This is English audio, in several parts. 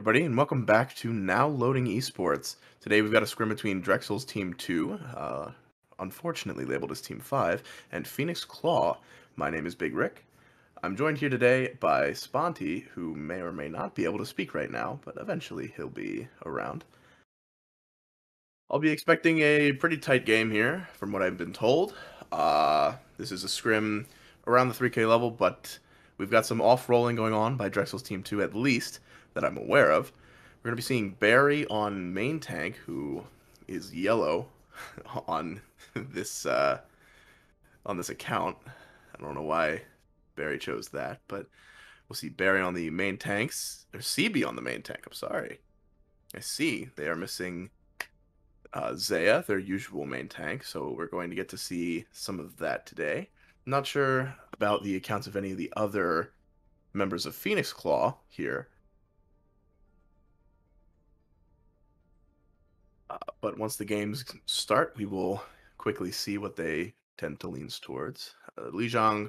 Everybody, and welcome back to Now Loading Esports. Today we've got a scrim between Drexel's Team 2, uh, unfortunately labeled as Team 5, and Phoenix Claw. My name is Big Rick. I'm joined here today by Sponty, who may or may not be able to speak right now, but eventually he'll be around. I'll be expecting a pretty tight game here, from what I've been told. Uh, this is a scrim around the 3k level, but we've got some off-rolling going on by Drexel's Team 2 at least that I'm aware of. We're going to be seeing Barry on main tank, who is yellow on this uh, on this account. I don't know why Barry chose that, but we'll see Barry on the main tanks, or CB on the main tank. I'm sorry. I see they are missing uh, Zaya, their usual main tank, so we're going to get to see some of that today. Not sure about the accounts of any of the other members of Phoenix Claw here, Uh, but once the games start, we will quickly see what they tend to lean towards. Uh, Lijiang,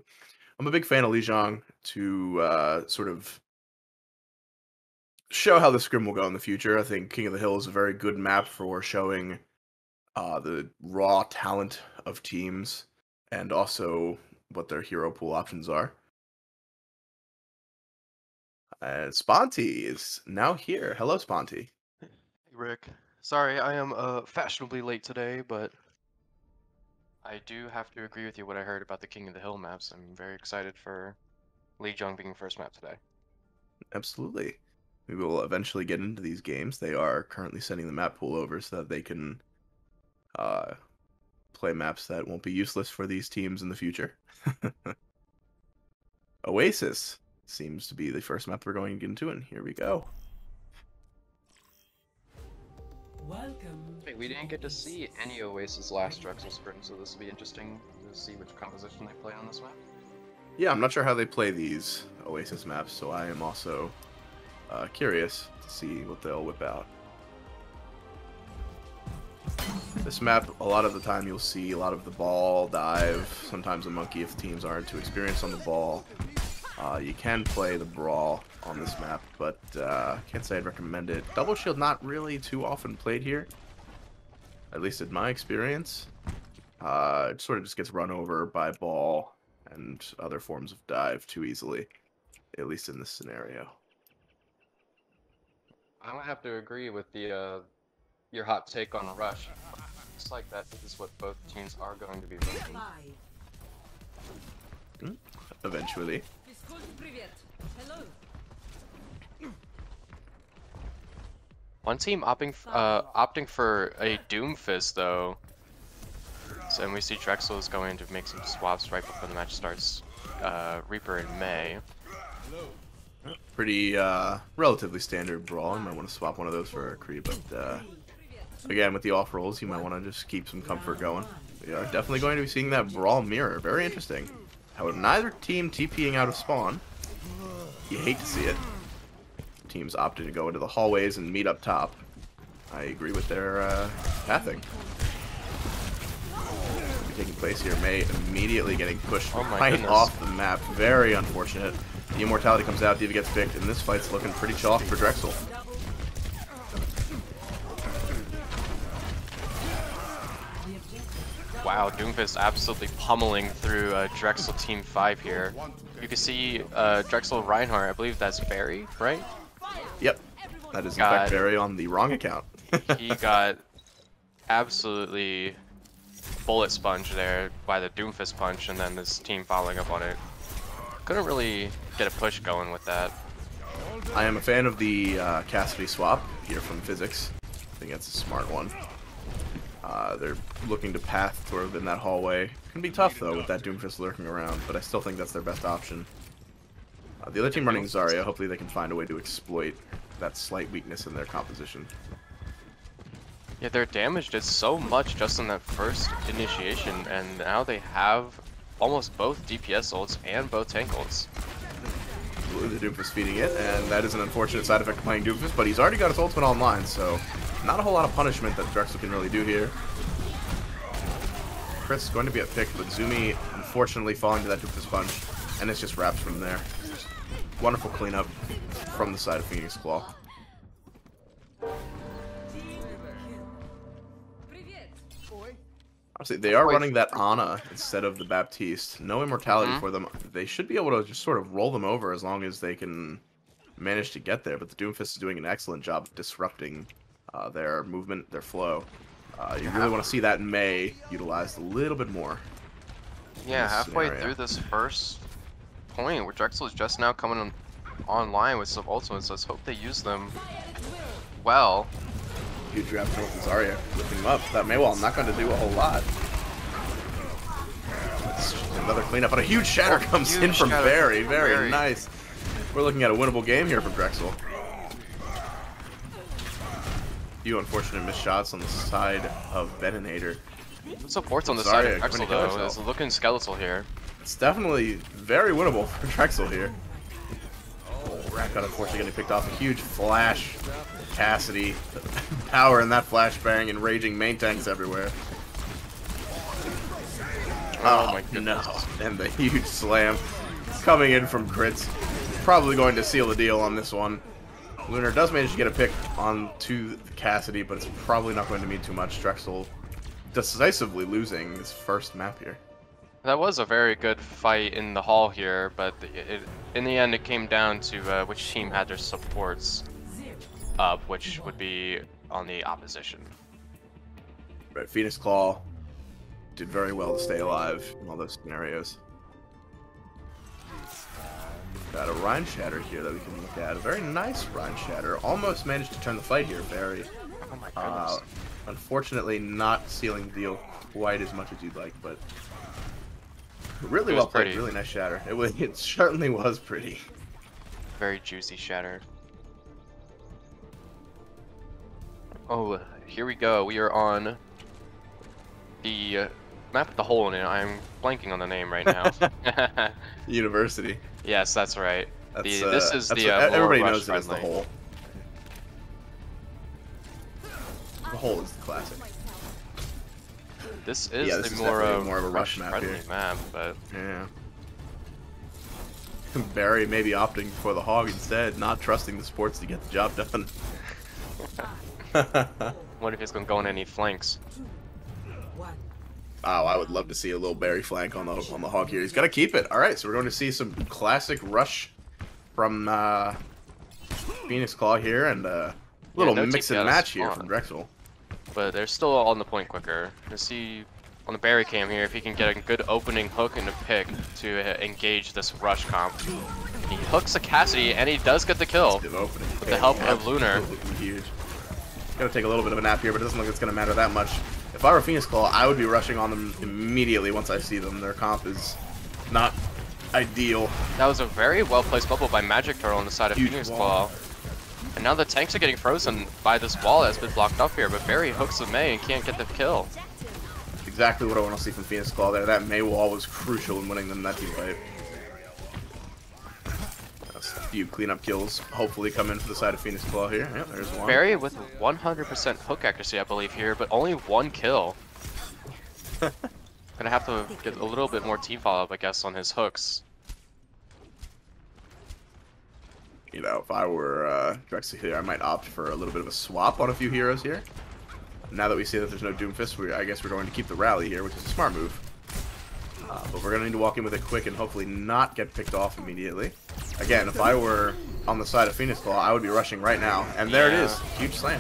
I'm a big fan of Lijiang to uh, sort of show how the scrim will go in the future. I think King of the Hill is a very good map for showing uh, the raw talent of teams and also what their hero pool options are. And Sponty is now here. Hello, Sponty. Hey, Rick. Sorry, I am uh, fashionably late today, but I do have to agree with you what I heard about the King of the Hill maps. I'm very excited for Lijiang being first map today. Absolutely. We will eventually get into these games. They are currently sending the map pool over so that they can uh, play maps that won't be useless for these teams in the future. Oasis seems to be the first map we're going into, and here we go. Welcome. Wait, we didn't get to see any Oasis last Drexel Spring, so this will be interesting to see which composition they play on this map. Yeah, I'm not sure how they play these Oasis maps, so I am also uh, curious to see what they'll whip out. This map, a lot of the time you'll see a lot of the ball, dive, sometimes a monkey if teams aren't too experienced on the ball. Uh, you can play the Brawl on this map, but uh, can't say I'd recommend it. Double Shield not really too often played here, at least in my experience. Uh, it sort of just gets run over by ball and other forms of dive too easily, at least in this scenario. I'm gonna have to agree with the uh, your hot take on a Rush. It's like that is what both teams are going to be running. Hmm? Eventually. One team opting uh, opting for a Doomfist though. So, and we see Drexel is going to make some swaps right before the match starts. Uh, Reaper in Mei. Pretty uh, relatively standard brawl. You might want to swap one of those for a Kree, but uh, again, with the off rolls, you might want to just keep some comfort going. We are definitely going to be seeing that brawl mirror. Very interesting. However, neither team TPing out of spawn. You hate to see it. Teams opted to go into the hallways and meet up top. I agree with their uh, pathing. Taking place here, Mei immediately getting pushed oh right goodness. off the map. Very unfortunate. The immortality comes out, D.Va gets picked, and this fight's looking pretty chalk for Drexel. Wow, Doomfist absolutely pummeling through uh, Drexel Team 5 here. You can see uh, Drexel Reinhardt, I believe that's Barry, right? Yep. That is in fact Barry on the wrong account. he got absolutely bullet sponge there by the Doomfist punch and then this team following up on it. Couldn't really get a push going with that. I am a fan of the uh, Cassidy swap here from Physics. I think that's a smart one. Uh, they're looking to path sort of in that hallway. Can be tough though with that Doomfist lurking around, but I still think that's their best option. Uh, the other team running Zarya, hopefully they can find a way to exploit that slight weakness in their composition. Yeah, their damage did so much just in that first initiation, and now they have almost both DPS ults and both tank ults. The Doomfist feeding it, and that is an unfortunate side effect of playing Doomfist, but he's already got his ultimate online, so not a whole lot of punishment that Drexel can really do here. Chris is going to be a pick, but Zumi unfortunately falling to that Doofus Punch, and it's just wraps from there. Wonderful cleanup from the side of Phoenix Claw. Obviously, they are running that Ana instead of the Baptiste. No immortality mm-hmm. for them. They should be able to just sort of roll them over as long as they can manage to get there. But the Doomfist is doing an excellent job of disrupting uh, their movement, their flow. Uh, you really want to see that in Mei utilized a little bit more. Yeah, halfway scenario. through this first point, where Drexel is just now coming on online with some ultimates. Let's hope they use them well. Huge grab from Zarya, lifting him up. That Mei wall not going to do a whole lot. It's another cleanup, but a huge shatter Oh, comes in from Barry. from Very nice. We're looking at a winnable game here for Drexel. Few unfortunate missed shots on the side of Beninator. Supports on the Sorry, side of Drexel though. looking skeletal here. It's definitely very winnable for Drexel here. Oh, Rat unfortunately getting picked off. A huge flash. Cassidy. Power in that flashbang and raging main tanks everywhere. Oh, Oh, my ah, goodness. no. And the huge slam coming in from crits. Probably going to seal the deal on this one. Lunar does manage to get a pick onto Cassidy, but it's probably not going to mean too much. Drexel decisively losing his first map here. That was a very good fight in the hall here, but it, it, in the end it came down to uh, which team had their supports up, which would be on the opposition. Right, Phoenix Claw did very well to stay alive in all those scenarios. Got a Rein Shatter here that we can look at. A very nice Rein Shatter. Almost managed to turn the fight here, Barry. Oh my Uh, unfortunately, not sealing the deal quite as much as you'd like, but really was well played. pretty. Really nice Shatter. It was. It certainly was pretty. Very juicy shatter. Oh, here we go. We are on the uh, map with the hole in it. I'm blanking on the name right now. University. Yes, that's right. That's, The- uh, this is that's the, what- uh, everybody knows it as the friendly. hole. The hole is the classic. This is Yeah, the is more, definitely uh, more of a rush map friendly here. map, but Yeah. Barry maybe opting for the hog instead, not trusting the sports to get the job done. what if he's gonna go on any flanks? Oh, I would love to see a little Barry flank on the on the hog here. He's got to keep it. All right, so we're going to see some classic rush from uh, Phoenix Claw here, and uh, a little no mix and match here from Drexel. But they're still on the point quicker. Let's see on the Barry cam here if he can get a good opening hook and a pick to uh, engage this rush comp. He hooks a Cassidy and he does get the kill. With the help of Lunar. Huge. Gonna take a little bit of a nap here, but it doesn't look like it's gonna matter that much. If I were Phoenix Claw, I would be rushing on them immediately once I see them. Their comp is not ideal. That was a very well placed bubble by Magic Turtle on the side of Huge Phoenix wall. Claw. And now the tanks are getting frozen by this wall that's been blocked up here, but Barry hooks the Mei and can't get the kill. Exactly what I want to see from Phoenix Claw there. That Mei wall was crucial in winning them that team fight. That's a few cleanup kills hopefully come in for the side of Phoenix Claw here. Yep, there's one. Barry with 100% hook accuracy, I believe, here, but only one kill. Gonna have to get a little bit more team follow up, I guess, on his hooks. You know, if I were uh, Drexel here, I might opt for a little bit of a swap on a few heroes here. Now that we see that there's no Doomfist, we, I guess we're going to keep the rally here, which is a smart move. Uh, but we're going to need to walk in with it quick and hopefully not get picked off immediately. Again, if I were on the side of Phoenix Claw, I would be rushing right now. And there it Yeah. is. Huge slam.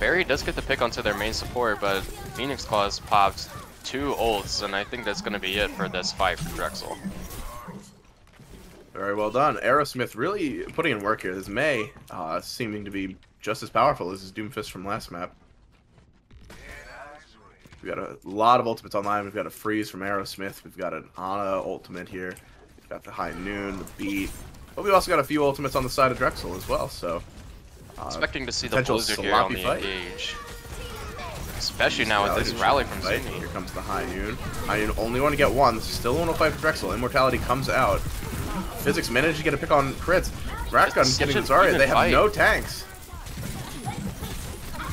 Barry does get the pick onto their main support, but Phoenix Claws popped two ults, and I think that's gonna be it for this fight for Drexel. Very well done. Aerosmith really putting in work here. This Mei uh, seeming to be just as powerful as his Doomfist from last map. We've got a lot of ultimates online. We've got a freeze from Aerosmith. We've got an Ana ultimate here. We've got the High Noon, the Beat. But we've also got a few ultimates on the side of Drexel as well. So uh, Expecting to see the Blizzard here on the fight. engage. Especially now with this rally from fight. Zumi. Here comes the High Noon. High Noon only want to get one. This is Still want to fight for Drexel. Immortality comes out. Physics managed to get a pick on crits. Ratgun's getting Zarya. They have fight. no tanks.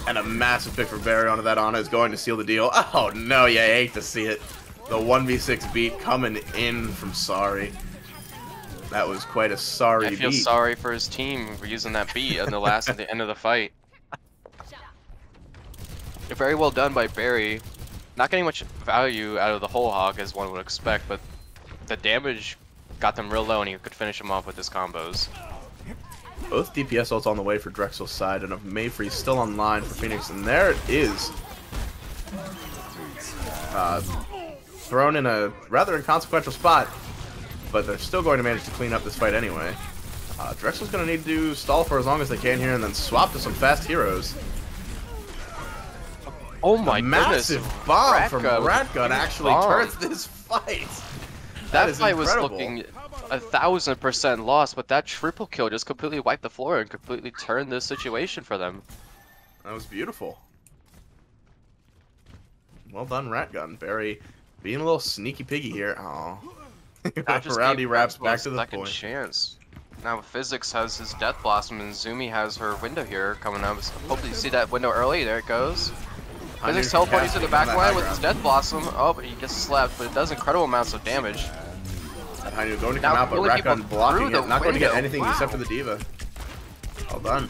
And a massive pick for Barry onto that Ana is going to seal the deal. Oh no, you hate to see it. The 1v6 beat coming in from Sorry. That was quite a sorry I feel beat. sorry for his team for using that beat in the last at the end of the fight. Very well done by Barry. Not getting much value out of the whole hog as one would expect, but the damage got them real low and he could finish them off with his combos. Both DPS ults on the way for Drexel's side, and of Mayfree still online for Phoenix, and there it is. Uh, thrown in a rather inconsequential spot, but they're still going to manage to clean up this fight anyway. Uh, Drexel's going to need to stall for as long as they can here and then swap to some fast heroes. Oh my a massive goodness. bomb from Ratgun. Actually Bomb. turns this fight. That, is fight was incredible. looking a thousand percent lost, but that triple kill just completely wiped the floor and completely turned this situation for them. That was beautiful. Well done, Ratgun. Barry being a little sneaky piggy here. Just Rowdy wraps back to the second point. chance. Now Physics has his Death Blossom and Zumi has her window here coming up. So hopefully you see that window early. There it goes. Physics teleporting to the back line with his Death Blossom. Oh, but he gets slapped, but it does incredible amounts of damage. High Noon going to Now come out, but pulling people Ratgun blocking through it. the Not going to get window. anything Wow. except for the D.Va. Well done.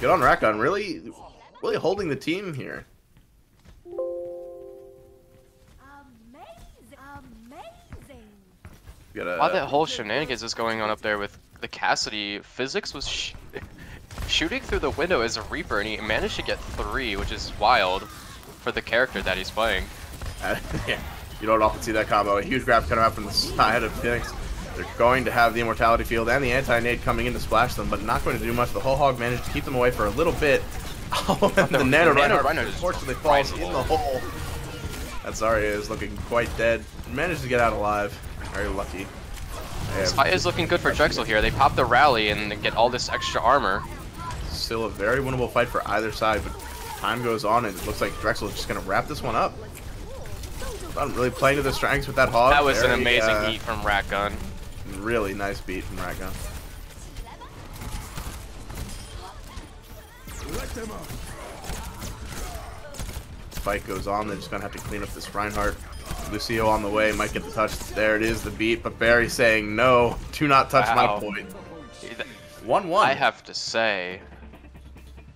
Good on Ratgun. Really, really holding the team here. Amazing! Amazing! We got a, While that whole shenanigans is going on up there with the Cassidy, Physics was sh shooting through the window as a Reaper, and he managed to get three, which is wild for the character that he's playing. yeah, you don't often see that combo. A huge grab coming out from the side of Phoenix. They're going to have the Immortality Field and the Anti-Nade coming in to splash them, but not going to do much. The whole hog managed to keep them away for a little bit. Oh, and the, The Nano Nano Reinhardt Reinhardt unfortunately falls in the hole. That Zarya is looking quite dead. Managed to get out alive. Very lucky. They This fight is looking good for Drexel here. They pop the rally and get all this extra armor. still a very winnable fight for either side, but time goes on and it looks like Drexel is just going to wrap this one up. Not really playing to the strengths with that hog. That was an amazing uh, heat from Ratgun. Really nice beat from Ratgun. Fight goes on, they're just gonna have to clean up this Reinhardt. Lucio on the way, might get the touch. There it is, the beat, but Barry saying no, do not touch Wow. my point. 1-1. I have to say,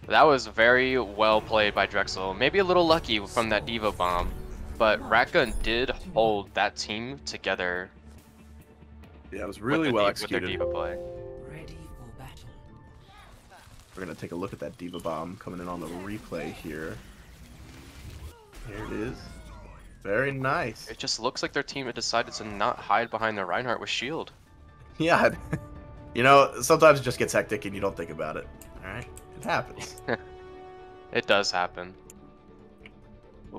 that was very well played by Drexel. Maybe a little lucky from that D.Va bomb, but Ratgun did hold that team together Yeah, it was really well executed. with their D.Va play. Ready for battle. We're gonna take a look at that D.Va Bomb coming in on the replay here. Here it is. Very nice. It just looks like their team had decided to not hide behind their Reinhardt with shield. Yeah. You know, sometimes it just gets hectic and you don't think about it. Alright? It happens. It does happen.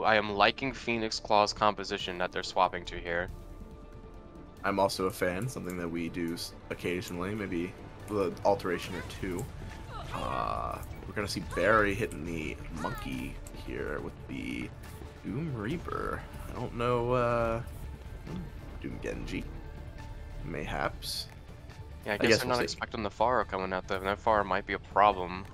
I am liking Phoenix Claw's composition that they're swapping to here. I'm also a fan, something that we do occasionally, maybe an alteration or two. Uh, we're gonna see Barry hitting the monkey here with the Doom Reaper. I don't know, uh, Doom Genji. Mayhaps. Yeah, I I guess, guess they're we'll not see. expecting the Pharah coming out there. That Pharah might be a problem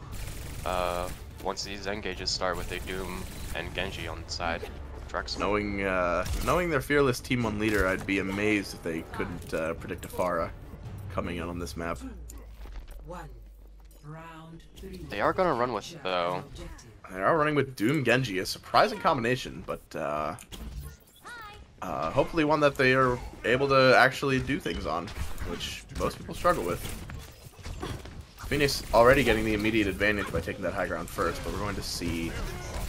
uh, once these engages start with a Doom and Genji on the side. Drexel. Knowing, uh, knowing their fearless Team 1 leader, I'd be amazed if they couldn't uh, predict a Pharah coming in on this map. One. Round three. They are gonna run with though. They are running with Doom Genji, a surprising combination, but uh, uh, hopefully one that they are able to actually do things on, which most people struggle with. Phoenix already getting the immediate advantage by taking that high ground first, but we're going to see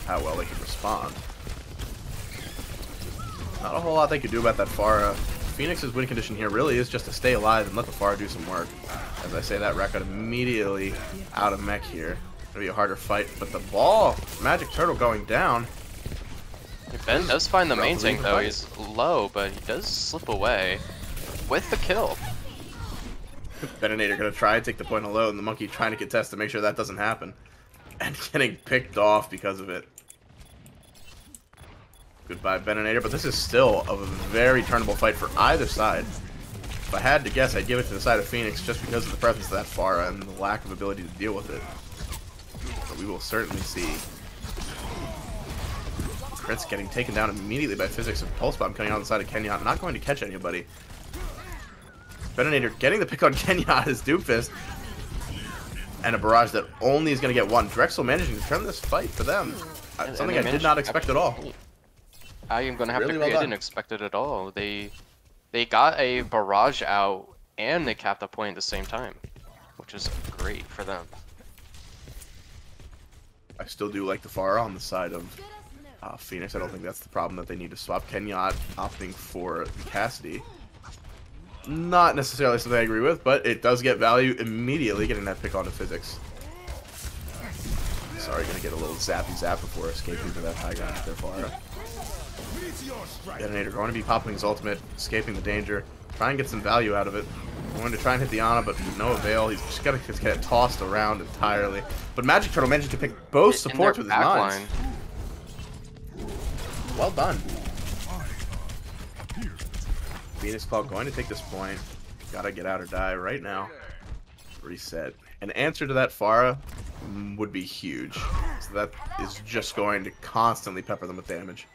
how well they can respond. Not a whole lot they could do about that Pharah. Phoenix's win condition here really is just to stay alive and let the Pharah do some work. As I say that, Rekka immediately out of mech here. Gonna be a harder fight, but the ball, Magic Turtle going down. Ben does find the main tank, though. He's low, but he does slip away with the kill. Beninator gonna try and take the point alone, the monkey trying to contest to make sure that doesn't happen. And getting picked off because of it. Goodbye, Beninator, but this is still a very turnable fight for either side. If I had to guess, I'd give it to the side of Phoenix just because of the presence of that Pharah and the lack of ability to deal with it. But we will certainly see. Prince getting taken down immediately by physics of Pulse Bomb coming out on the side of Kenya, not going to catch anybody. Beninator getting the pick on Kenya is Doomfist. And a barrage that only is going to get one. Drexel managing to turn this fight for them. Uh, And- something and I did not expect at all. I am gonna have Really to well agree. I didn't expect it at all. They they got a barrage out and they capped the point at the same time, which is great for them. I still do like the Pharah on the side of uh, Phoenix. I don't think that's the problem that they need to swap. Kenyatt opting for Cassidy. Not necessarily something I agree with, but it does get value immediately getting that pick onto physics. Sorry, gonna get a little zappy zap before escaping to that high ground with their Pharah. Detonator going to be popping his ultimate, escaping the danger, try and get some value out of it. Going to try and hit the Ana, but no avail. He's just gonna just get tossed around entirely. But Magic Turtle managed to pick both supports with his mines. line, Well done. Phoenix Claw going to take this point. Gotta get out or die right now. Reset. An answer to that Pharah mm, would be huge. So that is just going to constantly pepper them with damage.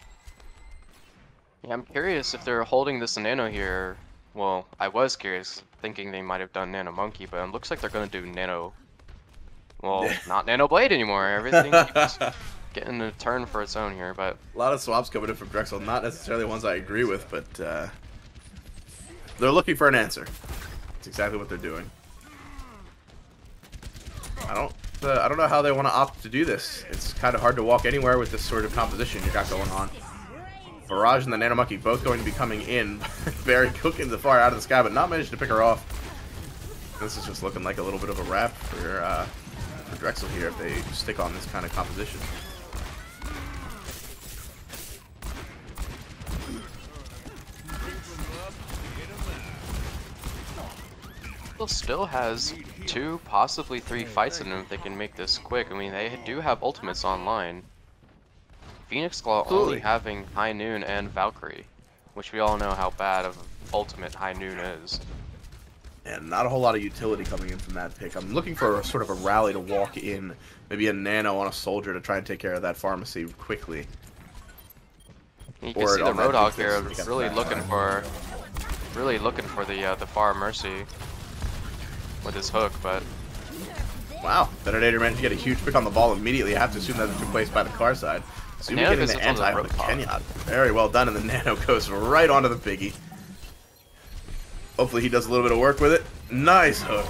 Yeah, I'm curious if they're holding this Nano here. Well, I was curious, thinking they might have done Nano Monkey, but it looks like they're gonna do Nano. Well, not Nano Blade anymore. Everything keeps getting a turn for its own here, but A lot of swaps coming in from Drexel, not necessarily ones I agree with, but uh, they're looking for an answer. That's exactly what they're doing. I don't, uh, I don't know how they want to opt to do this. It's kind of hard to walk anywhere with this sort of composition you got going on. Barrage and the Nano Monkey both going to be coming in. Barry cooking the far out of the sky, but not managing to pick her off. This is just looking like a little bit of a wrap for, uh, for Drexel here if they stick on this kind of composition. Still has two, possibly three fights in them if they can make this quick. I mean, they do have ultimates online. Phoenix Claw only having High Noon and Valkyrie, which we all know how bad of ultimate High Noon is. And not a whole lot of utility coming in from that pick. I'm looking for a, sort of a rally to walk in, maybe a nano on a soldier to try and take care of that Pharmercy quickly. You can Or see the Roadhog here really looking for, really looking for the uh, the Pharmercy with his hook, but Wow, Detonator managed to get a huge pick on the ball immediately. I have to assume that it took place by the car side. Nano getting the visits on the anti on the. Very well done, and the nano goes right onto the piggy. Hopefully he does a little bit of work with it. Nice hook.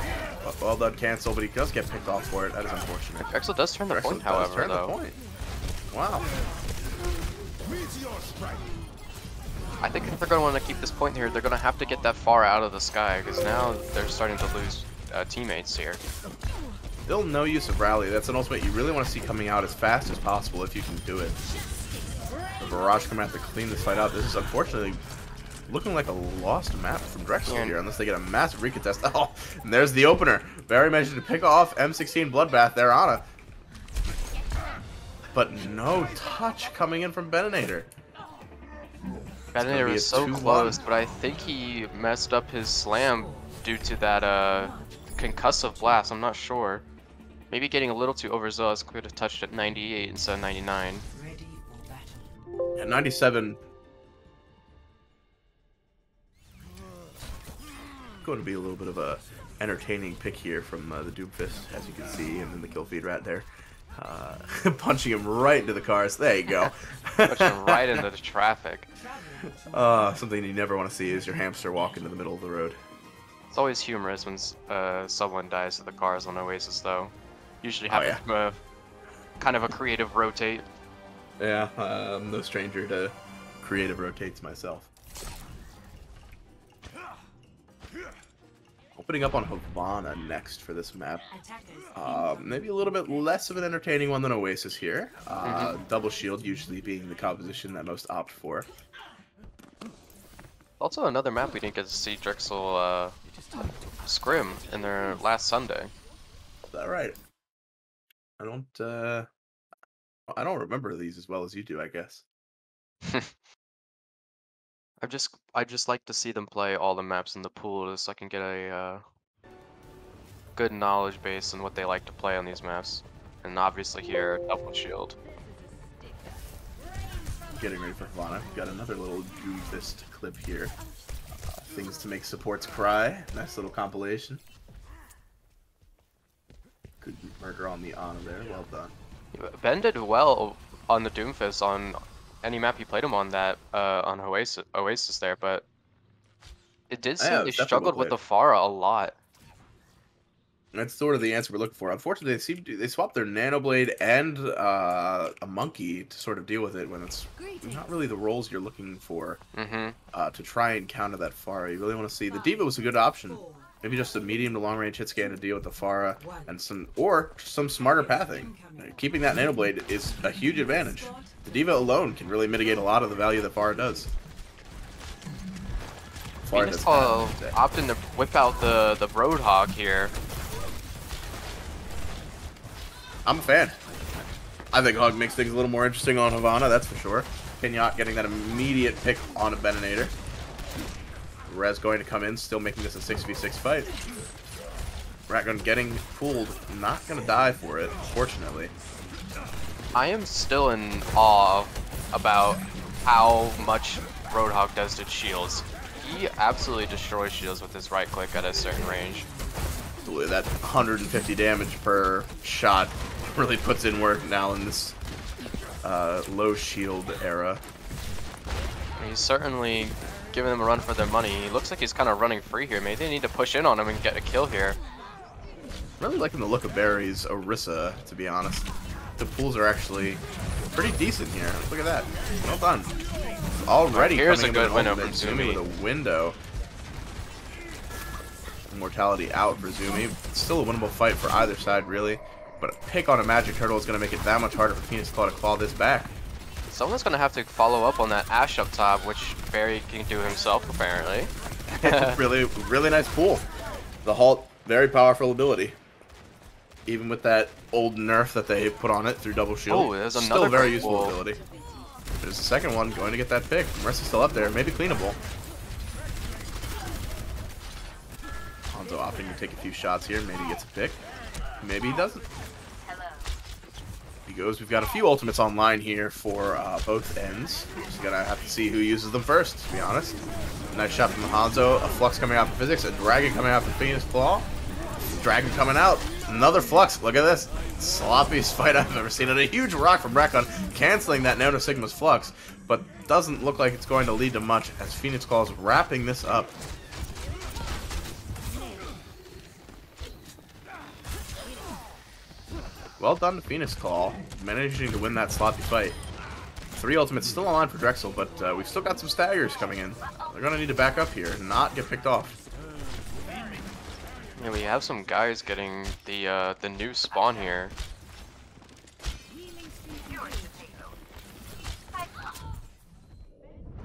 Well- done, cancel, but he does get picked off for it. That is unfortunate. Drexel does turn the Drexel point, however, turn the point. Wow. I think if they're going to want to keep this point here, they're going to have to get that far out of the sky, because now they're starting to lose uh, teammates here. Still no use of rally. That's an ultimate you really want to see coming out as fast as possible if you can do it. The Barrage coming out to clean this fight out. This is unfortunately looking like a lost map from Drexel Yeah. here, unless they get a massive recontest. Oh, and there's the opener. Barry managed to pick off M16 Bloodbath there, Ana. But no touch coming in from Beninator. Detonator be a was so 2-1. close, but I think he messed up his slam due to that uh, concussive blast. I'm not sure. Maybe getting a little too overzealous could have touched at 98 instead of 99. Ready for battle. At 97. Going to be a little bit of a entertaining pick here from uh, the Doomfist, as you can see, and then the kill feed rat there. Uh, punching him right into the cars. There you go. Pushing him right into the traffic. Uh, something you never want to see is your hamster walk into the middle of the road. It's always humorous when uh, someone dies to the cars on Oasis, though. Usually Oh, happens from a kind of a creative rotate. Yeah, uh, I'm no stranger to creative rotates myself. Opening up on Havana next for this map. Uh, maybe a little bit less of an entertaining one than Oasis here. Uh, Double Shield usually being the composition that most opt for. Also, another map we didn't get to see Drexel uh, scrim in their last Sunday. Is that right? I don't. Uh, I don't remember these as well as you do. I guess. I just I just like to see them play all the maps in the pool just so I can get a uh, good knowledge base on what they like to play on these maps. And obviously here, Double Shield. Getting ready for Havana. Got another little Doomfist clip here. Things to make supports cry. Nice little compilation. Good murder on the Ana there. Well done. Ben did well on the Doomfist on any map he played him on that uh, on Oasis, Oasis there, but it did seem Yeah, definitely struggled with the Pharah a lot. That's sort of the answer we're looking for. Unfortunately, they seem to, they swapped their Nanoblade and uh, a Monkey to sort of deal with it when it's not really the roles you're looking for Mm-hmm. uh, to try and counter that Pharah. You really want to see the D.Va was a good option. Maybe just a medium to long range hit scan to deal with the Pharah and some or some smarter pathing. Keeping that Nanoblade is a huge advantage. The D.Va alone can really mitigate a lot of the value that Pharah does. Pharah Phoenix does opting to whip out the the Roadhog here. I'm a fan. I think Hog makes things a little more interesting on Havana, that's for sure. Kenyatt getting that immediate pick on a Beninator. Rez going to come in, still making this a 6v6 fight. Ratgun getting pulled, not to die for it, fortunately. I am still in awe about how much Roadhog does to shields. He absolutely destroys shields with his right click at a certain range. That 150 damage per shot really puts in work now in this uh, low shield era. He's certainly giving them a run for their money. He looks like he's kind of running free here. Maybe they need to push in on him and get a kill here. Really liking the look of Barry's Orisa, to be honest. The pools are actually pretty decent here. Look at that. Well done. Already Here's coming a good window from Zumi. with a window. Mortality out for Zumi. Still a winnable fight for either side, really. But a pick on a Magic Turtle is going to make it that much harder for Phoenix Claw to claw this back. Someone's gonna have to follow up on that Ash up top, which Barry can do himself apparently. really, really nice pool. The Halt, very powerful ability. Even with that old nerf that they put on it through double shield. Oh, there's Still another a very useful ability. There's the second one going to get that pick. Mercy's still up there, maybe cleanable. Hanzo opting to take a few shots here, maybe he gets a pick. Maybe he doesn't. He goes. We've got a few ultimates online here for uh, both ends. Just gonna have to see who uses them first, to be honest. Nice shot from Hanzo. A Flux coming out for Physics. A Dragon coming out for Phoenix Claw. Dragon coming out. Another Flux. Look at this. Sloppiest fight I've ever seen. And a huge rock from Rekon canceling that Nano Sigma's Flux. But doesn't look like it's going to lead to much as Phoenix Claw is wrapping this up. Well done to Phoenix Claw, managing to win that sloppy fight. Three ultimates still online for Drexel, but uh, we've still got some staggers coming in. They're going to need to back up here and not get picked off. Yeah, we have some guys getting the uh, the new spawn here.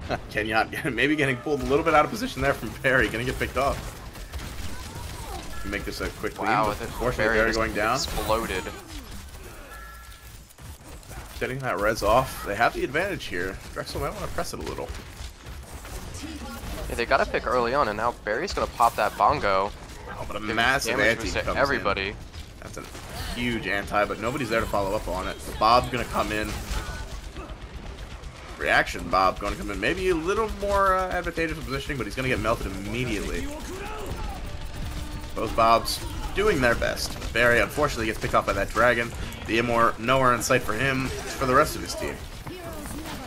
Kenyatt maybe getting pulled a little bit out of position there from Perry, going to get picked off. Make this a quick lead. Wow, with it, Unfortunately, Barry going down. Exploded. Getting that res off. They have the advantage here. Drexel might want to press it a little. Yeah, they got a pick early on, and now Barry's gonna pop that bongo. Oh, but a massive anti comes to in. everybody. That's a huge anti, but nobody's there to follow up on it. So Bob's gonna come in. Reaction Bob going to come in. Maybe a little more uh, advantageous positioning, but he's going to get melted immediately. Both Bobs doing their best. Barry unfortunately gets picked off by that dragon. The Immor nowhere in sight for him for the rest of his team.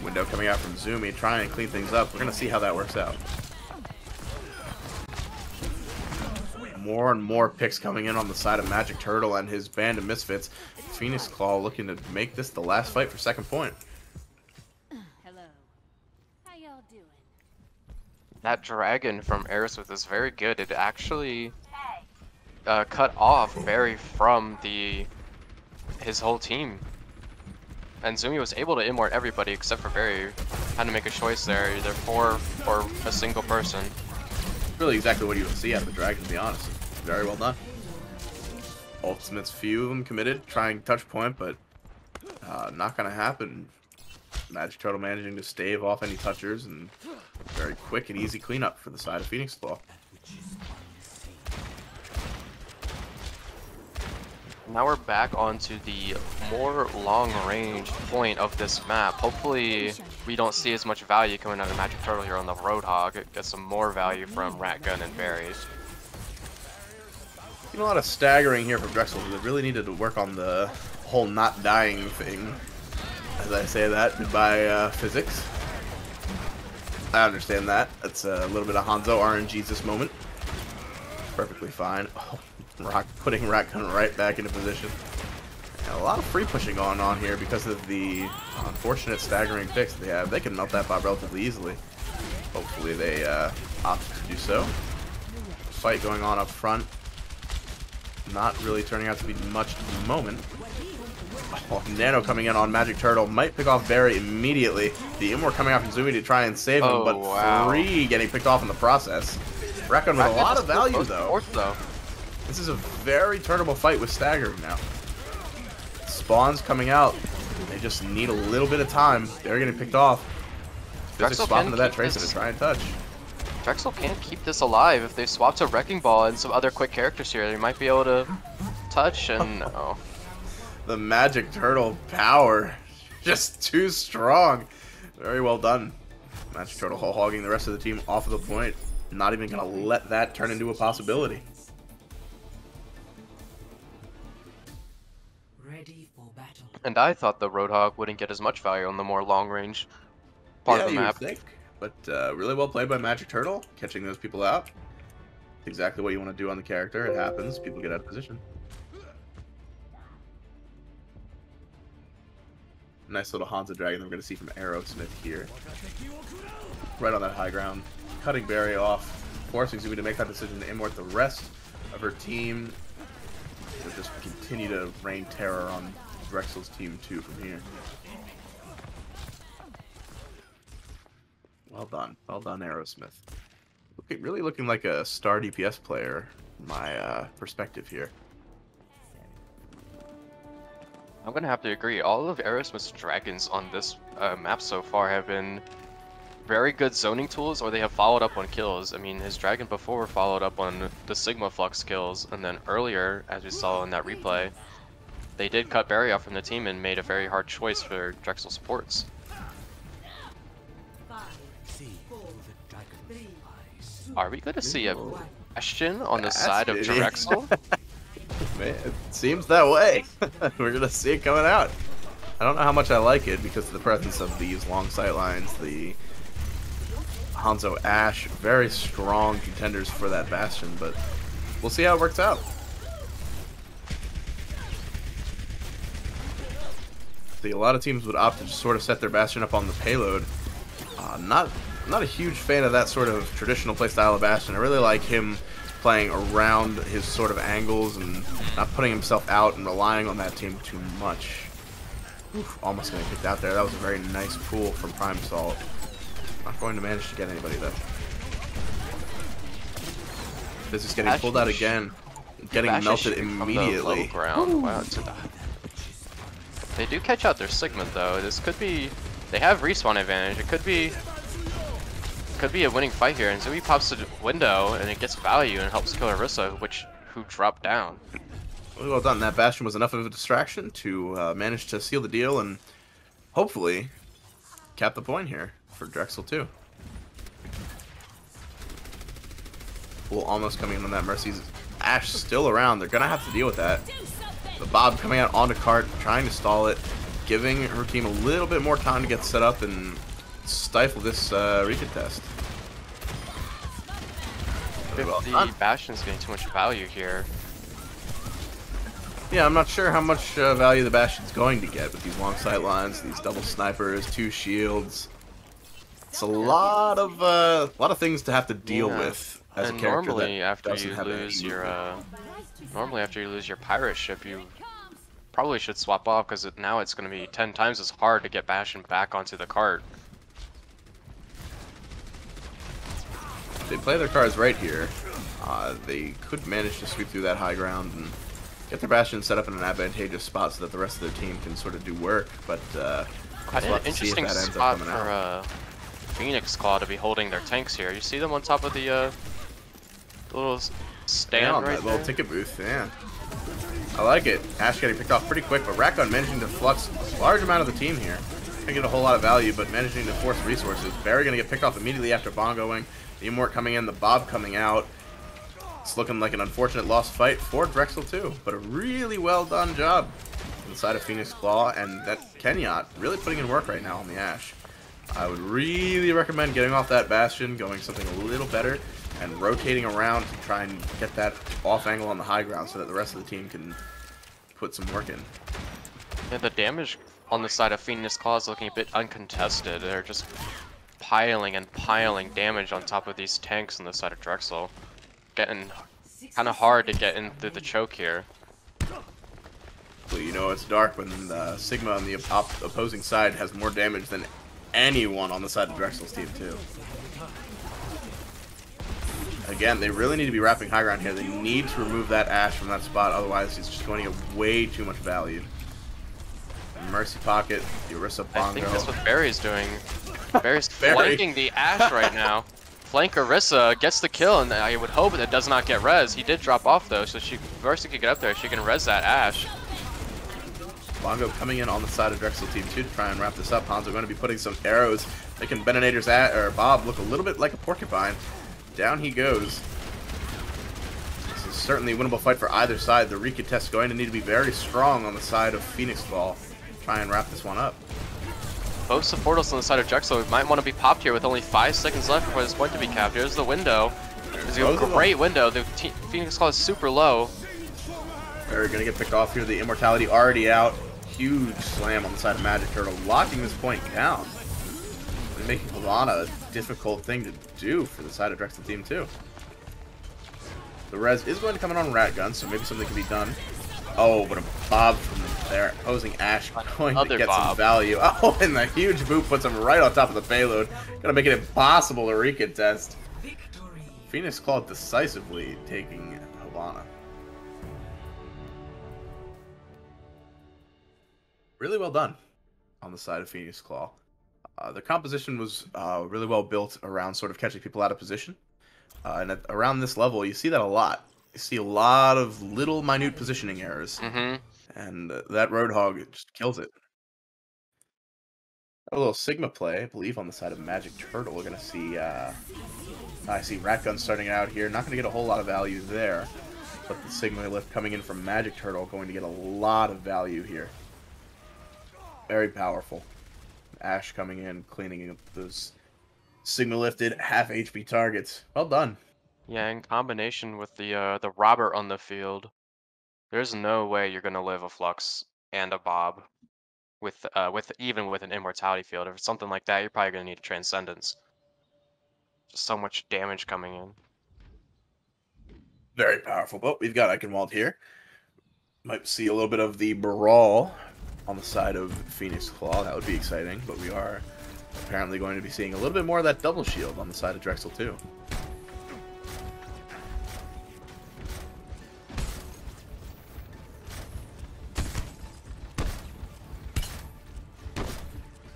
Window coming out from Zumi, trying to clean things up. We're going to see how that works out. More and more picks coming in on the side of Magic Turtle and his band of misfits. Phoenix Claw looking to make this the last fight for second point. Hello. How y'all doing? That dragon from Aerosmith is very good. It actually uh, cut off Barry from the his whole team. And Zumi was able to immort everybody except for Barry. Had to make a choice there, either for or a single person. Really exactly what you would see out of the dragon, to be honest. Very well done. Ultimates, few of them committed, trying touch point, but uh, not to happen. Magic Turtle managing to stave off any touchers, and very quick and easy cleanup for the side of Phoenix Claw. Now we're back onto the more long-range point of this map. Hopefully, we don't see as much value coming out of Magic Turtle here on the Roadhog. Get some more value from Ratgun and Berries. Seen a lot of staggering here from Drexel. They really needed to work on the whole not dying thing. As I say that, goodbye uh, physics. I understand that. That's a little bit of Hanzo RNG's this moment. Perfectly fine. Oh, Rock putting Ratgun right back into position. And a lot of free pushing going on here because of the unfortunate staggering picks they have. They can melt that Bob relatively easily. Hopefully they uh, opt to do so. Fight going on up front. Not really turning out to be much at the moment. Oh, Nano coming in on Magic Turtle might pick off Barry immediately. The Immort coming out from Zumi to try and save him, Oh, but wow. three getting picked off in the process. Rakon with a lot of value though. Fourth, though. This is a very turnable fight with staggering now. Spawns coming out. They just need a little bit of time. They're getting picked off. Physics Drexel into that Tracer this- to try and touch. Drexel can't keep this alive. If they swap to Wrecking Ball and some other quick characters here, they might be able to touch and oh. The Magic Turtle power. Just too strong. Very well done. Magic Turtle whole hogging the rest of the team off of the point. Not even going to let that turn into a possibility. And I thought the Roadhog wouldn't get as much value on the more long range part yeah, of the map. think. But uh, really well played by Magic Turtle, catching those people out. Exactly what you want to do on the character. It happens. People get out of position. Nice little Hanzo Dragon that we're going to see from Aerosmith here. Right on that high ground. Cutting Barry off. Forcing Zumi to make that decision to immort the rest of her team. To just continue to rain terror on Drexel's team too from here. Well done. Well done, Aerosmith. Looking, really looking like a star DPS player, my uh, perspective here. I'm gonna have to agree. All of Aerosmith's dragons on this uh, map so far have been very good zoning tools, or they have followed up on kills. I mean, his dragon before followed up on the Sigma Flux kills, and then earlier, as we saw in that replay, they did cut Barry off from the team and made a very hard choice for Drexel supports. See through the dragon's eyes. Are we gonna see a Bastion on the That's side of. Drexel? Man, it seems that way. We're gonna see it coming out. I don't know how much I like it because of the presence of these long sight lines, the Hanzo Ash, very strong contenders for that Bastion, but we'll see how it works out. A lot of teams would opt to just sort of set their Bastion up on the payload. Uh, not, not a huge fan of that sort of traditional playstyle of Bastion. I really like him playing around his sort of angles and not putting himself out and relying on that team too much. Oof, almost getting kicked out there. That was a very nice pull from Prime Salt. Not going to manage to get anybody though. This is getting pulled out again. Getting melted immediately. ground. Wow. They do catch out their Sigma though. This could be. They have respawn advantage. It could be. Could be a winning fight here. And Zumi pops the window and it gets value and helps kill Orisa, which who dropped down. Well done. That Bastion was enough of a distraction to uh, manage to seal the deal and hopefully cap the point here for Drexel too. Well, almost coming in on that Mercy's Ash still around. They're gonna have to deal with that. The Bob coming out onto cart, trying to stall it, giving her team a little bit more time to get set up and stifle this uh, recontest. Well the. Bastion's getting too much value here. Yeah, I'm not sure how much uh, value the Bastion's going to get with these long sight lines, these double snipers, two shields. It's a lot of uh, a lot of things to have to deal Yeah. with as and a character normally that after doesn't you lose your uh, normally after you lose your pirate ship, you probably should swap off because it, now it's going to be ten times as hard to get Bastion back onto the cart. If they play their cards right here, uh, they could manage to sweep through that high ground and get their Bastion set up in an advantageous spot so that the rest of their team can sort of do work. But uh, an have see if interesting that ends up spot for uh, Phoenix Claw to be holding their tanks here. You see them on top of the uh, little s- stand right that little there? ticket booth, yeah. I like it. Ash getting picked off pretty quick, but Rakon managing to flux a large amount of the team here. Gonna get a whole lot of value, but managing to force resources. Barry gonna get picked off immediately after bongoing. The Immort coming in, the Bob coming out. It's looking like an unfortunate lost fight for Drexel too, but a really well done job. inside of Phoenix Claw, and that Kenyatt really putting in work right now on the Ash. I would really recommend getting off that Bastion, going something a little better, and rotating around to try and get that off angle on the high ground so that the rest of the team can put some work in. Yeah, the damage on the side of Phoenix Claw is looking a bit uncontested. They're just piling and piling damage on top of these tanks on the side of Drexel. Getting kind of hard to get in through the choke here. Well, you know it's dark when the Sigma on the op opposing side has more damage than anyone on the side of Drexel's team too. Again, they really need to be wrapping high ground here. They need to remove that Ash from that spot, otherwise it's just going to get way too much value. Mercy Pocket, the Orisa I think that's what Barry's doing. Barry's Barry. flanking the Ash right now. Flank Orisa gets the kill, and I would hope it does not get res. He did drop off though, so she Mercy could get up there. She can res that Ash. Bongo coming in on the side of Drexel Team 2 to try and wrap this up. Hanzo going to be putting some arrows, making Beninator's at or Bob look a little bit like a porcupine. Down he goes. This is certainly a winnable fight for either side. The Rika test going to need to be very strong on the side of Phoenix Claw. Try and wrap this one up. Both supporters on the side of Drexel might want to be popped here with only five seconds left before this point to be capped. Here's the window. There's a Both great window. The Phoenix Claw is super low. They're going to get picked off here. The Immortality already out. Huge slam on the side of Magic Turtle, locking this point down. And making Havana a difficult thing to do for the side of Drexel Team too. The res is going to come in on Rat Gun, so maybe something can be done. Oh, but a Bob from there opposing Ash going to Another get some value. Oh, and the huge boot puts him right on top of the payload. Gonna make it impossible to recontest. Victory. Phoenix Claw decisively taking Havana. Really well done on the side of Phoenix Claw. Uh, the composition was uh, really well built around sort of catching people out of position. Uh, and at, around this level, you see that a lot. You see a lot of little minute positioning errors. hmm And uh, that Roadhog just kills it. A little Sigma play, I believe, on the side of Magic Turtle. We're going to see, uh, I see Rat Gun starting out here. Not going to get a whole lot of value there. But the Sigma lift coming in from Magic Turtle going to get a lot of value here. Very powerful. Ash coming in, cleaning up those Sigma lifted half HP targets. Well done. Yeah, in combination with the uh, the Robert on the field, there's no way you're gonna live a Flux and a Bob with uh with even with an Immortality field. If it's something like that, you're probably gonna need a Transcendence. Just so much damage coming in. Very powerful. But we've got Eichenwald here. Might see a little bit of the brawl on the side of Phoenix Claw. That would be exciting. But we are apparently going to be seeing a little bit more of that double shield on the side of Drexel too.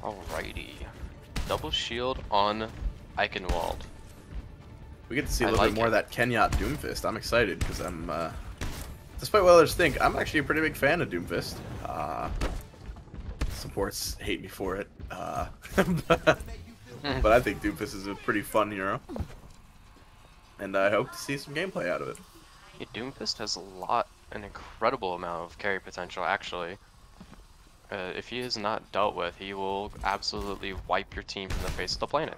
Alrighty, double shield on Eichenwald. We get to see a little like bit more of that Kenyatt Doomfist. I'm excited because I'm, uh, despite what others think, I'm actually a pretty big fan of Doomfist. Uh, supports hate me for it, uh, but, but I think Doomfist is a pretty fun hero, and I hope to see some gameplay out of it. Yeah, Doomfist has a lot, an incredible amount of carry potential, actually. Uh, if he is not dealt with, he will absolutely wipe your team from the face of the planet.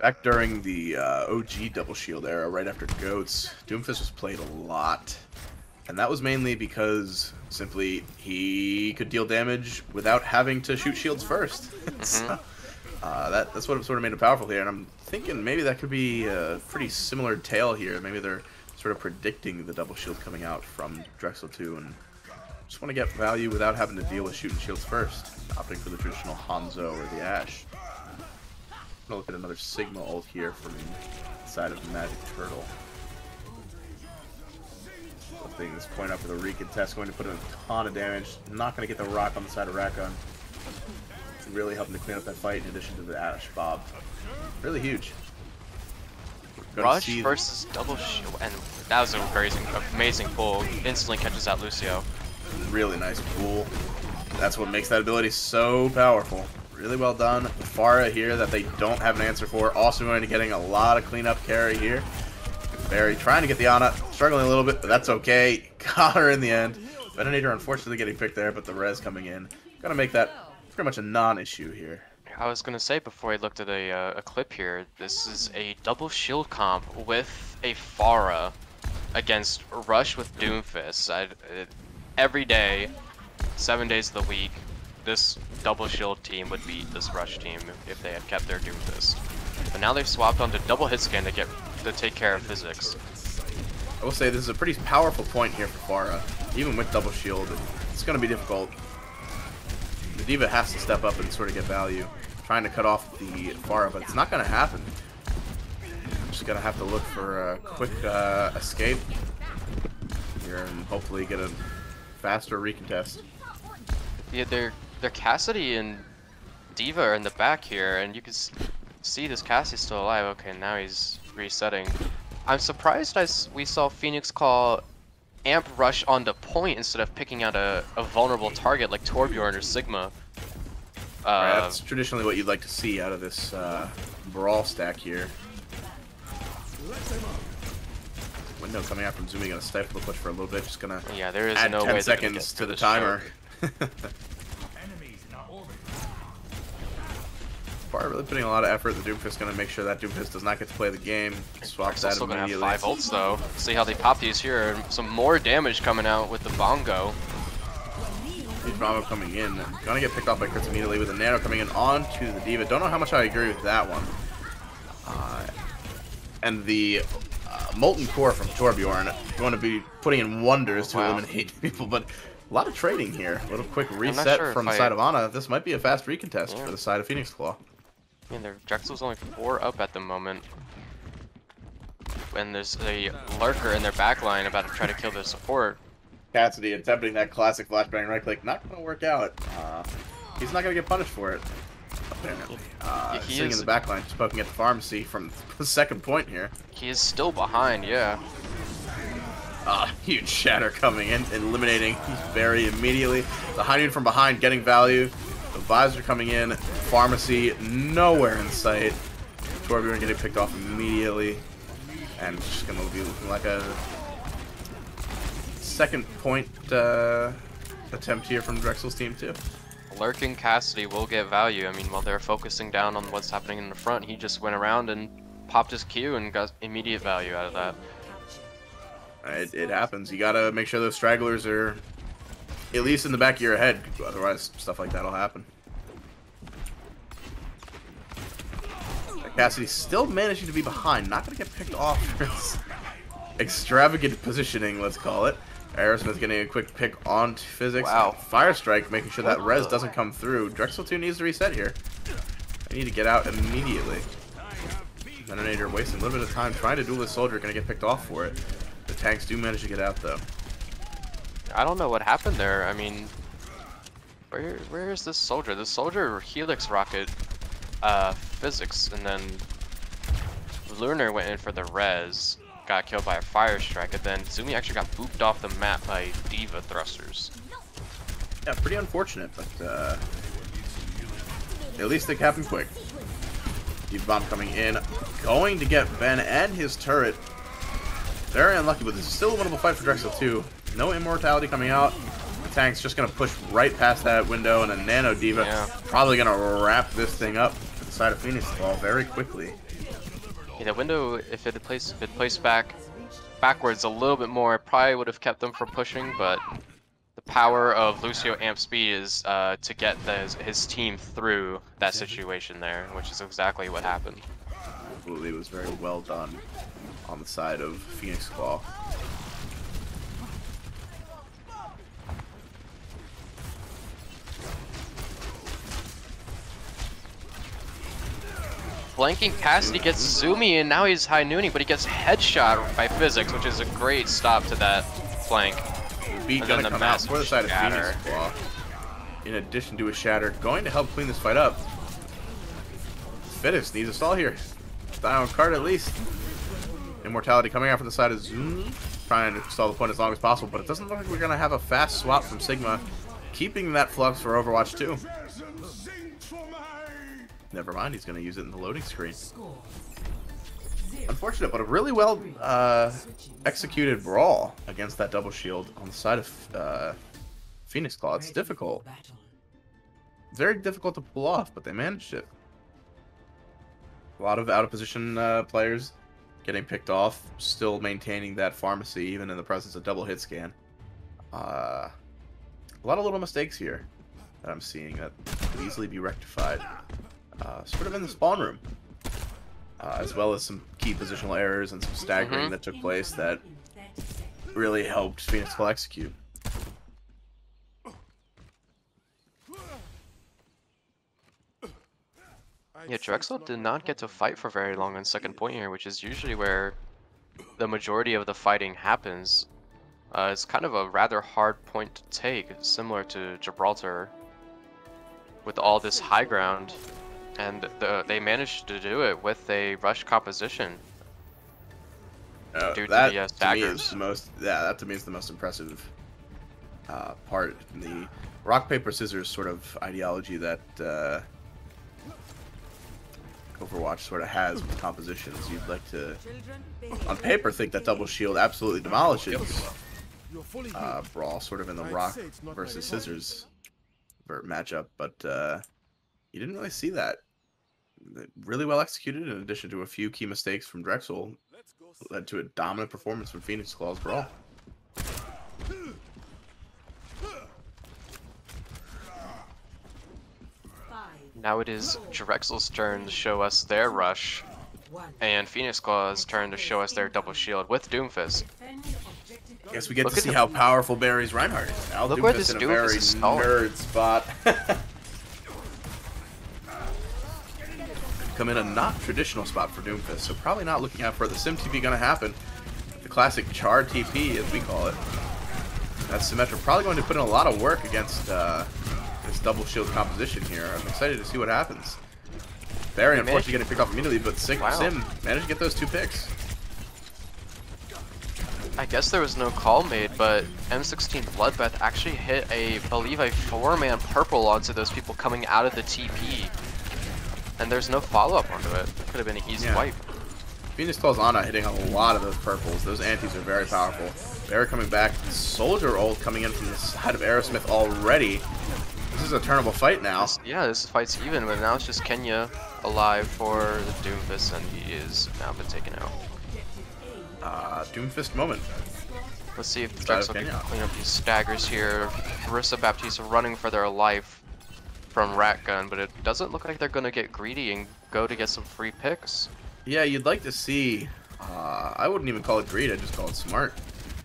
Back during the uh, OG Double Shield era, right after Goats, Doomfist was played a lot. And that was mainly because simply he could deal damage without having to shoot shields 1st so, uh, that, that's what sort of made it powerful here. And I'm thinking maybe that could be a pretty similar tale here. Maybe they're sort of predicting the Double Shield coming out from Drexel 2 and just want to get value without having to deal with shooting shields first, opting for the traditional Hanzo or the Ash. I'm gonna look at another Sigma ult here from the side of the Magic Turtle. Lifting this point up for the recontest, going to put in a ton of damage. Not going to get the rock on the side of Rakon. Really helping to clean up that fight in addition to the Ash Bob. Really huge. Rush versus double shield, and that was an amazing, amazing pull. Instantly catches out Lucio. Really nice pool. That's what makes that ability so powerful. Really well done. Pharah here that they don't have an answer for. Also going to getting a lot of cleanup carry here. Barry trying to get the Ana. Struggling a little bit, but that's okay. Got her in the end. Venator unfortunately getting picked there, but the res coming in. Gonna make that pretty much a non-issue here. I was gonna say before I looked at a, uh, a clip here, this is a double shield comp with a Pharah against Rush with Doomfist. I, it, every day, seven days of the week, this double shield team would beat this Rush team if, if they had kept their Doomfist. But now they've swapped onto double hit scan to get to take care of physics. I will say this is a pretty powerful point here for Pharah. Even with double shield, it's going to be difficult. The D.Va has to step up and sort of get value. Trying to cut off the Pharah, but it's not going to happen. Just going to have to look for a quick uh, escape here and hopefully get a faster recontest. Yeah, they're, they're Cassidy and D.Va are in the back here, and you can see this Cassidy's still alive. Okay, now he's resetting. I'm surprised I s we saw Phoenix Claw Amp Rush on the point instead of picking out a, a vulnerable target like Torbjorn or Sigma. Uh, right, that's traditionally what you'd like to see out of this uh, brawl stack here. Window coming out from Zumi, gonna stifle the push for a little bit. Just gonna yeah, there is add no 10 way seconds to the timer. Bar really putting a lot of effort. The Doomfist gonna make sure that Doomfist does not get to play the game. Swap that still immediately. Gonna have five ults though. See how they pop these here. Some more damage coming out with the bongo. Huge bongo coming in. Gonna get picked off by Crits immediately with the nano coming in onto the D.Va. Don't know how much I agree with that one. Uh, and the uh, Molten Core from Torbjorn going to be putting in wonders to wow. eliminate people, but a lot of trading here. A little quick reset sure from the I... side of Ana. This might be a fast recontest yeah. for the side of Phoenix Claw. I mean, their Drexel's only four up at the moment. And there's a lurker in their backline about to try to kill the support. Cassidy attempting that classic flashbang right click. Not to work out. Uh, he's not going to get punished for it. Apparently. Uh, he sitting is... in the backline, just poking at the Pharmercy from the second point here. He is still behind, yeah. Uh, huge shatter coming in, eliminating Barry immediately. The high from behind getting value. Visor coming in. Pharmercy nowhere in sight. Torbjorn getting picked off immediately. And just going to be looking like a second point uh, attempt here from Drexel's team too. Lurking Cassidy will get value. I mean, while they're focusing down on what's happening in the front, he just went around and popped his Q and got immediate value out of that. It, it happens. You gotta make sure those stragglers are at least in the back of your head, otherwise stuff like that'll happen. Cassidy still managing to be behind, not gonna get picked off for his extravagant positioning, let's call it. Aerosmith getting a quick pick on physics. Wow. Fire Strike making sure that res doesn't come through. Drexel 2 needs to reset here. I need to get out immediately. Detonator wasting a little bit of time trying to duel this soldier, gonna get picked off for it. The tanks do manage to get out though. I don't know what happened there. I mean, where where is this soldier? This soldier Helix rocket uh, physics, and then Lunar went in for the res, got killed by a fire strike, and then Zumi actually got booped off the map by D.Va thrusters. Yeah, pretty unfortunate, but uh, at least it happened quick. D.Va bomb coming in, going to get Ben and his turret. Very unlucky, but this is still a winnable fight for Drexel too. No immortality coming out. The tank's just gonna push right past that window, and a Nano D.Va Yeah. probably gonna wrap this thing up side of Phoenix Claw very quickly. Yeah, the window, if it had placed, if it placed back backwards a little bit more, it probably would have kept them from pushing, but the power of Lucio Amp Speed is uh, to get the, his team through that situation there, which is exactly what happened. Absolutely, it was very well done on the side of Phoenix Claw. Flanking Cassidy gets Zumi, and now he's high nooning, but he gets headshot by Physics, which is a great stop to that flank. Beat And gonna the come out for the side shatter. of Phoenix Claw. In addition to a shatter, going to help clean this fight up. Fittest needs a stall here. On card at least. Immortality coming out from the side of Zoom. Trying to stall the point as long as possible, but it doesn't look like we're gonna have a fast swap from Sigma. Keeping that flux for Overwatch 2. Never mind, he's gonna use it in the loading screen. Unfortunate, but a really well uh, executed brawl against that double shield on the side of uh, Phoenix Claw. It's difficult, very difficult to pull off, but they managed it. A lot of out of position uh, players getting picked off, still maintaining that Pharmercy even in the presence of double hit scan. Uh, a lot of little mistakes here that I'm seeing that could easily be rectified. Uh, sort of in the spawn room. Uh, as well as some key positional errors and some staggering Mhm. that took place that really helped Phoenix Claw execute. Yeah, Drexel did not get to fight for very long on second point here, which is usually where the majority of the fighting happens. Uh, it's kind of a rather hard point to take, similar to Gibraltar, with all this high ground, and the, they managed to do it with a rush composition. Uh, Due to that the, uh, to me is the most. Yeah, that to me is the most impressive uh, part. In the rock paper scissors sort of ideology that uh, Overwatch sort of has with compositions. You'd like to, on paper, think that double shield absolutely demolishes uh, brawl, sort of in the rock versus scissors matchup, but uh, you didn't really see that. Really well executed, in addition to a few key mistakes from Drexel, led to a dominant performance from Phoenix Claw's brawl. Now it is Drexel's turn to show us their rush, and Phoenix Claw's turn to show us their double shield with Doomfist. Guess we get Look to at see the- how powerful Barry's Reinhardt is now. Look where Doomfist this in a Doomfist very is nerd spot. Come in a not traditional spot for Doomfist, so probably not looking out for the Sim TP gonna happen. The classic Char TP, as we call it. That's Symmetra probably going to put in a lot of work against uh, this double shield composition here. I'm excited to see what happens. Barry, unfortunately, getting picked off immediately, but Sig- Wow. Sim managed to get those two picks. I guess there was no call made, but M16 Bloodbath actually hit a, believe a four-man purple onto those people coming out of the TP. And there's no follow-up onto it. Could have been an easy Yeah. wipe. Phoenix Claw's Ana hitting a lot of those purples. Those antis are very powerful. Barry coming back. Soldier ult coming in from the side of Aerosmith already. This is a turnable fight now. Yeah, this fight's even, but now it's just Kenya alive for the Doomfist, and he is now been taken out. Uh, Doomfist moment. Let's see if of Drexel can clean up these staggers here. Marissa Baptista running for their life from Ratgun, but it doesn't look like they're gonna get greedy and go to get some free picks. Yeah, you'd like to see. Uh, I wouldn't even call it greed. I'd just call it smart.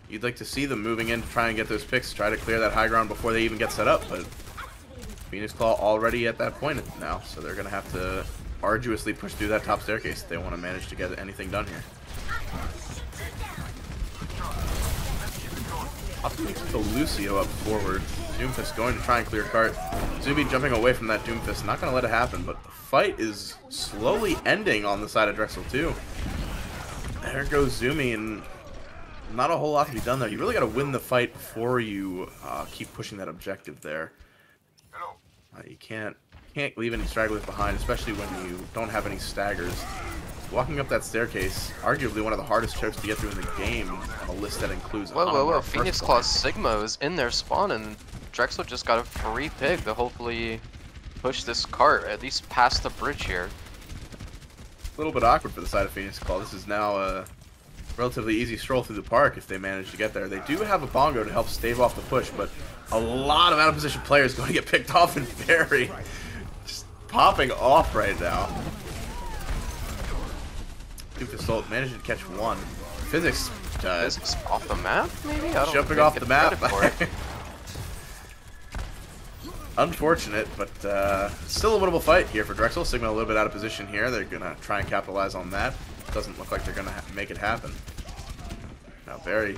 You'd like to see them moving in to try and get those picks, try to clear that high ground before they even get set up. But Phoenix Claw already at that point now, so they're gonna have to arduously push through that top staircase if they want to manage to get anything done here. Optimus the Lucio up forward. Doomfist going to try and clear cart. Zuby jumping away from that Doomfist. Not going to let it happen, but the fight is slowly ending on the side of Drexel too. There goes Zumi, and not a whole lot to be done there. You really got to win the fight before you uh, keep pushing that objective there. Uh, you can't can't leave any stragglers behind, especially when you don't have any staggers. Walking up that staircase, arguably one of the hardest chokes to get through in the game on a list that includes Whoa, whoa, whoa! Phoenix. Claw Sigma is in their spawn, and Drexel just got a free pick to hopefully push this cart at least past the bridge here. A little bit awkward for the side of Phoenix Claw. This is now a relatively easy stroll through the park if they manage to get there. They do have a bongo to help stave off the push, but a lot of out of position players going to get picked off and very just popping off right now. Duke Assault managed to catch one. Physics, uh, Physics off the map, maybe? I jumping off the map. for it. Unfortunate, but uh, still a winnable fight here for Drexel. Sigma a little bit out of position here. They're going to try and capitalize on that. Doesn't look like they're going to make it happen. Now, very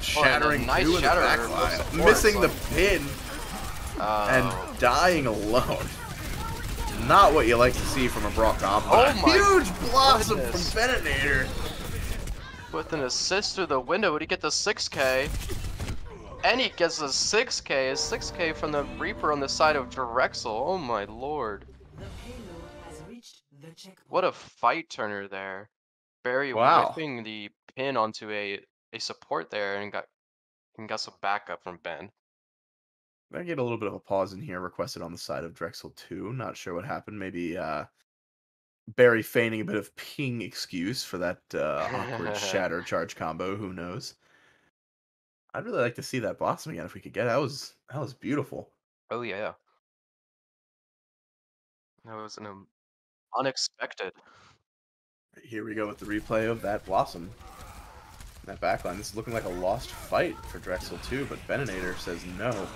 shattering nice through in the shatter back line. Missing the pin Oh. and dying alone. Not what you like to see from a Brock comp. Oh my huge blossom goodness. from Beninator. With an assist through the window, would he get the 6k? And he gets a 6k, a 6k from the Reaper on the side of Drexel. Oh my lord. The payload has reached the checkpoint. What a fight turner there. Barry Wow. whipping the pin onto a a support there and got and got some backup from Ben. I get a little bit of a pause in here requested on the side of Drexel 2. Not sure what happened. Maybe uh Barry feigning a bit of ping excuse for that uh, awkward shatter charge combo. Who knows? I'd really like to see that blossom again if we could get it. That was that was beautiful. Oh yeah. That was an um, unexpected. Here we go with the replay of that blossom. That backline. This is looking like a lost fight for Drexel too, but Beninator says no.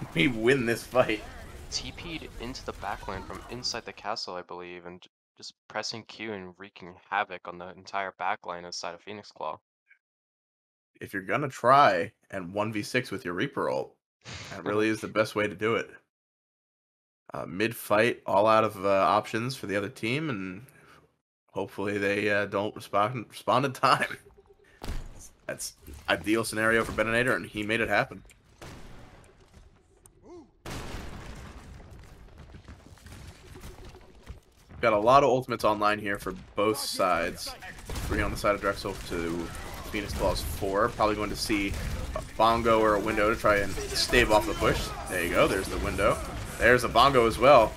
we win this fight. TP'd into the backline from inside the castle, I believe, and just pressing Q and wreaking havoc on the entire backline inside of Phoenix Claw. If you're gonna try and 1v6 with your Reaper ult, that really is the best way to do it. Uh, Mid fight, all out of uh, options for the other team, and hopefully they uh, don't respond respond in time. That's ideal scenario for Beninator, and he made it happen. Got a lot of ultimates online here for both sides. Three on the side of Drexel to Phoenix Claws four. Probably going to see a bongo or a window to try and stave off the push. There you go. There's the window. There's a bongo as well.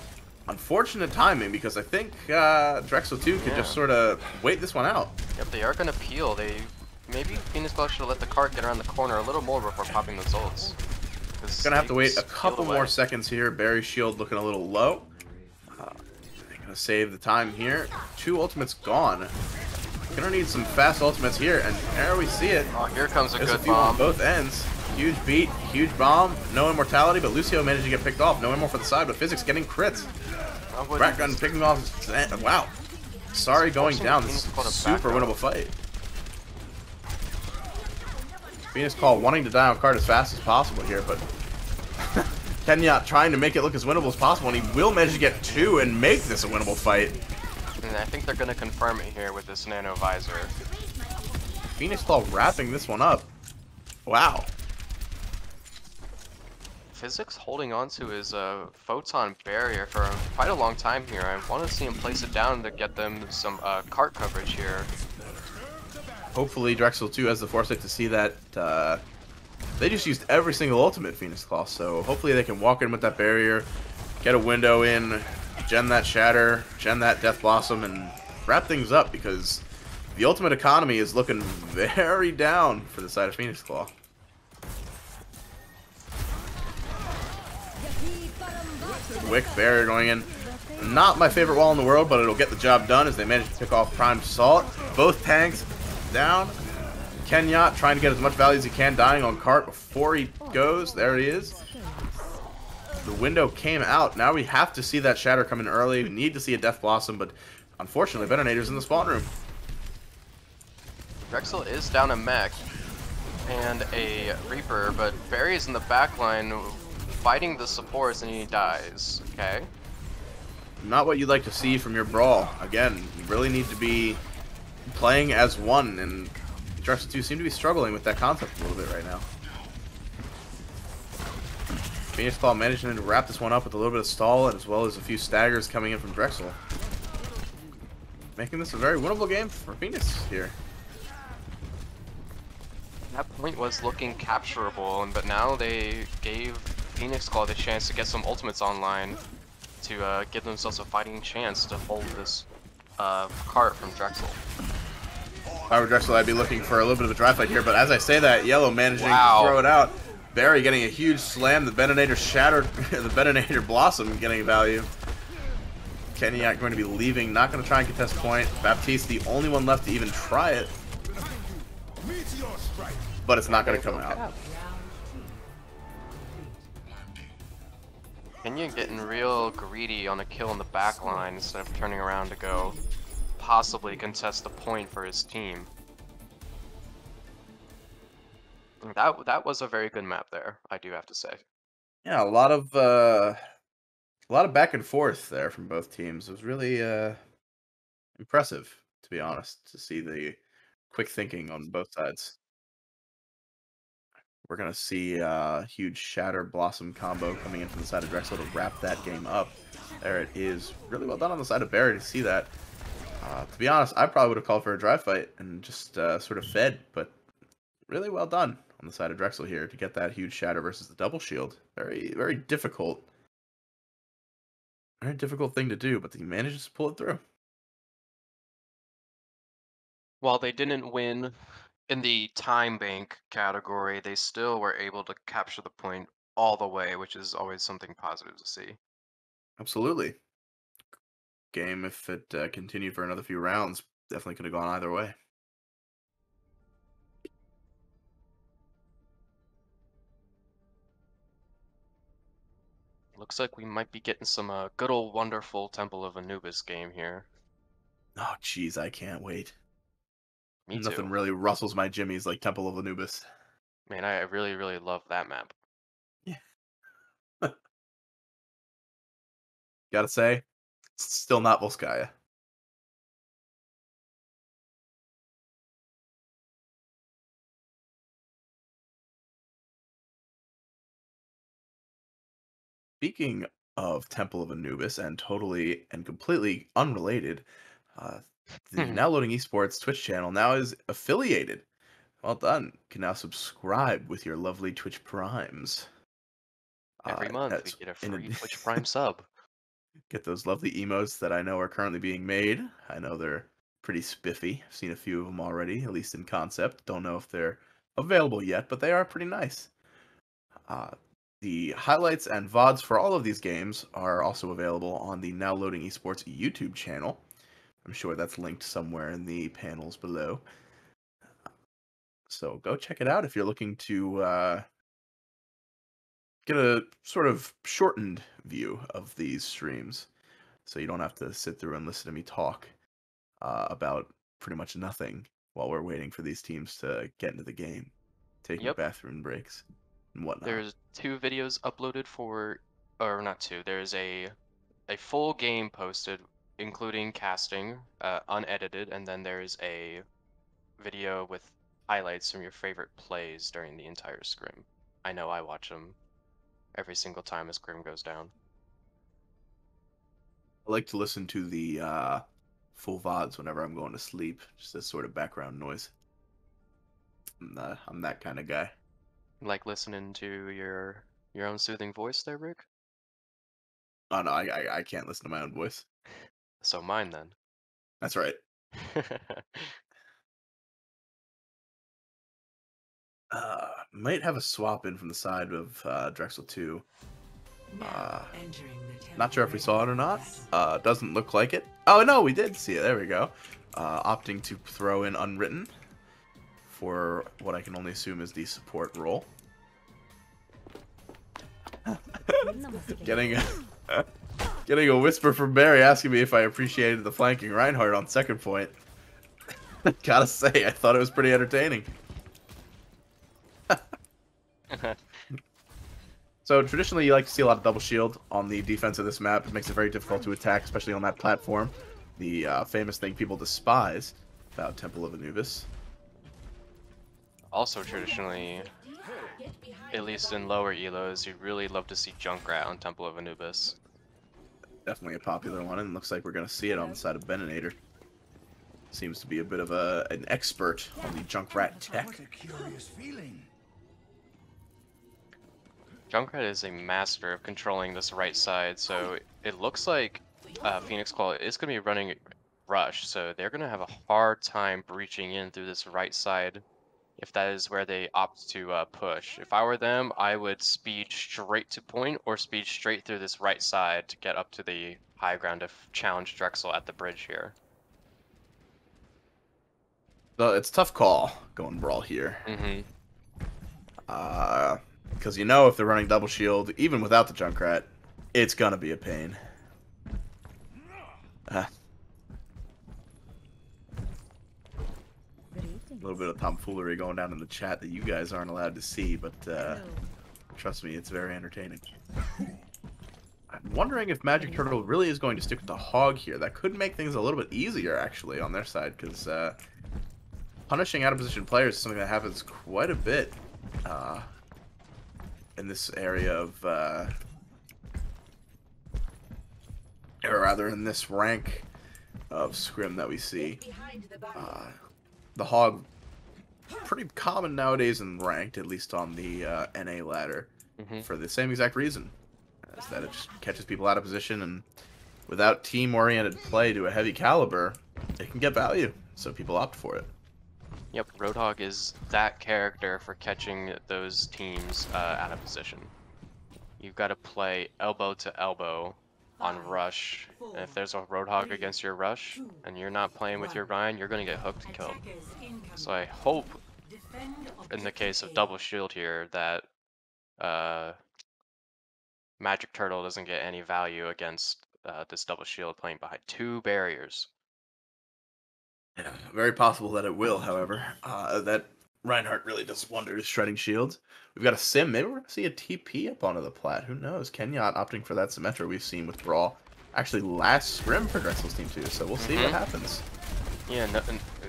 Unfortunate timing because I think uh, Drexel 2 could Yeah. just sort of wait this one out. Yep, they are gonna peel. They maybe Phoenix Claw should have let the cart get around the corner a little more before popping those ults. Gonna have to wait a couple more seconds here. Barry's shield looking a little low. Gonna save the time here. Two ultimates gone. Gonna need some fast ultimates here, and there we see it. Oh, here comes a There's a good on bomb. both ends. Huge beat, huge bomb, no immortality, but Lucio managed to get picked off. No more for the side, but Physics getting crits. Rat Gun picking off. Wow. Sorry going down. This is a super winnable fight. Venus Call wanting to die on card as fast as possible here, but Kenya trying to make it look as winnable as possible, and he will manage to get two and make this a winnable fight. And I think they're gonna confirm it here with this nano visor. Phoenix Claw wrapping this one up. Wow. Physics holding on to his uh, photon barrier for quite a long time here. I want to see him place it down to get them some uh, cart coverage here. Hopefully Drexel 2 has the foresight to see that uh, they just used every single ultimate Phoenix Claw, so hopefully they can walk in with that barrier, get a window in, gen that Shatter, gen that Death Blossom, and wrap things up because the ultimate economy is looking very down for the side of Phoenix Claw. Wick barrier going in. Not my favorite wall in the world, but it'll get the job done as they manage to pick off Prime Salt. Both tanks down. Kenyatt trying to get as much value as he can, dying on cart before he goes. There he is. The window came out. Now we have to see that shatter come in early. We need to see a Death Blossom, but unfortunately, Beninator's in the spawn room. Drexel is down a mech and a Reaper, but Barry's in the back line fighting the supports and he dies. Okay. Not what you'd like to see from your brawl. Again, you really need to be playing as one, and Drexel 2 seem to be struggling with that concept a little bit right now. Phoenix Claw managing to wrap this one up with a little bit of stall, as well as a few staggers coming in from Drexel. Making this a very winnable game for Phoenix here. That point was looking capturable, but now they gave Phoenix Claw the chance to get some ultimates online to uh, give themselves a fighting chance to hold this uh, cart from Drexel. If I were Drexel, I'd be looking for a little bit of a dry fight here, but as I say that, Yellow managing Wow. to throw it out. Barry getting a huge slam, the Beninator shattered, the Beninator Blossom getting value. Kenyatt going to be leaving, not going to try and contest point. Baptiste, the only one left to even try it, but it's not going to come out. Kenya getting real greedy on a kill in the back line instead of turning around to go possibly contest a point for his team. That that was a very good map there, I do have to say. Yeah, a lot of uh, a lot of back and forth there from both teams. It was really uh, impressive, to be honest, to see the quick thinking on both sides. We're gonna see a huge Shatter Blossom combo coming in from the side of Drexel to wrap that game up. There it is. Really well done on the side of Barry to see that. Uh, to be honest, I probably would have called for a dry fight and just uh, sort of fed, but really well done on the side of Drexel here to get that huge shatter versus the double shield. Very, very difficult. Very difficult thing to do, but he manages to pull it through. While they didn't win in the time bank category, they still were able to capture the point all the way, which is always something positive to see. Absolutely. Game, if it uh, continued for another few rounds, definitely could have gone either way. Looks like we might be getting some uh, good old wonderful Temple of Anubis game here. Oh, jeez, I can't wait. Me Nothing too. really rustles my jimmies like Temple of Anubis. Man, I I really, really love that map. Yeah. Gotta say, still not Volskaya. Speaking of Temple of Anubis and totally and completely unrelated, uh, the Hmm. Now Loading Esports Twitch channel now is affiliated. Well done. You can now subscribe with your lovely Twitch Primes. Every Uh, month we get a free Twitch Prime sub. Get those lovely emotes that I know are currently being made. I know they're pretty spiffy. I've seen a few of them already, at least in concept. Don't know if they're available yet, but they are pretty nice. Uh, the highlights and VODs for all of these games are also available on the Now Loading Esports YouTube channel. I'm sure that's linked somewhere in the panels below. So go check it out if you're looking to uh, get a sort of shortened view of these streams. So you don't have to sit through and listen to me talk uh, about pretty much nothing while we're waiting for these teams to get into the game, taking Yep. bathroom breaks and whatnot. There's two videos uploaded for, or not two. There's a a full game posted, including casting, uh, unedited, and then there's a video with highlights from your favorite plays during the entire scrim. I know I watch them every single time a scrim goes down. I like to listen to the uh, full VODs whenever I'm going to sleep, just as sort of background noise. I'm, uh, I'm that kind of guy. Like listening to your your own soothing voice there, Rick. Oh no, I, I I can't listen to my own voice. So mine then. That's right. Uh, might have a swap in from the side of uh, Drexel too. Now Uh, Not sure if we saw it or not. Uh, doesn't look like it. Oh no, we did see it. There we go. Uh, opting to throw in unwritten for what I can only assume is the support role. Getting a, getting a whisper from Barry asking me if I appreciated the flanking Reinhardt on second point. Gotta say, I thought it was pretty entertaining. So traditionally, you like to see a lot of double shield on the defense of this map. It makes it very difficult to attack, especially on that platform. The uh, famous thing people despise about Temple of Anubis. also, traditionally, at least in lower elos, you really love to see Junkrat on Temple of Anubis. Definitely a popular one, and looks like we're going to see it on the side of Beninator. Seems to be a bit of a an expert on the Junkrat tech. What a curious feeling. Junkrat is a master of controlling this right side, so it looks like uh, Phoenix Claw is going to be running Rush, so they're going to have a hard time breaching in through this right side if that is where they opt to uh, push. If I were them, I would speed straight to point or speed straight through this right side to get up to the high ground to challenge Drexel at the bridge here. So it's a tough call going brawl here. hmm Uh, because you know if they're running double shield, even without the Junkrat, it's gonna be a pain. Ah, a little bit of tomfoolery going down in the chat that you guys aren't allowed to see, but uh, trust me, it's very entertaining. I'm wondering if Magic Turtle really is going to stick with the Hog here. That could make things a little bit easier, actually, on their side, because uh, punishing out-of-position players is something that happens quite a bit uh, in this area of... Uh, or rather, in this rank of scrim that we see. Uh, the hog, pretty common nowadays in ranked, at least on the uh, NA ladder, Mhm. for the same exact reason, is that it just catches people out of position, and without team-oriented play to a heavy caliber, it can get value, so people opt for it. Yep, Roadhog is that character for catching those teams uh, out of position. You've got to play elbow to elbow on rush. And if there's a Roadhog against your rush and you're not playing with your Rein, you're going to get hooked and killed. So I hope in the case of double shield here that uh, Magic Turtle doesn't get any value against uh, this double shield playing behind two barriers. Yeah, very possible that it will, however. Uh, that Reinhardt really does wonders shredding shields. We've got a sim. Maybe we're going to see a TP up onto the plat. Who knows? Kenyatt opting for that Symmetra we've seen with Brawl. Actually, last scrim for Drexel's team, too, so we'll see what Mhm. happens. Yeah, no,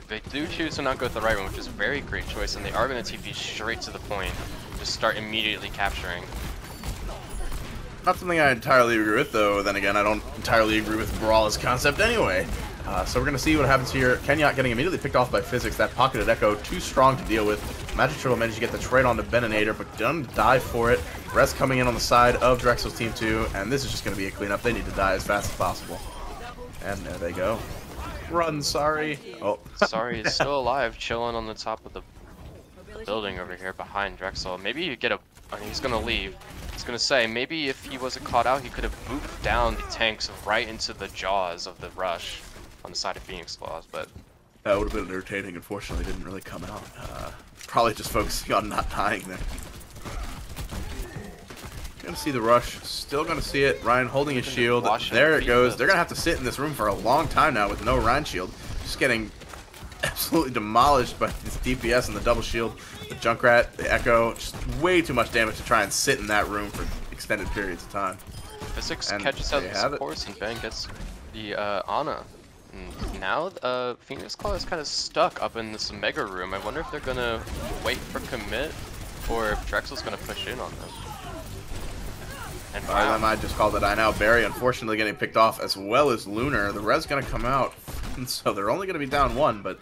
they do choose to not go with the right one, which is a very great choice, and they are going to TP straight to the point. Just start immediately capturing. Not something I entirely agree with, though. Then again, I don't entirely agree with Brawl's concept anyway. Uh, so we're going to see what happens here. Kenyatt getting immediately picked off by Physics. That pocketed Echo, too strong to deal with. Magic Turtle managed to get the trade on to Beninator, but doesn't die for it. Res coming in on the side of Drexel's team, too. And this is just going to be a cleanup. They need to die as fast as possible. And there they go. Run, sorry. Oh, Sorry, is still alive, chilling on the top of the building over here behind Drexel. Maybe you get a. I mean, he's gonna leave. He's gonna say maybe if he wasn't caught out, he could have booped down the tanks right into the jaws of the rush on the side of Phoenix Claws. But that would have been entertaining. Unfortunately, didn't really come out. Uh, probably just focusing on not dying there. Gonna see the rush. Still gonna see it. Rein holding his shield. There it goes. They're gonna have to sit in this room for a long time now with no Rein shield. Just getting absolutely demolished by this DPS and the double shield. The Junkrat, the Echo. Just way too much damage to try and sit in that room for extended periods of time. Physics And catches out the you have it. supports and Ben gets the uh, Ana. And now uh, Phoenix Claw is kind of stuck up in this mega room. I wonder if they're gonna wait for commit or if Drexel's gonna push in on them. And I, I wow, might just call that I now. Barry unfortunately getting picked off as well as Lunar. The res gonna come out, and so they're only gonna be down one, but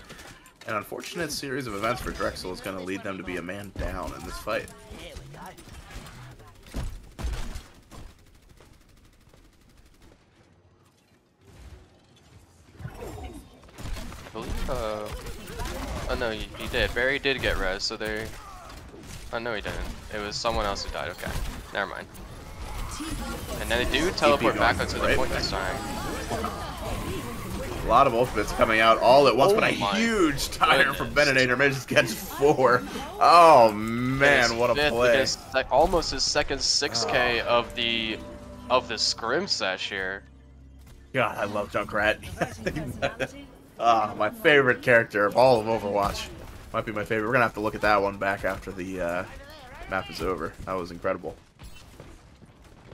an unfortunate series of events for Drexel is gonna lead them to be a man down in this fight. Believe, uh... Oh no, he, he did. Barry did get res, so they... Oh no, he didn't. It was someone else who died. Okay, never mind. And then they do teleport back going onto the point back. this time. A lot of ultimates coming out all at once, Oh but a huge tire from goodness. Beninator manages to catch four. Oh man, what a fifth play! like, almost his second 6k Oh. of the of the scrim sesh here. God, I love Junkrat. Ah, my favorite character of all of Overwatch. Might be my favorite. We're gonna have to look at that one back after the uh, map is over. That was incredible.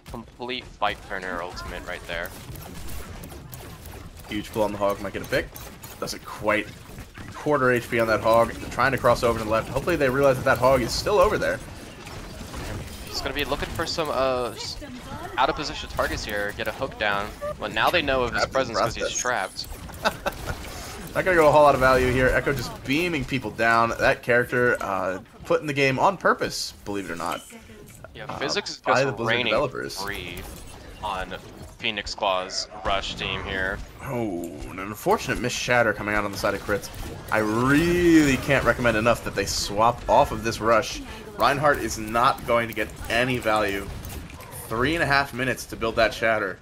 Complete fight turner ultimate right there. Huge pull on the hog, might get a pick. Doesn't quite quarter HP on that hog. They're trying to cross over to the left. Hopefully they realize that that hog is still over there. He's gonna be looking for some uh out of position targets here, get a hook down. Well, now they know of his presence because he's trapped. Not gonna go a whole lot of value here. Echo just beaming people down. That character uh, put in the game on purpose, believe it or not. Yeah, Uh, physics is by the Blizzard raining developers. free on Phoenix Claw's rush team here. Oh, an unfortunate miss shatter coming out on the side of crits. I really can't recommend enough that they swap off of this rush. Reinhardt is not going to get any value. Three and a half minutes to build that shatter.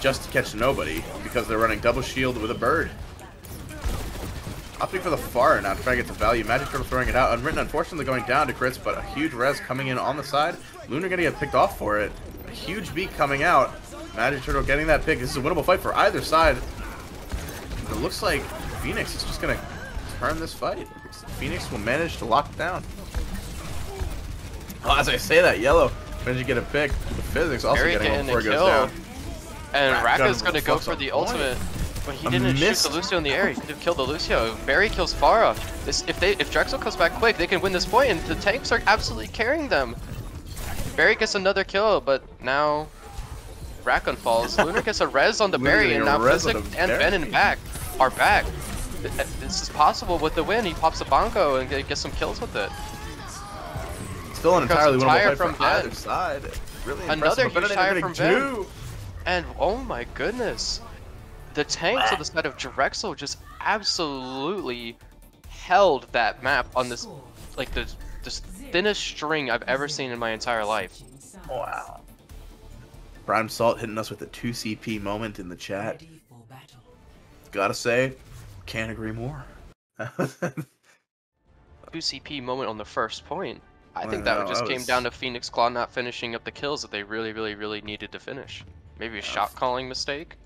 Just to catch nobody, because they're running double shield with a bird. Opting for the far now to try to get the value. Magic Turtle throwing it out. Unwritten unfortunately going down to crits, but a huge res coming in on the side. Lunar gonna get picked off for it. A huge beat coming out. Magic Turtle getting that pick. This is a winnable fight for either side. It looks like Phoenix is just gonna turn this fight. Phoenix will manage to lock it down. Oh, as I say that, Yellow managed to get a pick. The physics also Barry getting getting one before a it goes down. And Raka's gonna go for a the ultimate, but he didn't shoot the Lucio in the air. He could have killed the Lucio. Barry kills Pharah. This, if they, if Drexel comes back quick, they can win this point, and the tanks are absolutely carrying them. Barry gets another kill, but now Raccoon falls. Lunar gets a res on the Barry, Literally and now Physic and. Ben in back are back. Th- th- This is possible with the win. He pops a bongo and gets some kills with it. Still an entirely winnable fight from from either side. Really Another impressive. Huge tire from Ben. two. And oh my goodness, the tanks on the side of Drexel just absolutely held that map on this, like the, the thinnest string I've ever seen in my entire life. Wow. Prime Salt hitting us with a 2 CP moment in the chat. Ready for battle. Gotta say, can't agree more. 2CP moment on the first point. I Well, think that no, just that came was- down to Phoenix Claw not finishing up the kills that they really, really, really needed to finish. Maybe a shot calling mistake.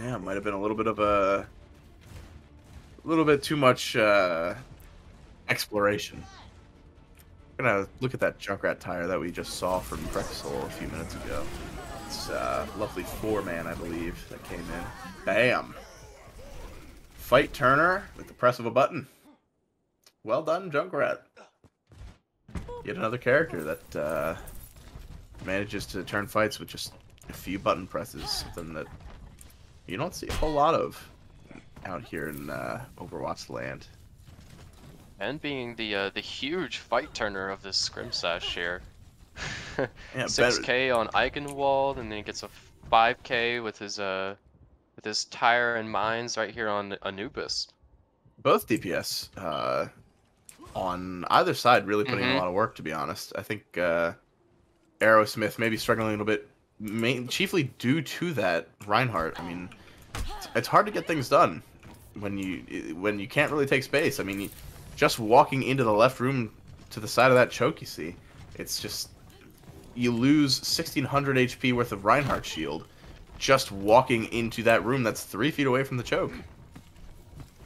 Yeah, it might have been a little bit of a, a little bit too much uh, exploration. Gonna look at that Junkrat tire that we just saw from Drexel a few minutes ago. It's uh, lovely four man, I believe, that came in. Bam! Fight Turner with the press of a button. Well done, Junkrat. Yet another character that uh, manages to turn fights with just a few button presses, something that you don't see a whole lot of out here in uh, Overwatch land. And being the uh, the huge fight turner of this scrim sesh here. Yeah, 6k on Eichenwalde, and then he gets a 5k with his uh with his tire and mines right here on Anubis. both DPS uh, on either side really putting in Mhm. a lot of work. To be honest, I think uh, Aerosmith maybe struggling a little bit, main, chiefly due to that Reinhardt. I mean, it's, hard to get things done when you when you can't really take space. I mean, just walking into the left room to the side of that choke, you see, it's just you lose 1600 HP worth of Reinhardt shield just walking into that room that's three feet away from the choke.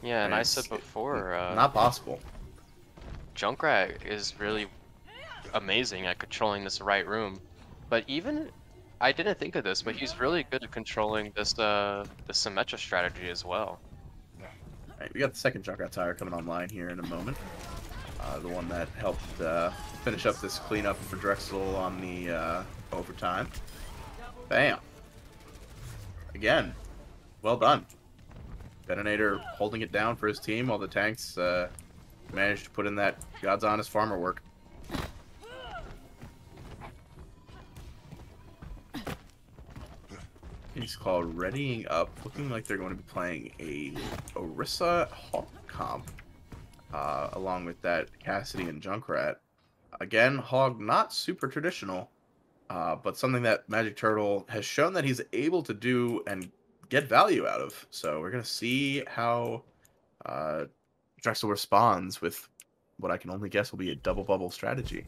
Yeah, and I said before, uh, Not possible. Junkrat is really amazing at controlling this right room. But even I didn't think of this, but he's really good at controlling this uh the Symmetra strategy as well. Alright, we got the second Junkrat tire coming online here in a moment. Uh, the one that helped uh, finish up this cleanup for Drexel on the uh, overtime. Bam. Again, well done. Detonator holding it down for his team while the tanks uh, managed to put in that God's honest farmer work. Phoenix Claw readying up, looking like they're going to be playing a Orisa Hog comp, uh, along with that Cassidy and Junkrat. Again, Hog not super traditional, uh, but something that Magic Turtle has shown that he's able to do and get value out of. So we're gonna see how uh, Drexel responds with what I can only guess will be a double bubble strategy.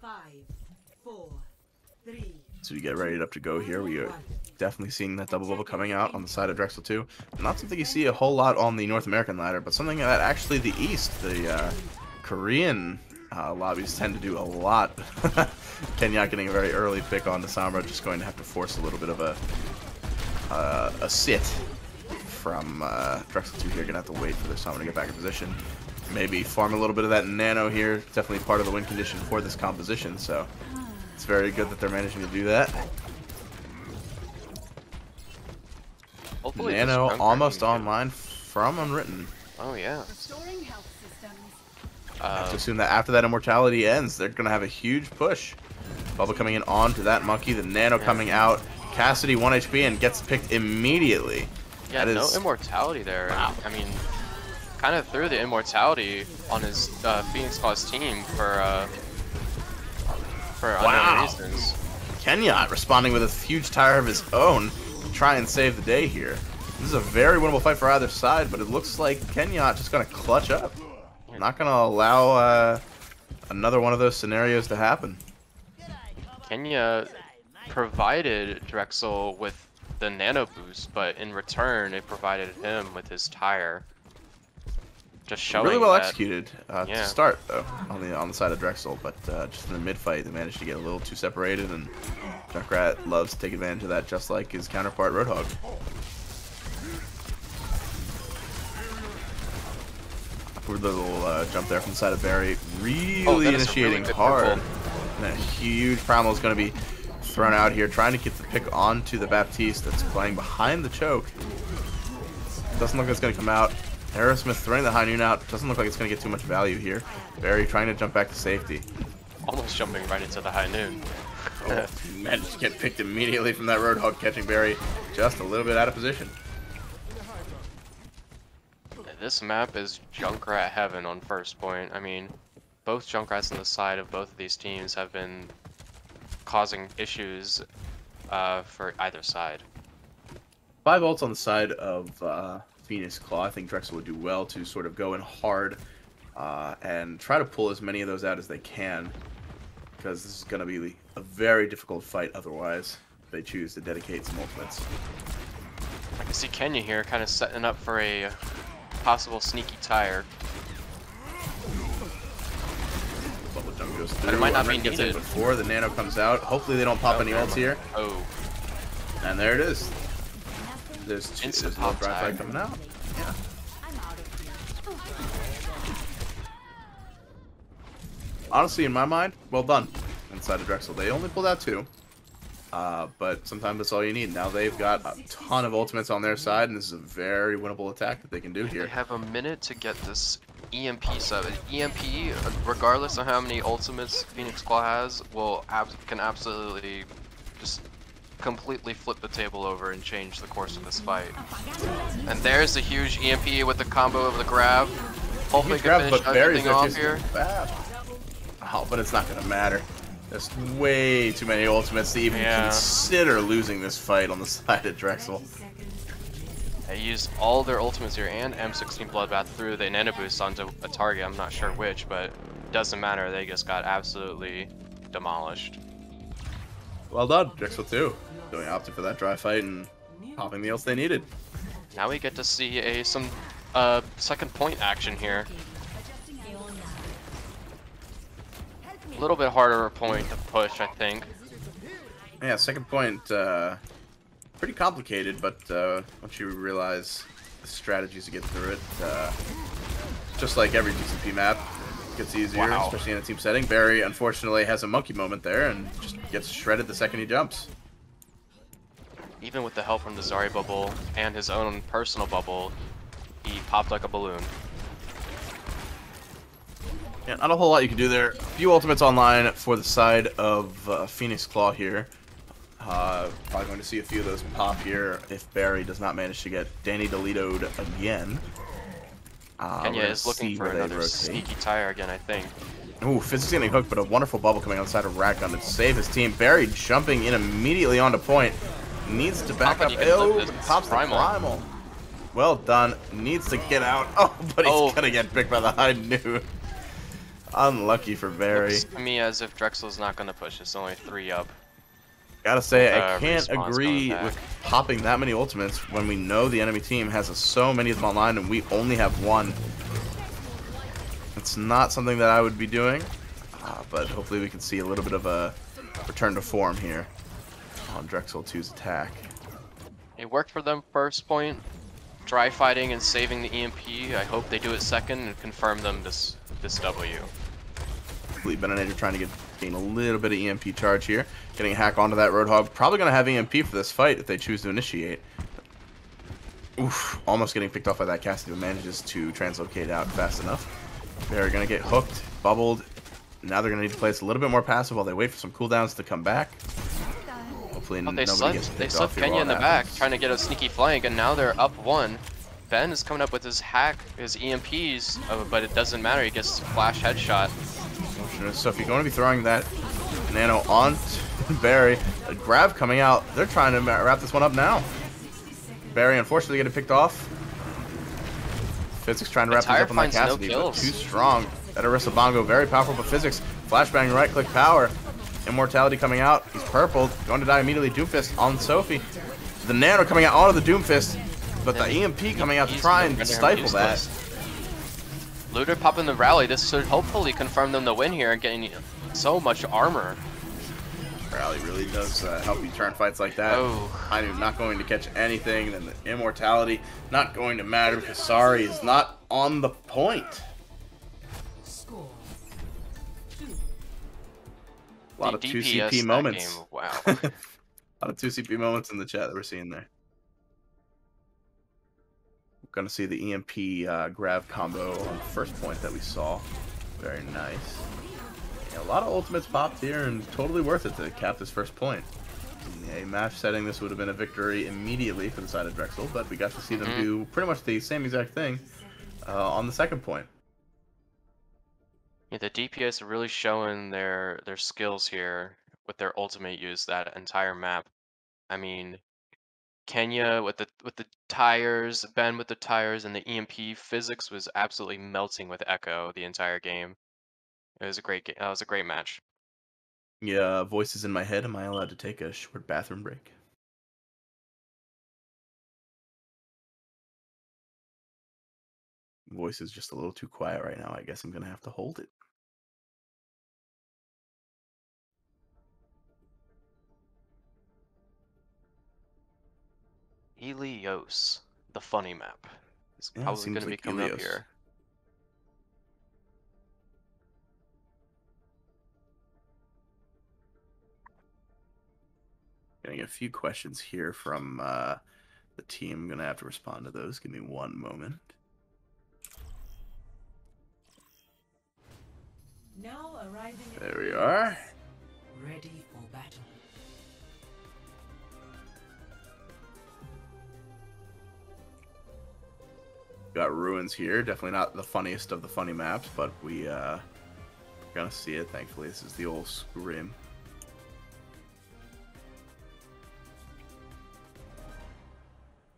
Five, four, we get ready up to go here. We are definitely seeing that double bubble coming out on the side of Drexel too. Not something you see a whole lot on the North American ladder, but something that actually the East, the uh, Korean uh, lobbies tend to do a lot. Kenya getting a very early pick on the Sombra, just going to have to force a little bit of a uh, a sit from uh, Drexel 2 here. Gonna have to wait for the Sombra to get back in position. Maybe farm a little bit of that nano here. Definitely part of the win condition for this composition, so it's very good that they're managing to do that. Hopefully Nano almost can get- online from Unwritten. Oh yeah. Restoring. I have Uh, to assume that after that immortality ends, they're gonna have a huge push. Bubba coming in onto that monkey, the Nano coming out. Cassidy 1 HP and gets picked immediately. yeah, that no is- immortality there. Wow. I mean, kind of threw the immortality on his uh, Phoenix Claw's team for uh, for Wow. unknown reasons. Kenya responding with a huge tire of his own to try and save the day here. This is a very winnable fight for either side, but it looks like Kenya just gonna clutch up. Not gonna allow uh, another one of those scenarios to happen. Kenya provided Drexel with the nano boost, but in return, it provided him with his tire. Just showing really well that, executed uh, Yeah. to start though on the on the side of Drexel, but uh, just in the mid fight they managed to get a little too separated, and Junkrat loves to take advantage of that, just like his counterpart Roadhog. little uh, jump there from the side of Barry. Really Oh, a really initiating hard. And a huge primal is going to be thrown out here, trying to get the pick onto the Baptiste that's playing behind the choke. Doesn't look like it's going to come out. Aerosmith throwing the high noon out. Doesn't look like it's going to get too much value here. Barry trying to jump back to safety. Almost jumping right into the high noon. Oh, managed to get picked immediately from that Roadhog, catching Barry just a little bit out of position. This map is Junkrat heaven on first point. I mean, both Junkrats on the side of both of these teams have been causing issues uh, for either side. Five ults on the side of uh, Phoenix Claw. I think Drexel would do well to sort of go in hard uh, and try to pull as many of those out as they can. Because this is going to be a very difficult fight otherwise. If they choose to dedicate some ultimates. I can see Kenya here kind of setting up for a possible sneaky tire. Bubble jump goes But it might not be Unreal gets in needed. before the nano comes out. Hopefully they don't pop Oh, any ults here. Oh, And there it is. There's two. Instant There's pop dry tag. coming out. Yeah. I'm out of here. honestly, in my mind, well done inside of Drexel. They only pulled out two. Uh, but sometimes that's all you need. Now they've got a ton of ultimates on their side, and this is a very winnable attack that they can do here. they have a minute to get this EMP sub. EMP, regardless of how many ultimates Phoenix Claw has, will ab can absolutely just completely flip the table over and change the course of this fight. And there's the huge EMP with the combo of the grab. Hopefully can grab, finish everything off here. Oh, but it's not gonna matter. There's way too many ultimates to even yeah. consider losing this fight on the side of Drexel. They used all their ultimates here and M16 Bloodbath through the Nano Boost onto a target, I'm not sure which, but doesn't matter, they just got absolutely demolished. Well done, Drexel 2. They opted for that dry fight and popping the else they needed. Now we get to see a some uh, second point action here. A little bit harder point to push, I think. Yeah, second point, uh, pretty complicated, but uh, once you realize the strategies to get through it, uh, just like every GCP map, it gets easier, wow. especially in a team setting. Barry, unfortunately, has a monkey moment there and just gets shredded the second he jumps. Even with the help from the Zarya bubble and his own personal bubble, he popped like a balloon. Yeah, not a whole lot you can do there. A few ultimates online for the side of uh, Phoenix Claw here. Uh, probably going to see a few of those pop here if Barry does not manage to get Danny DeVito'd again. Uh, Kenya is looking for another rotate. sneaky tire again, I think. Ooh, Fizz is getting hooked, but a wonderful bubble coming outside of Ratgun to save his team. Barry jumping in immediately onto point. Needs to back up. about you can Oh, pops primal? the primal. Well done. Needs to get out. Oh, but he's Oh. gonna get picked by the high noon. Unlucky for Barry. Looks to me as if Drexel's not gonna push. It's only three up. Gotta say, I Uh, can't agree with popping that many ultimates when we know the enemy team has so many of them online and we only have one. It's not something that I would be doing, uh, but hopefully we can see a little bit of a return to form here on Drexel 2's attack. It worked for them first point, dry fighting and saving the EMP. I hope they do it second and confirm them this this W. Fleet Beninator trying to get gain a little bit of EMP charge here. Getting a hack onto that Roadhog. Probably going to have EMP for this fight if they choose to initiate. Oof, almost getting picked off by that Cassidy, but manages to translocate out fast enough. They're going to get hooked, bubbled. Now they're going to need to play this a little bit more passive while they wait for some cooldowns to come back. Hopefully Well, they gets they off Kenya in the it back, trying to get a sneaky flank, and now they're up one. Ben is coming up with his hack, his EMPs, uh, but it doesn't matter. He gets flash headshot. So if you're going to be throwing that nano on Barry, a grab coming out, they're trying to wrap this one up now. Barry unfortunately getting picked off. Physics trying to wrap things up on that finds no Cassidy, but too strong. That Orisa Bongo, very powerful, but physics. Flashbang right click power. Immortality coming out. He's purpled. Going to die immediately. Doomfist on Sophie. The nano coming out onto the Doomfist. But the EMP coming out to try and stifle that. Looter popping the rally. This should hopefully confirm them the win here and getting so much armor. Rally really does uh, help you turn fights like that. Oh. I am not going to catch anything. Then the immortality not going to matter because Zarya is not on the point. A lot The of two DPS CP moments. game, wow. a lot of two CP moments in the chat that we're seeing there. We're Gonna see the EMP uh, grab combo on the first point that we saw. Very nice. Yeah, a lot of ultimates popped here and totally worth it to cap this first point. In a match setting, this would have been a victory immediately for the side of Drexel, but we got to see them Mhm. do pretty much the same exact thing uh, on the second point. Yeah, the DPS are really showing their their skills here with their ultimate use that entire map. I mean, Kenya with the with the tires, Ben with the tires, and the EMP physics was absolutely melting with Echo the entire game. It was a great game. That was a great match. Yeah, voices in my head. Am I allowed to take a short bathroom break? Voice is just a little too quiet right now. I guess I'm gonna have to hold it. Ilios, the funny map, is Yeah, probably seems going to be like coming up here. Getting a few questions here from uh, the team. I'm gonna have to respond to those. Give me one moment. Now arriving There we are. ready for battle. Got ruins here. Definitely not the funniest of the funny maps, but we uh, gonna see it. Thankfully, this is the old scrim.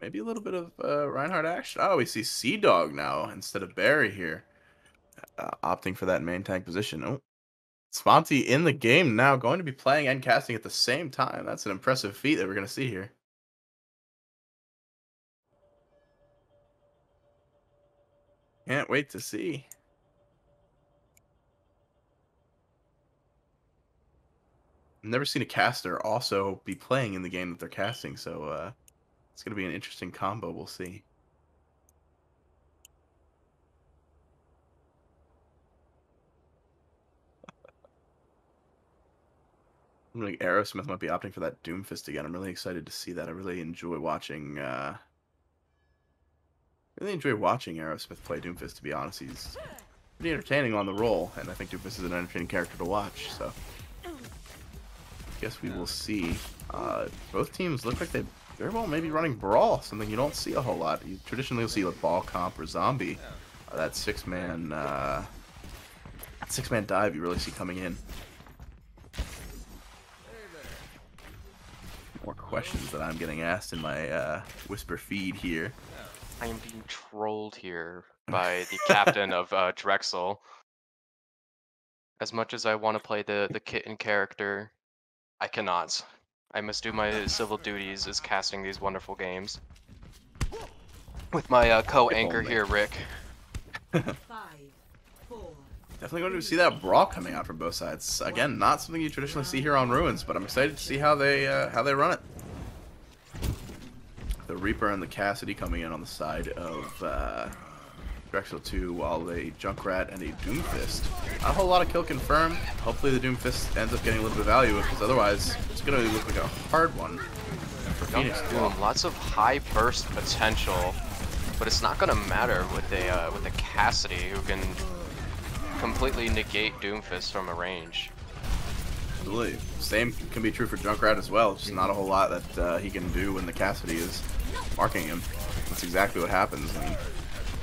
Maybe a little bit of uh, Reinhardt action. Oh, we see Sea Dog now instead of Barry here, uh, opting for that main tank position. Oh, Sponty in the game now, going to be playing and casting at the same time. That's an impressive feat that we're gonna see here. Can't wait to see. I've never seen a caster also be playing in the game that they're casting, so uh, it's going to be an interesting combo. We'll see. I'm like Aerosmith might be opting for that Doomfist again. I'm really excited to see that. I really enjoy watching. Uh, really enjoy watching Aerosmith play Doomfist. To be honest, he's pretty entertaining on the roll, and I think Doomfist is an entertaining character to watch. So, I guess we will see. Uh, both teams look like they very well maybe running brawl, something you don't see a whole lot. You traditionally will see like ball comp or zombie. Uh, that six man, uh, six man dive you really see coming in. More questions that I'm getting asked in my uh, whisper feed here. I am being trolled here by the captain of uh, Drexel. As much as I want to play the the kitten character, I cannot. I must do my civil duties as casting these wonderful games. With my uh, co-anchor here, Rick. Definitely going to see that brawl coming out from both sides. Again, not something you traditionally see here on Ruins, but I'm excited to see how they uh, how they run it. The Reaper and the Cassidy coming in on the side of uh, Drexel 2, while the Junkrat and a Doomfist. Not a whole lot of kill confirmed. Hopefully the Doomfist ends up getting a little bit of value, because otherwise it's going to look like a hard one for Phoenix. Doom, lots of high burst potential, but it's not gonna matter with a uh, with a Cassidy who can completely negate Doomfist from a range. Absolutely. Same can be true for Junkrat as well. Just not a whole lot that uh, he can do when the Cassidy is marking him. That's exactly what happens. And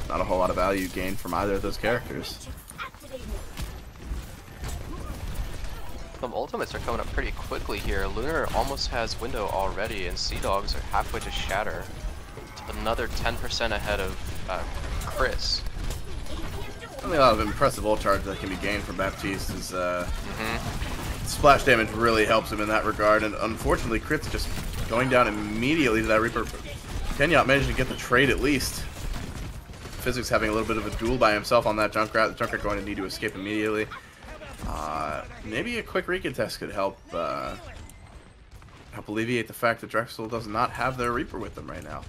not a whole lot of value gained from either of those characters. The ultimates are coming up pretty quickly here. Lunar almost has window already, and Sea Dogs are halfway to Shatter. Another 10% ahead of uh, Chris. Only a lot of impressive ult charge that can be gained from Baptiste is uh, hmm splash damage really helps him in that regard. And unfortunately, Crit's just going down immediately to that Reaper. Kenya managed to get the trade at least. Physics having a little bit of a duel by himself on that junk Junkrat. The Junkrat going to need to escape immediately. Uh, maybe a quick recontest could help uh, help alleviate the fact that Drexel does not have their Reaper with them right now.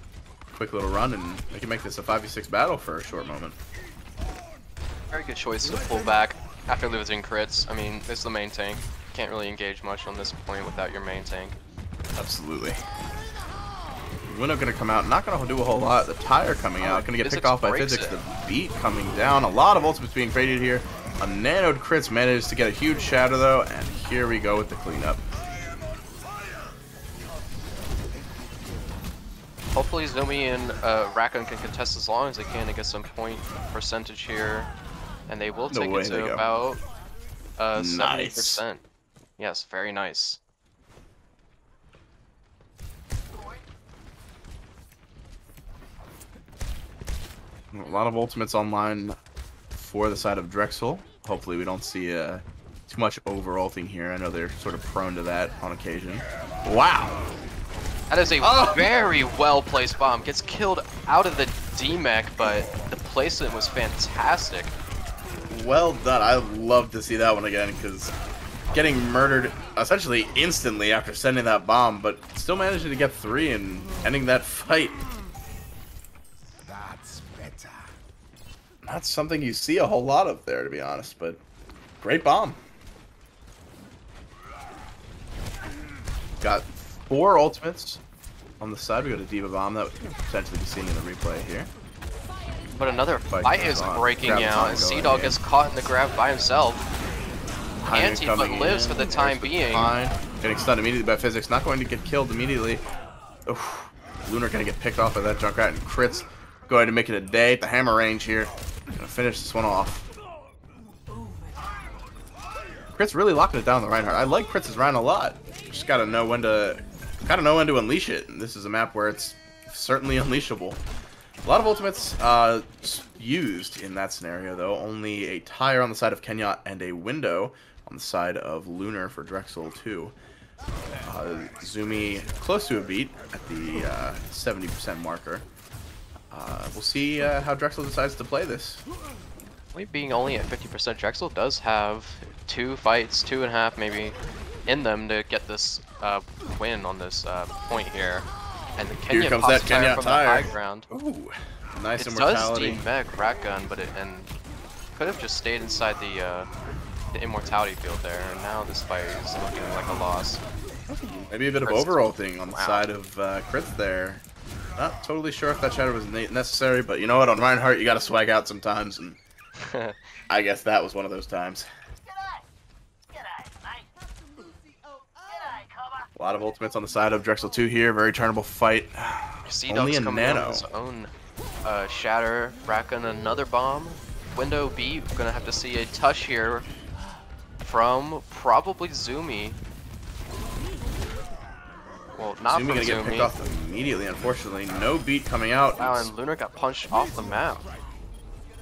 Quick little run and they can make this a 5v6 battle for a short moment. Very good choice to pull back after losing crits. I mean, it's the main tank. can't really engage much on this point without your main tank. Absolutely. Winnow gonna come out, not gonna do a whole lot. The tire coming out, gonna get picked off by physics. it. The beat coming down. A lot of ultimates being faded here. A nanoed crits manages to get a huge shatter though, and here we go with the cleanup. Hopefully Zumi and uh, can contest as long as they can to get some point percentage here. And they will take way it to about uh, Nice. 70%. Yes, very nice. A lot of ultimates online for the side of Drexel. Hopefully we don't see uh, too much over ulting here. I know they're sort of prone to that on occasion. Wow! That is a Oh! very well placed bomb. Gets killed out of the demech, but the placement was fantastic. Well done. I love to see that one again because getting murdered essentially instantly after sending that bomb, but still managing to get three and ending that fight. Not something you see a whole lot of there, to be honest, but great bomb. Got four ultimates on the side. We got a D.Va bomb that we potentially be seeing in the replay here. But another Fight fight is on. breaking Grab's out, and Sea Dog gets caught in the grab by himself. Anti, but lives in. for the There's time being. Fine. Getting stunned immediately by physics. Not going to get killed immediately. Oof. Lunar gonna get picked off by that Junkrat and crits. Going to make it a day at the hammer range here. Gonna finish this one off. Crits really locking it down the Reinhardt. I like Crits' Rein a lot. Just gotta know when to gotta know when to unleash it. And this is a map where it's certainly unleashable. A lot of ultimates uh, used in that scenario, though. Only a tire on the side of Kenya and a window on the side of Lunar for Drexel, too. Uh, Zumi close to a beat at the uh, 70% marker. Uh, we'll see uh, how Drexel decides to play this. We being only at 50%, Drexel does have two fights, two and a half maybe, in them to get this uh, win on this uh, point here. And the Kenya comes pops that Kenya tire from tire. the high ground. Ooh, nice It does immortality. demech rat gun, but it and could have just stayed inside the uh, the immortality field there. And now this fight is looking like a loss. Maybe a bit of overall thing on the Wow. side of uh, crits there. Not totally sure if that shadow was necessary, but you know what? On Reinhardt, you gotta swag out sometimes, and I guess that was one of those times. A lot of ultimates on the side of Drexel 2 here. Very turnable fight. Sea Only a nano. his own uh, shatter, rack on another bomb. Window B, we're gonna have to see a touch here from probably Zumi. Well, not Zumi gonna get picked off immediately, unfortunately. No beat coming out. Wow, and Lunar got punched off the map.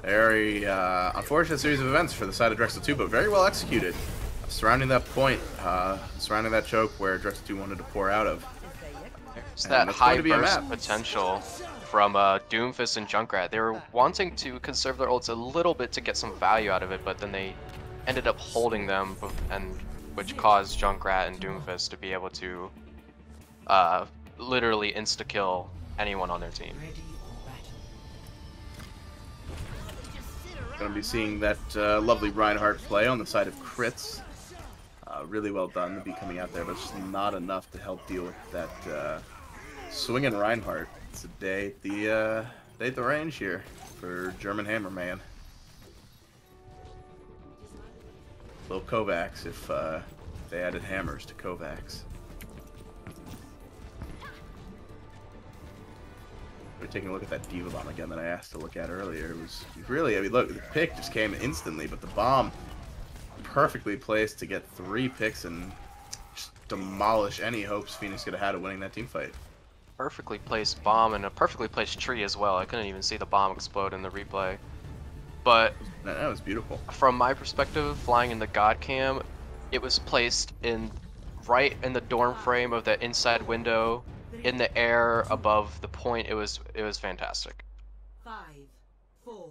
Very uh, unfortunate series of events for the side of Drexel 2, but very well executed. Surrounding that point, uh, surrounding that choke where Drexel 2 wanted to pour out of. And that high to be a burst map. potential from uh, Doomfist and Junkrat. They were wanting to conserve their ults a little bit to get some value out of it, but then they ended up holding them, and which caused Junkrat and Doomfist to be able to uh, literally insta-kill anyone on their team. Going to be seeing that uh, lovely Reinhardt play on the side of crits. Uh, really well done to be coming out there, but it's just not enough to help deal with that uh, swinging Reinhardt. It's a day at the uh, day at the range here for German Hammer Man. Little KovaaK's if uh, they added hammers to KovaaK's. We're taking a look at that D.Va Bomb again that I asked to look at earlier. It was really, I mean, look, the pick just came instantly, but the bomb perfectly placed to get three picks and just demolish any hopes Phoenix could have had of winning that team fight. Perfectly placed bomb and a perfectly placed tree as well. I couldn't even see the bomb explode in the replay. But That, that was beautiful. from my perspective, flying in the God Cam, it was placed in right in the dorm frame of the inside window, in the air above the point. It was it was fantastic. Five, four,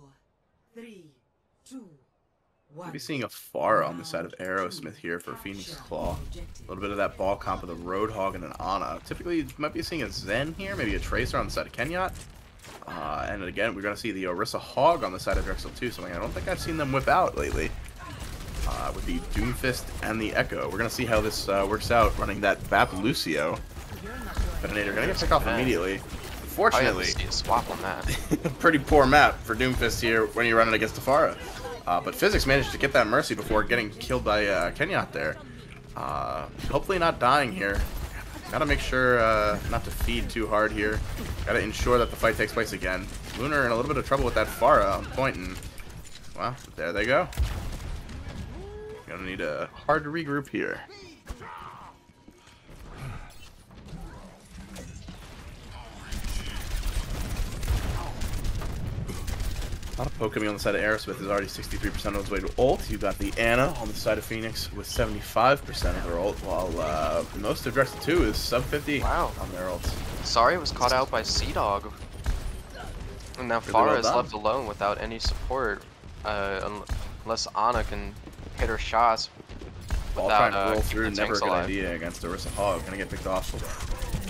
three, two, one. We'll be seeing a far on the side of Aerosmith here for Phoenix Claw. A little bit of that ball comp of the Roadhog and an Ana. Typically, you might be seeing a Zen here, maybe a Tracer on the side of Kenyatt. Uh, and again, we're going to see the Orisa Hog on the side of Drexel too, something I don't think I've seen them whip out lately. uh, with the Doomfist and the Echo. We're gonna see how this uh, works out running that Bap Lucio. Detonator gonna get picked off immediately. Fortunately, swap on that. pretty poor map for Doomfist here when you're running against Tafara. Uh, but Physics managed to get that Mercy before getting killed by uh, Kenyatt there. Uh, hopefully not dying here. Gotta make sure uh, not to feed too hard here. Gotta ensure that the fight takes place again. Lunar in a little bit of trouble with that Pharah on point, and well, there they go. Gonna need a hard to regroup here. A lot of poke coming on the side of Aerosmith is already 63% on his way to ult. You got the Ana on the side of Phoenix with 75% of her ult, while uh, most of Drexel 2 is sub 50 Wow. on their ult. Sorry it was caught out by Sea Dog. And now Really well Pharah is left alone without any support. Uh, unless Ana can hit her shots without trying to uh, roll keeping through, never a good alive. idea against Orisa Hog. Gonna get picked off.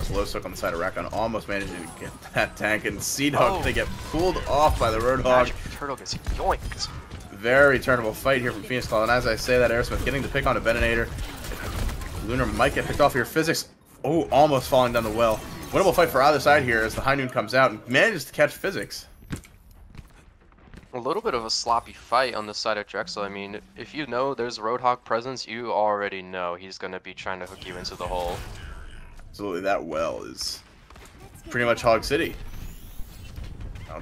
Slow soak on the side of Rakon, almost managing to get that tank, and Sea Dog Oh. they get pulled off by the Roadhog. Magic Turtle gets yoinked. Very turnable fight here from Phoenix Claw, and as I say that, Aerosmith getting to pick on a Beninator. Lunar might get picked off here. Physics, oh, almost falling down the well. Winnable fight for either side here as the High Noon comes out and manages to catch Physics. A little bit of a sloppy fight on the side of Drexel. I mean, if you know there's Roadhog presence, you already know he's gonna be trying to hook you into the hole. Absolutely, that well is pretty much Hog City. Now,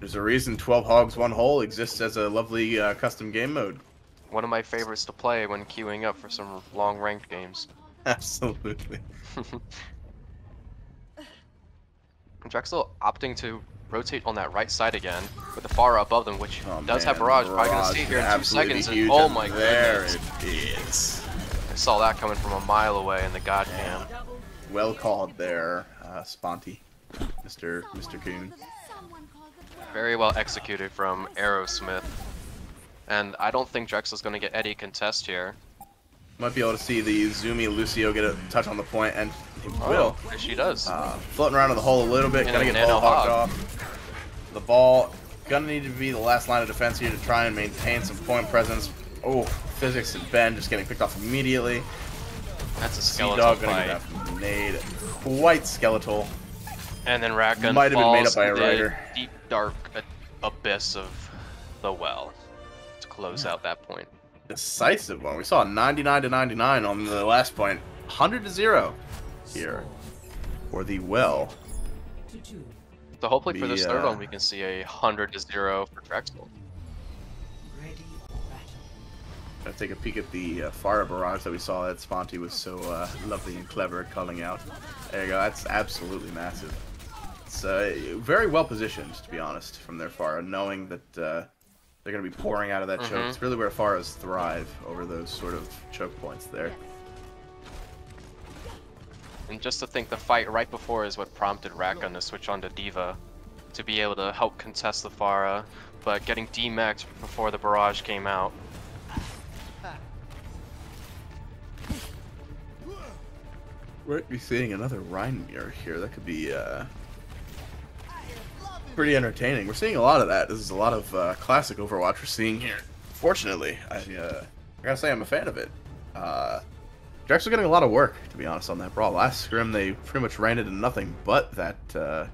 There's a reason 12 Hogs, 1 Hole exists as a lovely uh, custom game mode. One of my favorites to play when queuing up for some long ranked games. Absolutely. Drexel opting to rotate on that right side again with the far above them, which Oh, does man, have Barrage. Probably gonna stay here in two seconds. And, oh my there goodness. it is. I saw that coming from a mile away in the god cam. Well called there, uh, Sponty, Mr. Mr. Coon. Someone called the bird. Very well executed from Aerosmith. And I don't think Drexel's gonna get any contest here. Might be able to see the Zumi Lucio get a touch on the point, and he Oh, will. she does. Uh, floating around in the hole a little bit, And gonna get ball hogged off. The ball gonna need to be the last line of defense here to try and maintain some point presence. Oh, physics and Ben just getting picked off immediately. That's a Sea skeletal Dog gonna fight. nade. Quite skeletal. And then Ratgun Might have been made up by a writer. deep, dark abyss of the well to close out that point. Decisive one. We saw a 99 to 99 on the last point. 100 to 0 here for the well. So hopefully for this third uh, one we can see a hundred to zero for Drexel. Take a peek at the uh, fire barrage that we saw that Sponty was so uh, lovely and clever at calling out. There you go. That's absolutely massive. It's uh, very well positioned, to be honest, from their Pharah, knowing that uh, they're going to be pouring out of that choke. Mhm. It's really where Pharahs thrive over those sort of choke points there. And just to think the fight right before is what prompted Rakun to switch on to D.Va to be able to help contest the Pharah, but getting demaxed before the barrage came out. We're be seeing another Rein mirror here. That could be uh, pretty entertaining. We're seeing a lot of that. This is a lot of uh, classic Overwatch we're seeing here. Fortunately, I, uh, I gotta say I'm a fan of it. Uh, they're actually getting a lot of work, to be honest, on that brawl. Last scrim, they pretty much ran it in nothing but that uh,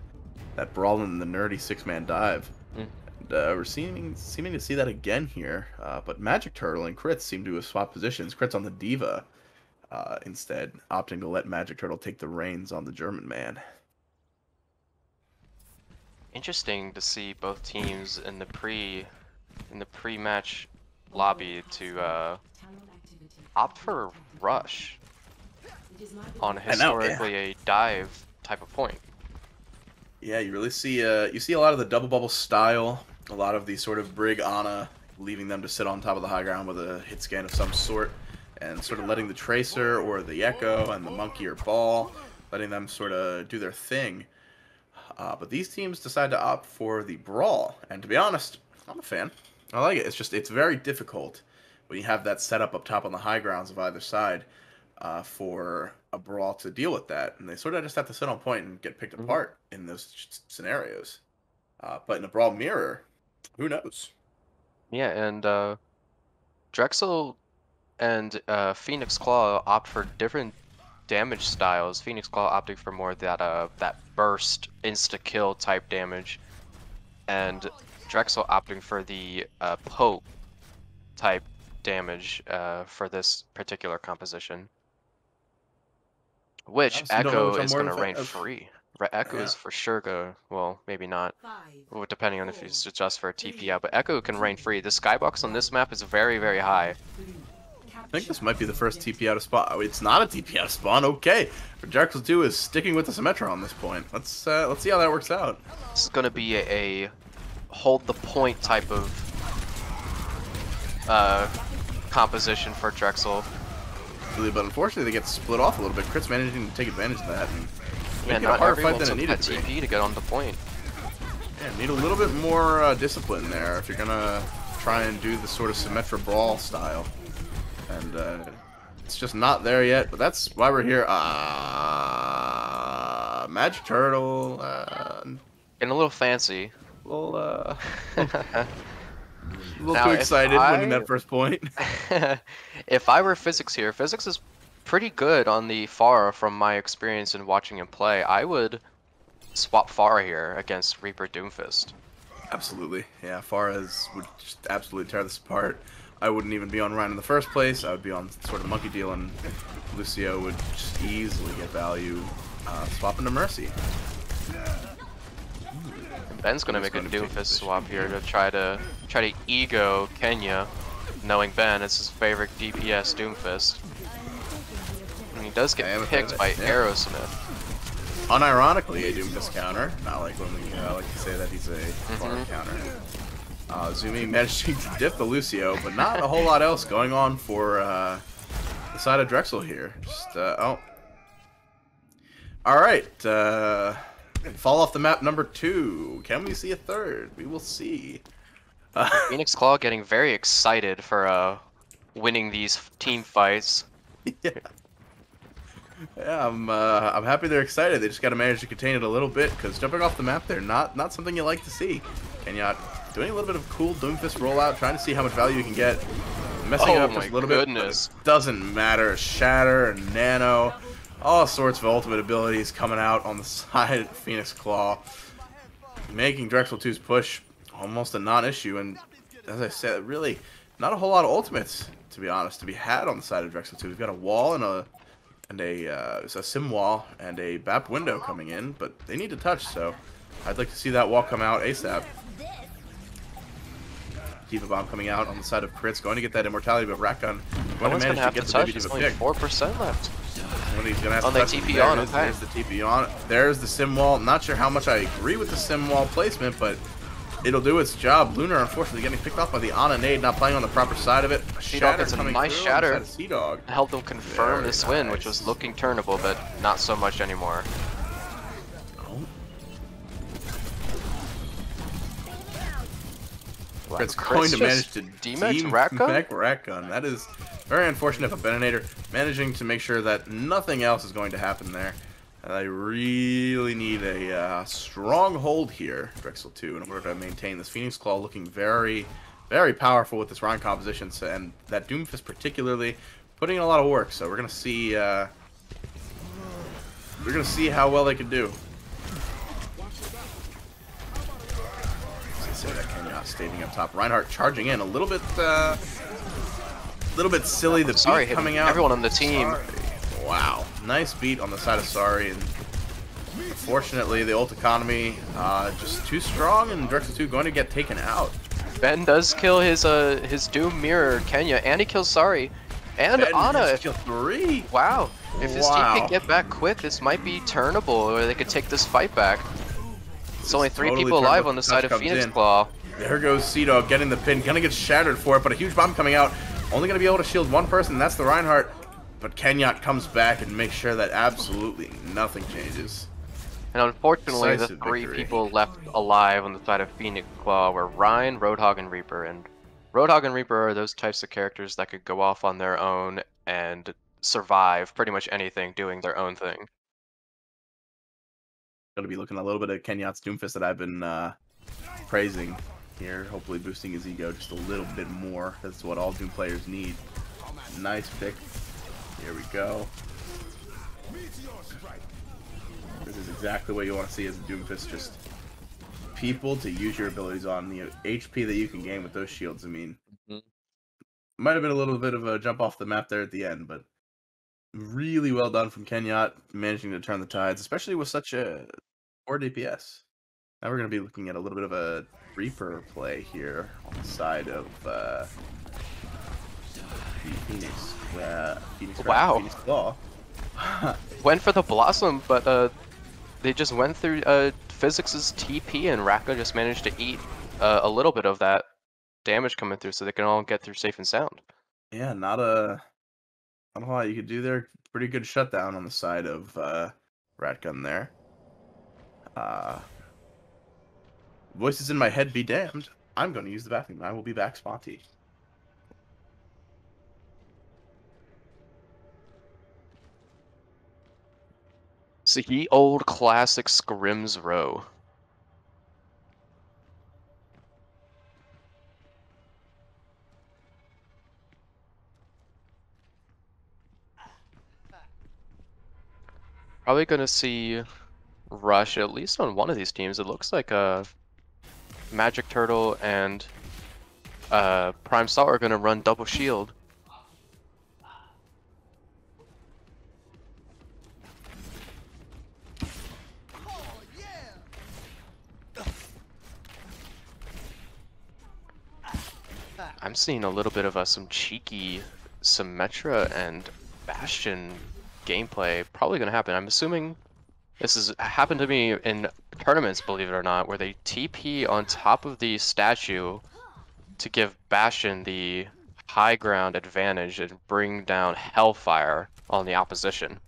that brawl in the nerdy six-man dive. Mm. And, uh, we're seeming seeming to see that again here. Uh, but Magic Turtle and Crits seem to have swapped positions. Crits on the D.Va, uh, instead opting to let Magic Turtle take the reins on the German man. Interesting to see both teams in the pre in the pre-match lobby to uh, opt for rush It is my on I know, yeah. historically a dive type of point. Yeah, you really see uh, you see a lot of the double bubble style, a lot of the sort of Brig Ana, leaving them to sit on top of the high ground with a hit scan of some sort, and sort of letting the Tracer or the Echo and the Monkey or Ball, letting them sort of do their thing. Uh, but these teams decide to opt for the Brawl, and to be honest, I'm a fan. I like it. It's just it's very difficult when you have that setup up top on the high grounds of either side uh, for a brawl to deal with that, and they sort of just have to sit on point and get picked Mhm. apart in those scenarios. Uh, but in a brawl mirror, who knows? Yeah, and uh, Drexel and uh, Phoenix Claw opt for different damage styles. Phoenix Claw opting for more that uh that burst insta kill type damage, and Drexel opting for the uh, poke type damage uh, for this particular composition. Which Honestly, don't know Echo is going to in fa- reign of. free. Re- Echo Yeah. is for sure go. Well, maybe not. Five. Well, depending on if it's just for a TP out, but Echo can reign free. The skybox on this map is very, very high. I think this might be the first TP out of spawn. It's not a TP out of spawn. Okay, but Drexel 2 is sticking with the Symmetra on this point. Let's uh, let's see how that works out. This is going to be a, a hold the point type of uh, composition for Drexel. Really, but unfortunately they get split off a little bit. Crit's managing to take advantage of that and Yeah, a not harder fight than it needed to. TP to get on the point. Yeah, need a little bit more uh, discipline there if you're gonna try and do the sort of Symmetra brawl style. And uh, it's just not there yet, but that's why we're here. Uh, Magic Turtle, uh, Getting a little fancy. little, uh, a little Now, too excited winning that first point. if I were physics here, physics is pretty good on the Pharah from my experience in watching him play. I would swap Pharah here against Reaper Doomfist. Absolutely. Yeah, Pharahs would just absolutely tear this apart. I wouldn't even be on Rein in the first place. I would be on sort of monkey deal, and Lucio would just easily get value uh, swapping to Mercy. Ben's gonna Ben's make a gonna take Doomfist swap here to try to try to ego Kenya, knowing Ben it's his favorite DPS Doomfist. And he does get Yeah, picked by yeah. Aerosmith. Unironically, a Doomfist counter. Not like when we uh, like to say that he's a far Mhm. counter. Uh, Zumi managing to dip the Lucio, but not a whole lot else going on for uh, the side of Drexel here. Just, uh, oh. Alright, uh, fall off the map number two. Can we see a third? We will see. Uh, Phoenix Claw getting very excited for uh winning these team fights. yeah. Yeah, I'm uh, I'm happy they're excited. They just got to manage to contain it a little bit because jumping off the map there, not not something you like to see. Kenyatt doing a little bit of cool Doomfist rollout, trying to see how much value you can get. Messing it Oh up just a little bit, goodness. but it doesn't matter. Shatter, Nano, all sorts of ultimate abilities coming out on the side of Phoenix Claw, making Drexel 2's push almost a non-issue. And as I said, really not a whole lot of ultimates, to be honest, to be had on the side of Drexel 2. We've got a wall and a and a uh, it's a sim wall and a BAP window coming in, but they need to touch. So I'd like to see that wall come out asap. D.Va bomb coming out on the side of crits, going to get that immortality, but Ratgun No going one's to manage to to get the baby D.Va only pick. four percent left. When he's gonna have Oh, to they. TP There on, it. There's the TP on. There's the sim wall. Not sure how much I agree with the sim wall placement, but it'll do its job. Lunar, unfortunately, getting picked off by the Ana nade, not playing on the proper side of it. Sea-Dog gets a nice shatter. on the side of Sea-Dog. Helped them confirm Very this win, which was looking turnable, but not so much anymore. It's Chris going to manage to demech demech rat gun? That is very unfortunate for Beninator, managing to make sure that nothing else is going to happen there. And I really need a uh, strong hold here, Drexel 2, in order to maintain this Phoenix Claw looking very, very powerful with this Rein composition, so, and that Doomfist particularly putting in a lot of work. So we're gonna see, uh, we're gonna see how well they can do. That Kenya staging up top. Reinhardt charging in a little bit, uh, a little bit silly. The Sorry, beat coming out. everyone on the team. Sorry. Wow, nice beat on the side of Sorry, and unfortunately the ult economy uh, just too strong, and Drexel 2 going to get taken out. Ben does kill his uh his Doom mirror Kenya, and he kills Sorry, and Ben Ana. has If, killed three. wow, if his team Wow. can get back quick, this might be turnable, or they could take this fight back. It's only three totally people alive on the the side of Phoenix in. Claw. There goes Sea Dog getting the pin, gonna get shattered for it, but a huge bomb coming out. Only gonna be able to shield one person, and that's the Reinhardt. But Kenyatt comes back and makes sure that absolutely nothing changes. And unfortunately, the three victory. people left alive on the side of Phoenix Claw were Rein, Roadhog, and Reaper. And Roadhog and Reaper are those types of characters that could go off on their own and survive pretty much anything doing their own thing. Gonna be looking a little bit at Kenyatt's Doomfist that I've been uh, praising here, hopefully boosting his ego just a little bit more. That's what all Doom players need. Nice pick. Here we go. This is exactly what you want to see as a Doomfist, just people to use your abilities on. The HP that you can gain with those shields, I mean, Mhm. might have been a little bit of a jump off the map there at the end, but really well done from Kenyatt, managing to turn the tides, especially with such a 4 DPS. Now we're going to be looking at a little bit of a Reaper play here on the side of uh, the Phoenix. Uh, Phoenix Wow. Phoenix Claw. Went for the Blossom, but uh, they just went through uh, Physics' TP, and Raka just managed to eat uh, a little bit of that damage coming through, so they can all get through safe and sound. yeah, not a not a lot you could do there. Pretty good shutdown on the side of uh, Ratgun there. Uh, voices in my head be damned. I'm going to use the bathroom. I will be back, Spotty. See, the old classic King's Row. Probably gonna see Rush at least on one of these teams. It looks like uh, Magic Turtle and uh, Prime Salt are gonna run double shield. I'm seeing a little bit of uh, some cheeky Symmetra and Bastion gameplay probably gonna happen. I'm assuming this has happened to me in tournaments, believe it or not, where they TP on top of the statue to give Bastion the high ground advantage and bring down Hellfire on the opposition.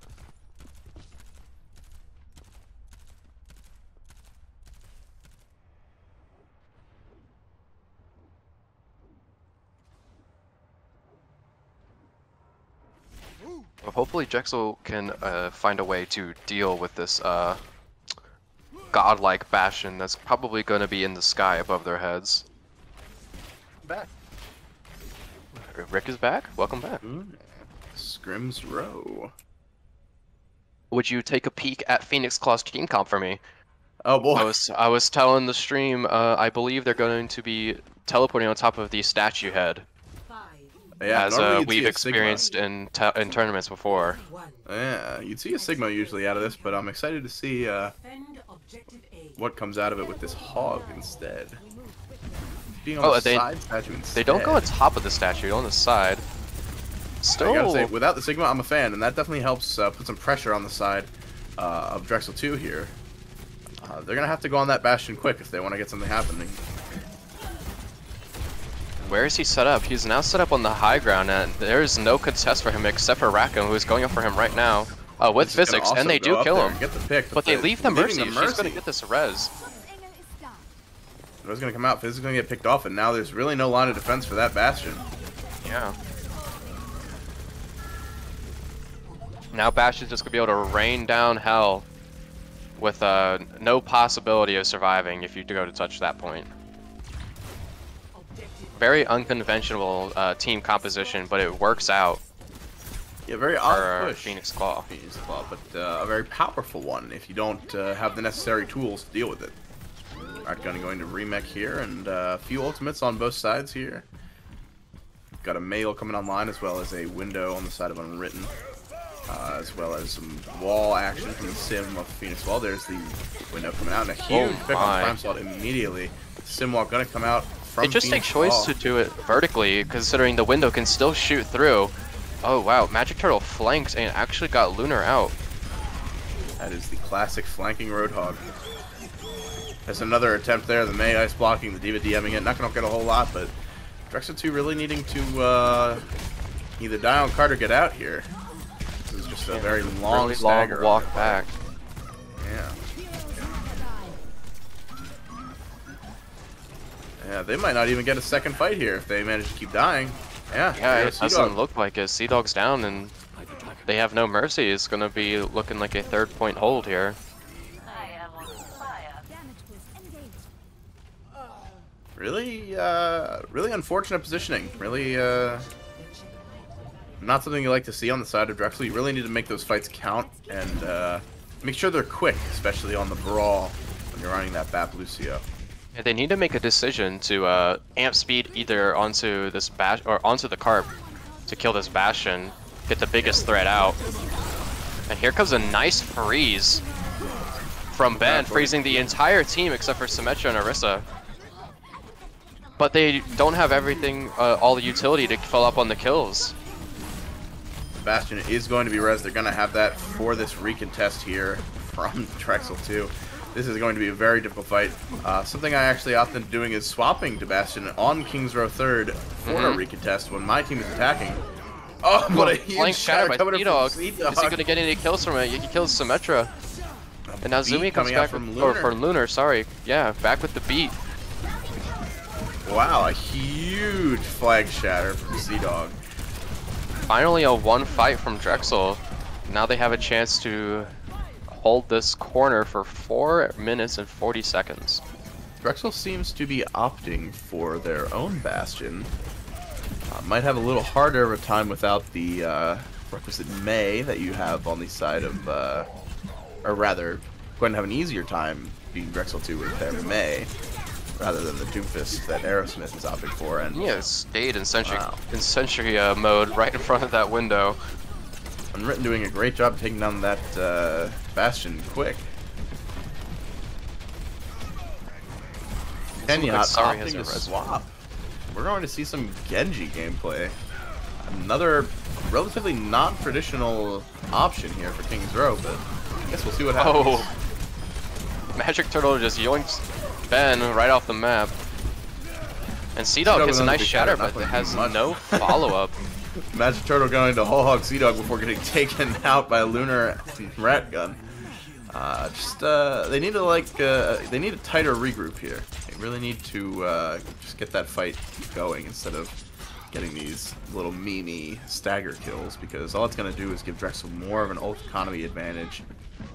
Well, hopefully Drexel can uh, find a way to deal with this uh, godlike Bastion that's probably going to be in the sky above their heads. Back. Rick is back. Welcome back. Ooh, King's Row. Would you take a peek at Phoenix Claw's team comp for me? Oh boy. I was I was telling the stream. Uh, I believe they're going to be teleporting on top of the statue head, Five, yeah, as uh, we've experienced in in tournaments before. Yeah, you'd see a Sigma usually out of this, but I'm excited to see uh, Defend objective A. what comes out of it with this hog instead. Being on Oh, the they- side statue instead. They don't go on top of the statue, on the side. I Still, gotta say, without the Sigma, I'm a fan, and that definitely helps uh, put some pressure on the side uh, of Drexel 2 here. Uh, they're gonna have to go on that Bastion quick if they want to get something happening. Where is he set up? He's now set up on the high ground, and there is no contest for him except for Rakon, who is going up for him right now uh, with physics, and they do kill him. Get the pick, But they leave the leaving mercy. She's gonna get this res. Engel ist da. It was gonna come out. Physics is gonna get picked off, and now there's really no line of defense for that Bastion. Yeah. Now Bastion's just gonna be able to rain down hell with uh, no possibility of surviving if you go to touch that point. Very unconventional uh, team composition, but it works out Yeah, very odd push. Phoenix Claw. Phoenix Claw, but uh, a very powerful one if you don't uh, have the necessary tools to deal with it. Alright, gonna going to remech here, and uh, a few ultimates on both sides here. Got a mail coming online as well as a window on the side of Unwritten. Uh, as well as some wall action from the sim of Phoenix Claw. There's the window coming out, and a huge Oh pick on Prime Salt immediately. Sim Wall gonna come out from They just take Phoenix choice to do it vertically, considering the window can still shoot through. Oh wow, Magic Turtle flanks and actually got Lunar out. That is the classic flanking Roadhog. That's another attempt there. The Mei Ice blocking, the D.Va DMing it. Not going to get a whole lot, but Drexel 2 really needing to uh, either die on card or get out here. This is just a very long really long walk back. Yeah. Yeah, they might not even get a second fight here if they manage to keep dying. Yeah, Yeah, it doesn't look like it. Sea Dog's down and they have no mercy. It's gonna be looking like a third point hold here. Damage boost engaged. really, uh, really unfortunate positioning. Really, uh, not something you like to see on the side of Drexel. You really need to make those fights count and uh, make sure they're quick, especially on the brawl when you're running that Bap Lucio. Yeah, they need to make a decision to uh, amp speed either onto this bash or onto the carp to kill this bastion, get the biggest threat out. And here comes a nice freeze from Ben, freezing the entire team except for Symmetra and Orisa. But they don't have everything, uh, all the utility to fill up on the kills. Bastion is going to be res. They're going to have that for this recontest here from Drexel too. This is going to be a very difficult fight. Uh, something I actually often doing is swapping to Bastion on King's Row 3rd for Mhm. a recontest when my team is attacking. Oh, what a huge shatter by coming Sea-Dog. Is he gonna get any kills from it? He kills Symmetra. And now Zumi comes back from with, or Lunar. from Lunar, sorry. Yeah, back with the beat. Wow, a huge flag shatter from Sea Dog. Finally a one fight from Drexel. Now they have a chance to hold this corner for 4 minutes and 40 seconds. Drexel seems to be opting for their own Bastion. Uh, might have a little harder of a time without the uh, requisite Mei that you have on the side of, uh, or rather, going to have an easier time being Drexel 2 with their Mei, rather than the Doomfist that Aerosmith is opting for. And Yeah, it stayed in Sentry, Wow. in Sentry uh, mode right in front of that window. Unwritten doing a great job taking down that uh, Bastion quick. Kenyatt sorry has opting a to swap. We're going to see some Genji gameplay. Another relatively non-traditional option here for King's Row, but I guess we'll see what happens. Oh! Magic Turtle just yoinks Ben right off the map. And Sea Dog gets a nice shatter, shatter, but it has much. no follow-up. Magic Turtle going to Whole Hog Sea Dog before getting taken out by Lunar and Rat Gun. Uh, just uh, they need to like uh, they need a tighter regroup here. They really need to uh, just get that fight going instead of getting these little meme stagger kills because all it's gonna do is give Drexel more of an ult economy advantage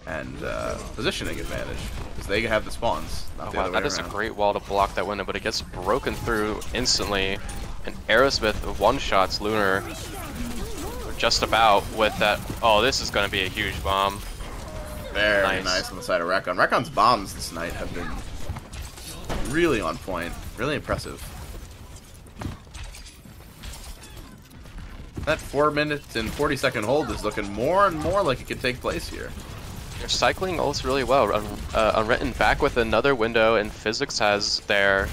and uh, positioning advantage because they have the spawns. Not Oh, the wow, that is a great wall to block that window, but it gets broken through instantly. And Aerosmith one-shots Lunar just about with that. Oh, this is going to be a huge bomb. Very Nice. nice. on the side of Rakon. Rakon's bombs this night have been really on point, really impressive. That 4 minutes and 40 second hold is looking more and more like it could take place here. They're cycling ults really well. Uh, Unwritten back with another window, and Physics has their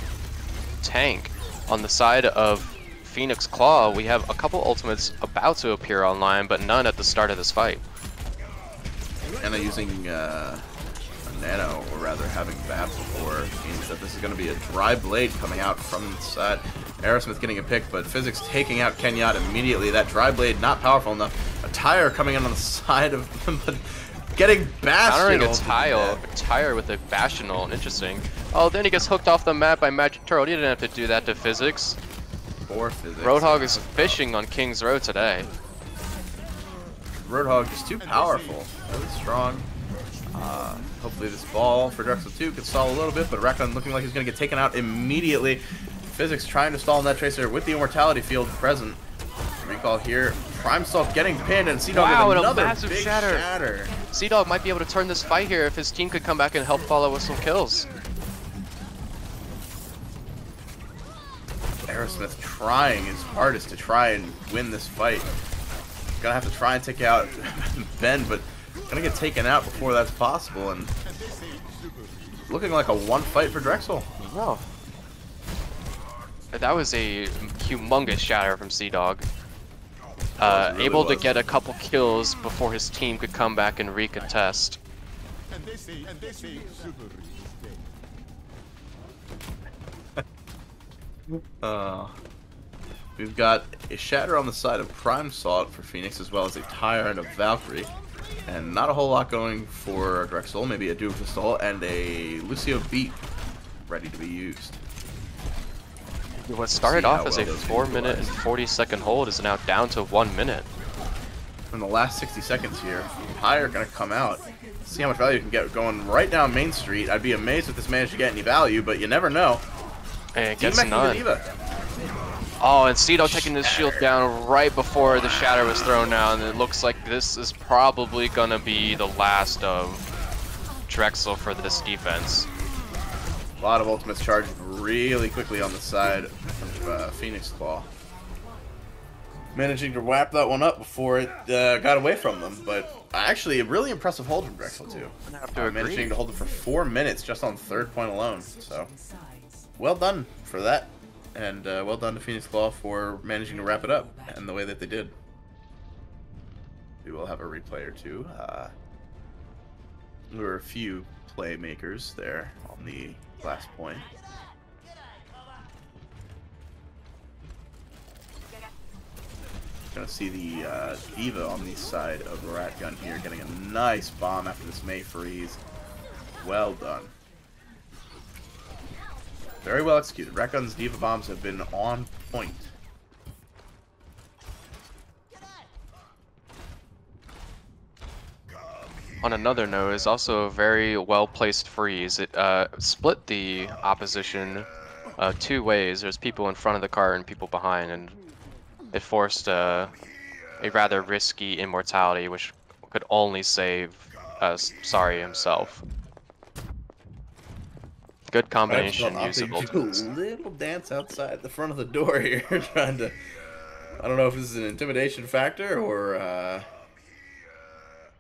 tank. On the side of Phoenix Claw, we have a couple ultimates about to appear online, but none at the start of this fight. And they're using uh, a nano, or rather having VAP before, means that this is going to be a dry blade coming out from the side. Aerosmith getting a pick, but Physics taking out Kenyatta immediately. That dry blade not powerful enough. A tire coming in on the side of him, getting bashed. Countering a tile, a tire with a Bastion ult, interesting. Oh, then he gets hooked off the map by Magic Turtle. He didn't have to do that to Physics. For Physics. Roadhog is fishing on King's Row today. Roadhog is too powerful, really strong. Uh, hopefully this ball for Drexel 2 could stall a little bit, but Rakon looking like he's going to get taken out immediately. Physics trying to stall on that tracer with the Immortality Field present. Recall here, Prime Salt getting pinned, and Sea-Dog Wow, with a another massive big shatter. shatter. Sea Dog might be able to turn this fight here if his team could come back and help follow with some kills. Aerosmith trying his hardest to try and win this fight. Gonna have to try and take out Ben, but gonna get taken out before that's possible, and looking like a one fight for Drexel. No. That was a humongous shatter from Sea Dog. Uh, really able to get a couple kills before his team could come back and recontest. And they say, and they say, super Uh, we've got a shatter on the side of Prime Salt for Phoenix, as well as a tire and a Valkyrie. And not a whole lot going for Drexel, maybe a Doomfist and a Lucio Beat ready to be used. What started off as well a 4 minute and 40 second hold is now down to 1 minute. In the last 60 seconds here, Tire gonna come out. See how much value you can get going right down Main Street. I'd be amazed if this managed to get any value, but you never know. And it gets none. Oh, and Sea Dog taking this shield down right before the shatter was thrown down, and it looks like this is probably gonna be the last of Drexel for this defense. A lot of ultimates charged really quickly on the side of uh, Phoenix Claw. Managing to wrap that one up before it uh, got away from them, but actually a really impressive hold from Drexel too. To Uh, managing to hold it for four minutes just on third point alone. So well done for that, and uh, well done to Phoenix Claw for managing to wrap it up and the way that they did. We will have a replay or two. Uh, there were a few playmakers there on the last point. Gonna see the uh, D.Va on the side of Rat Gun here, getting a nice bomb after this Mei freeze. Well done. Very well executed. Rat Gun's D.Va bombs have been on point. On another note, is also a very well placed freeze. It uh, split the opposition uh, two ways. There's people in front of the car and people behind, and it forced uh, a rather risky immortality, which could only save uh, Sorry himself. Good combination Right, use of opting to ultimates. do a little dance outside the front of the door here, trying to. I don't know if this is an intimidation factor or uh,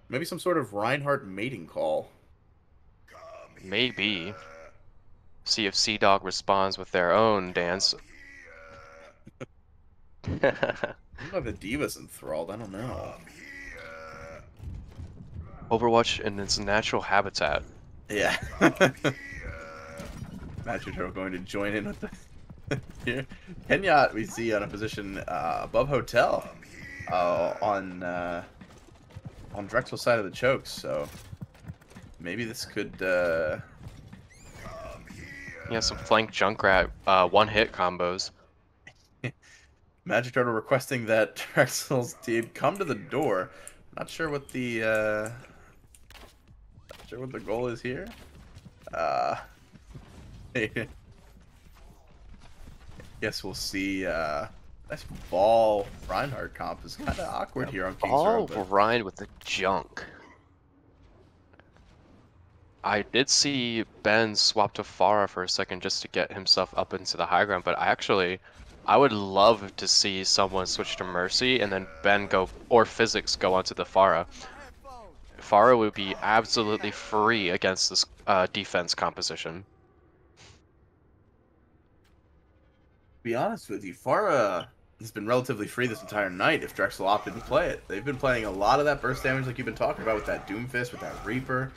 maybe some sort of Reinhardt mating call. Maybe. See if Sea Dog responds with their own dance. I don't know if the D.Va's enthralled. I don't know. Overwatch in its natural habitat. Yeah. Matcher going to join in with the here. Kenyatt we see on a position uh, above hotel uh, on uh, on Drexel's side of the chokes, so maybe this could uh, Yeah, some flank Junkrat uh, one hit combos. Magic Turtle requesting that Drexel's team come to the door. Not sure what the uh, not sure what the goal is here. Uh, guess we'll see. Uh, nice ball Reinhardt comp is kind of awkward here on King's All Row, but Ryan with the junk. I did see Ben swap to Pharah for a second just to get himself up into the high ground, but I actually, I would love to see someone switch to Mercy and then Ben go, or Physics go onto the Pharah. Pharah would be absolutely free against this uh, defense composition. to be honest with you, Pharah has been relatively free this entire night if Drexel opted to play it. They've been playing a lot of that burst damage like you've been talking about with that Doomfist, with that Reaper,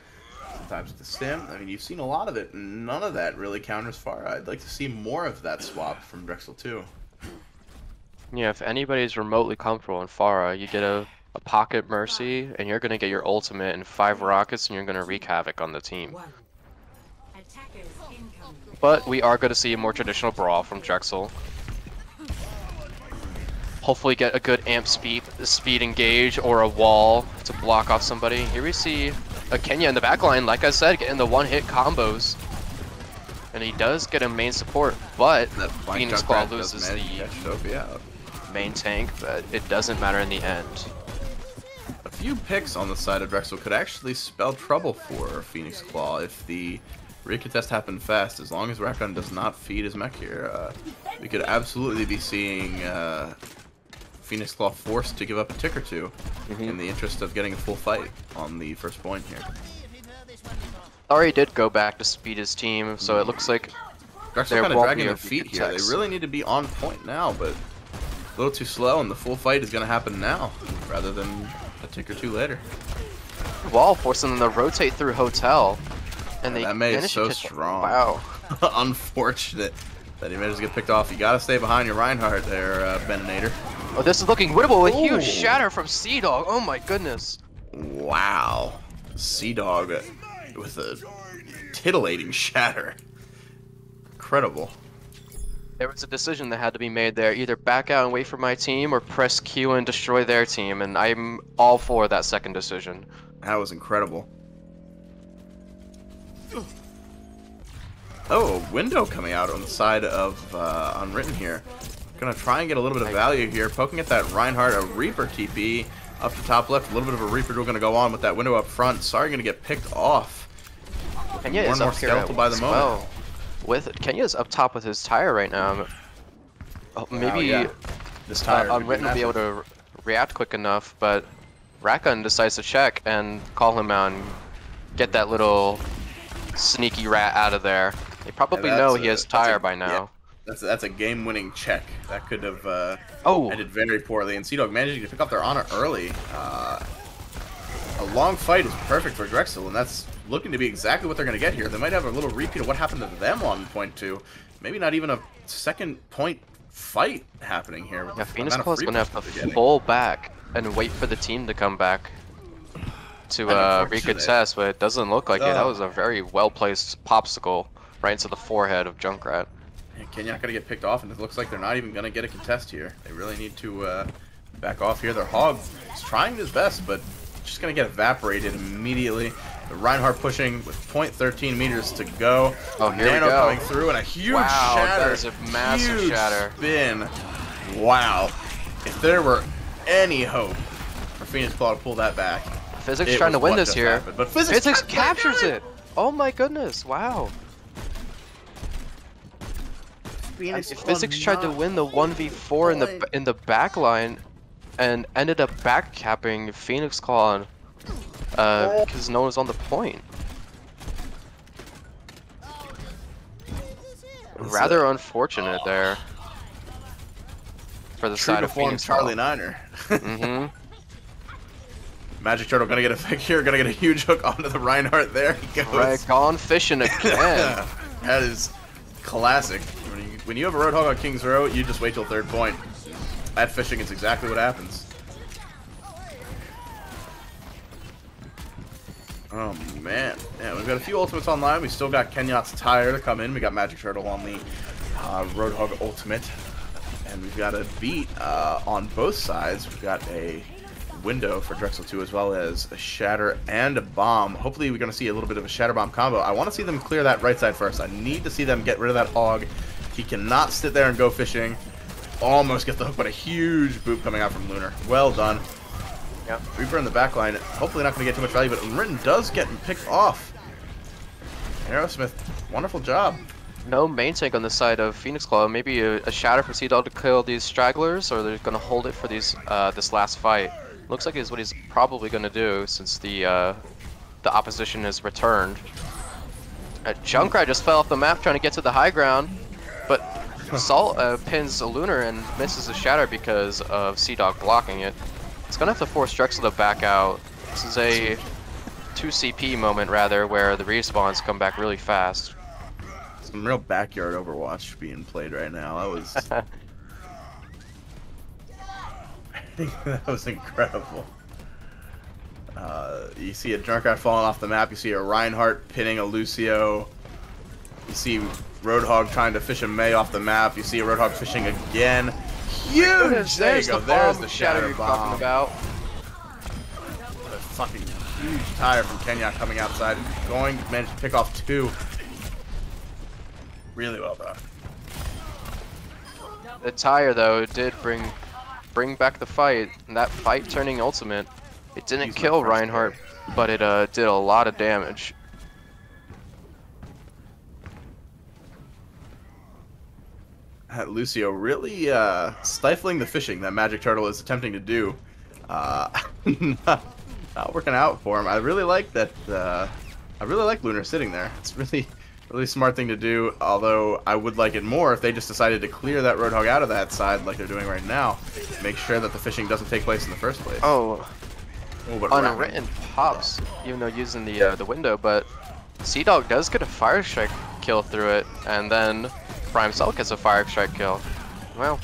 sometimes with the Stim. I mean, you've seen a lot of it, and none of that really counters Pharah. I'd like to see more of that swap from Drexel too. Yeah, if anybody's remotely comfortable in Pharah, you get a, a pocket Mercy, and you're gonna get your ultimate and five rockets, and you're gonna wreak havoc on the team. One. Attackers incoming. But we are going to see a more traditional brawl from Drexel. Hopefully get a good amp speed, speed engage or a wall to block off somebody. Here we see a Kenya in the back line, like I said, getting the one-hit combos. And he does get a main support, but Phoenix Claw loses the catch Sophie out. main tank, but it doesn't matter in the end. A few picks on the side of Drexel could actually spell trouble for Phoenix Claw if the recontest happened fast. As long as Rakon does not feed his mech here, uh, we could absolutely be seeing uh, Phoenix Claw forced to give up a tick or 2 mm-hmm. in the interest of getting a full fight on the first point here. Sorry did go back to speed his team, so it looks like Drexel There kind of dragging their feet here. They really need to be on point now, but a little too slow, and the full fight is going to happen now rather than a tick or two later. Wall forcing them to rotate through Hotel. And they That is managed so strong. Wow. Unfortunate that he managed to get picked off. You gotta stay behind your Reinhardt there, uh, Beninator. Oh, this is looking winnable. A huge shatter from Sea Dog. Oh my goodness. Wow. Sea Dog with a titillating shatter. Incredible. There was a decision that had to be made there. Either back out and wait for my team or press Q and destroy their team. And I'm all for that second decision. That was incredible. Oh, a window coming out on the side of uh, Unwritten here. Gonna try and get a little bit of value here. Poking at that Reinhardt, a Reaper TP up to top left. A little bit of a Reaper duel gonna go on with that window up front. Sorry, gonna get picked off. Kenya More is and more up here by the moment. well. With Kenya is up top with his tire right now. Oh, maybe yeah. This uh, tire. Unwritten will be able to react quick enough, but Rakon decides to check and call him out and get that little sneaky rat out of there. They probably know a- he has that's a- tire by yeah. now. That's that's a game-winning check. That could have uh, Oh, ended very poorly. And Sea-Dog managing to pick up their honor early. Uh, a long fight is perfect for Drexel, and that's looking to be exactly what they're going to get here. They might have a little repeat of what happened to them on point two. Maybe not even a second point fight happening here. Yeah, the Phoenix of Claw's free gonna have to pull back and wait for the team to come back to uh, recontest, but it doesn't look like it. That was a very well-placed popsicle right into the forehead of Junkrat. Yeah, Kenyak gonna get picked off, and it looks like they're not even gonna get a contest here. They really need to uh, back off here. Their hog is trying his best, but just gonna get evaporated immediately. Reinhardt pushing with 0.13 meters to go. Oh, here we Nano go. coming through and a huge Wow, shatter. that is a massive huge shatter. Spin. Wow. If there were any hope for Phoenix Claw to pull that back, Physics trying to win this here. happened. But physics, Physics captures do it. Oh my goodness! Wow. Phoenix If Physics tried to win the one v four in the in the back line, and ended up back capping Phoenix Claw, uh, because no one was on the point. Rather unfortunate there. For the True side to of form Phoenix Charlie Claw. Niner. Mm-hmm. Magic Turtle gonna get a pick here, gonna get a huge hook onto the Reinhardt there. He goes. Right, gone fishing again. that is classic. When you, have a Roadhog on King's Row, you just wait till third point. At fishing, it's exactly what happens. Oh man, yeah, we've got a few ultimates online. We still got Kenyatt's tire to come in. We got Magic Turtle on the uh, Roadhog ultimate, and we've got a beat uh, on both sides. We've got a window for Drexel 2 as well as a shatter and a bomb. Hopefully we're going to see a little bit of a shatter bomb combo. I want to see them clear that right side first. I need to see them get rid of that hog. He cannot sit there and go fishing. Almost get the hook, but a huge boot coming out from Lunar. Well done. Yep. Reaper in the back line. Hopefully not going to get too much value, but Rin does get picked off. Aerosmith, wonderful job. No main tank on the side of Phoenix Claw. Maybe a, a shatter for Sea Dog to kill these stragglers, or they're gonna hold it for these uh, this last fight. Looks like is what he's probably gonna do since the uh, the opposition has returned. Uh, Junkrat just fell off the map trying to get to the high ground, but Salt uh, pins a Lunar and misses a shatter because of Sea Dog blocking it. It's gonna have to force Drexel to back out. This is a 2 CP moment rather, where the respawns come back really fast. Some real backyard Overwatch being played right now. That was that was incredible. Uh, you see a Junkrat falling off the map. You see a Reinhardt pinning a Lucio. You see Roadhog trying to fish a Mei off the map. You see a Roadhog fishing again. Huge! There you go. There's the shatter you're bomb. talking about. A fucking huge tire from Kenya coming outside. Going to manage to pick off two. Really well done. The tire though did bring bring back the fight, and that fight turning ultimate. It didn't He's kill Reinhardt, but it uh, did a lot of damage. Lucio really uh, stifling the fishing that Magic Turtle is attempting to do. Uh, not, not working out for him. I really like that. Uh, I really like Lunar sitting there. It's really, really smart thing to do. Although I would like it more if they just decided to clear that Roadhog out of that side like they're doing right now. Make sure that the fishing doesn't take place in the first place. Oh, Oh, but Raven- unwritten pops, even though using the uh, the window, but Sea Dog does get a fire strike kill through it, and then Prime Cell gets a fire strike kill. Well,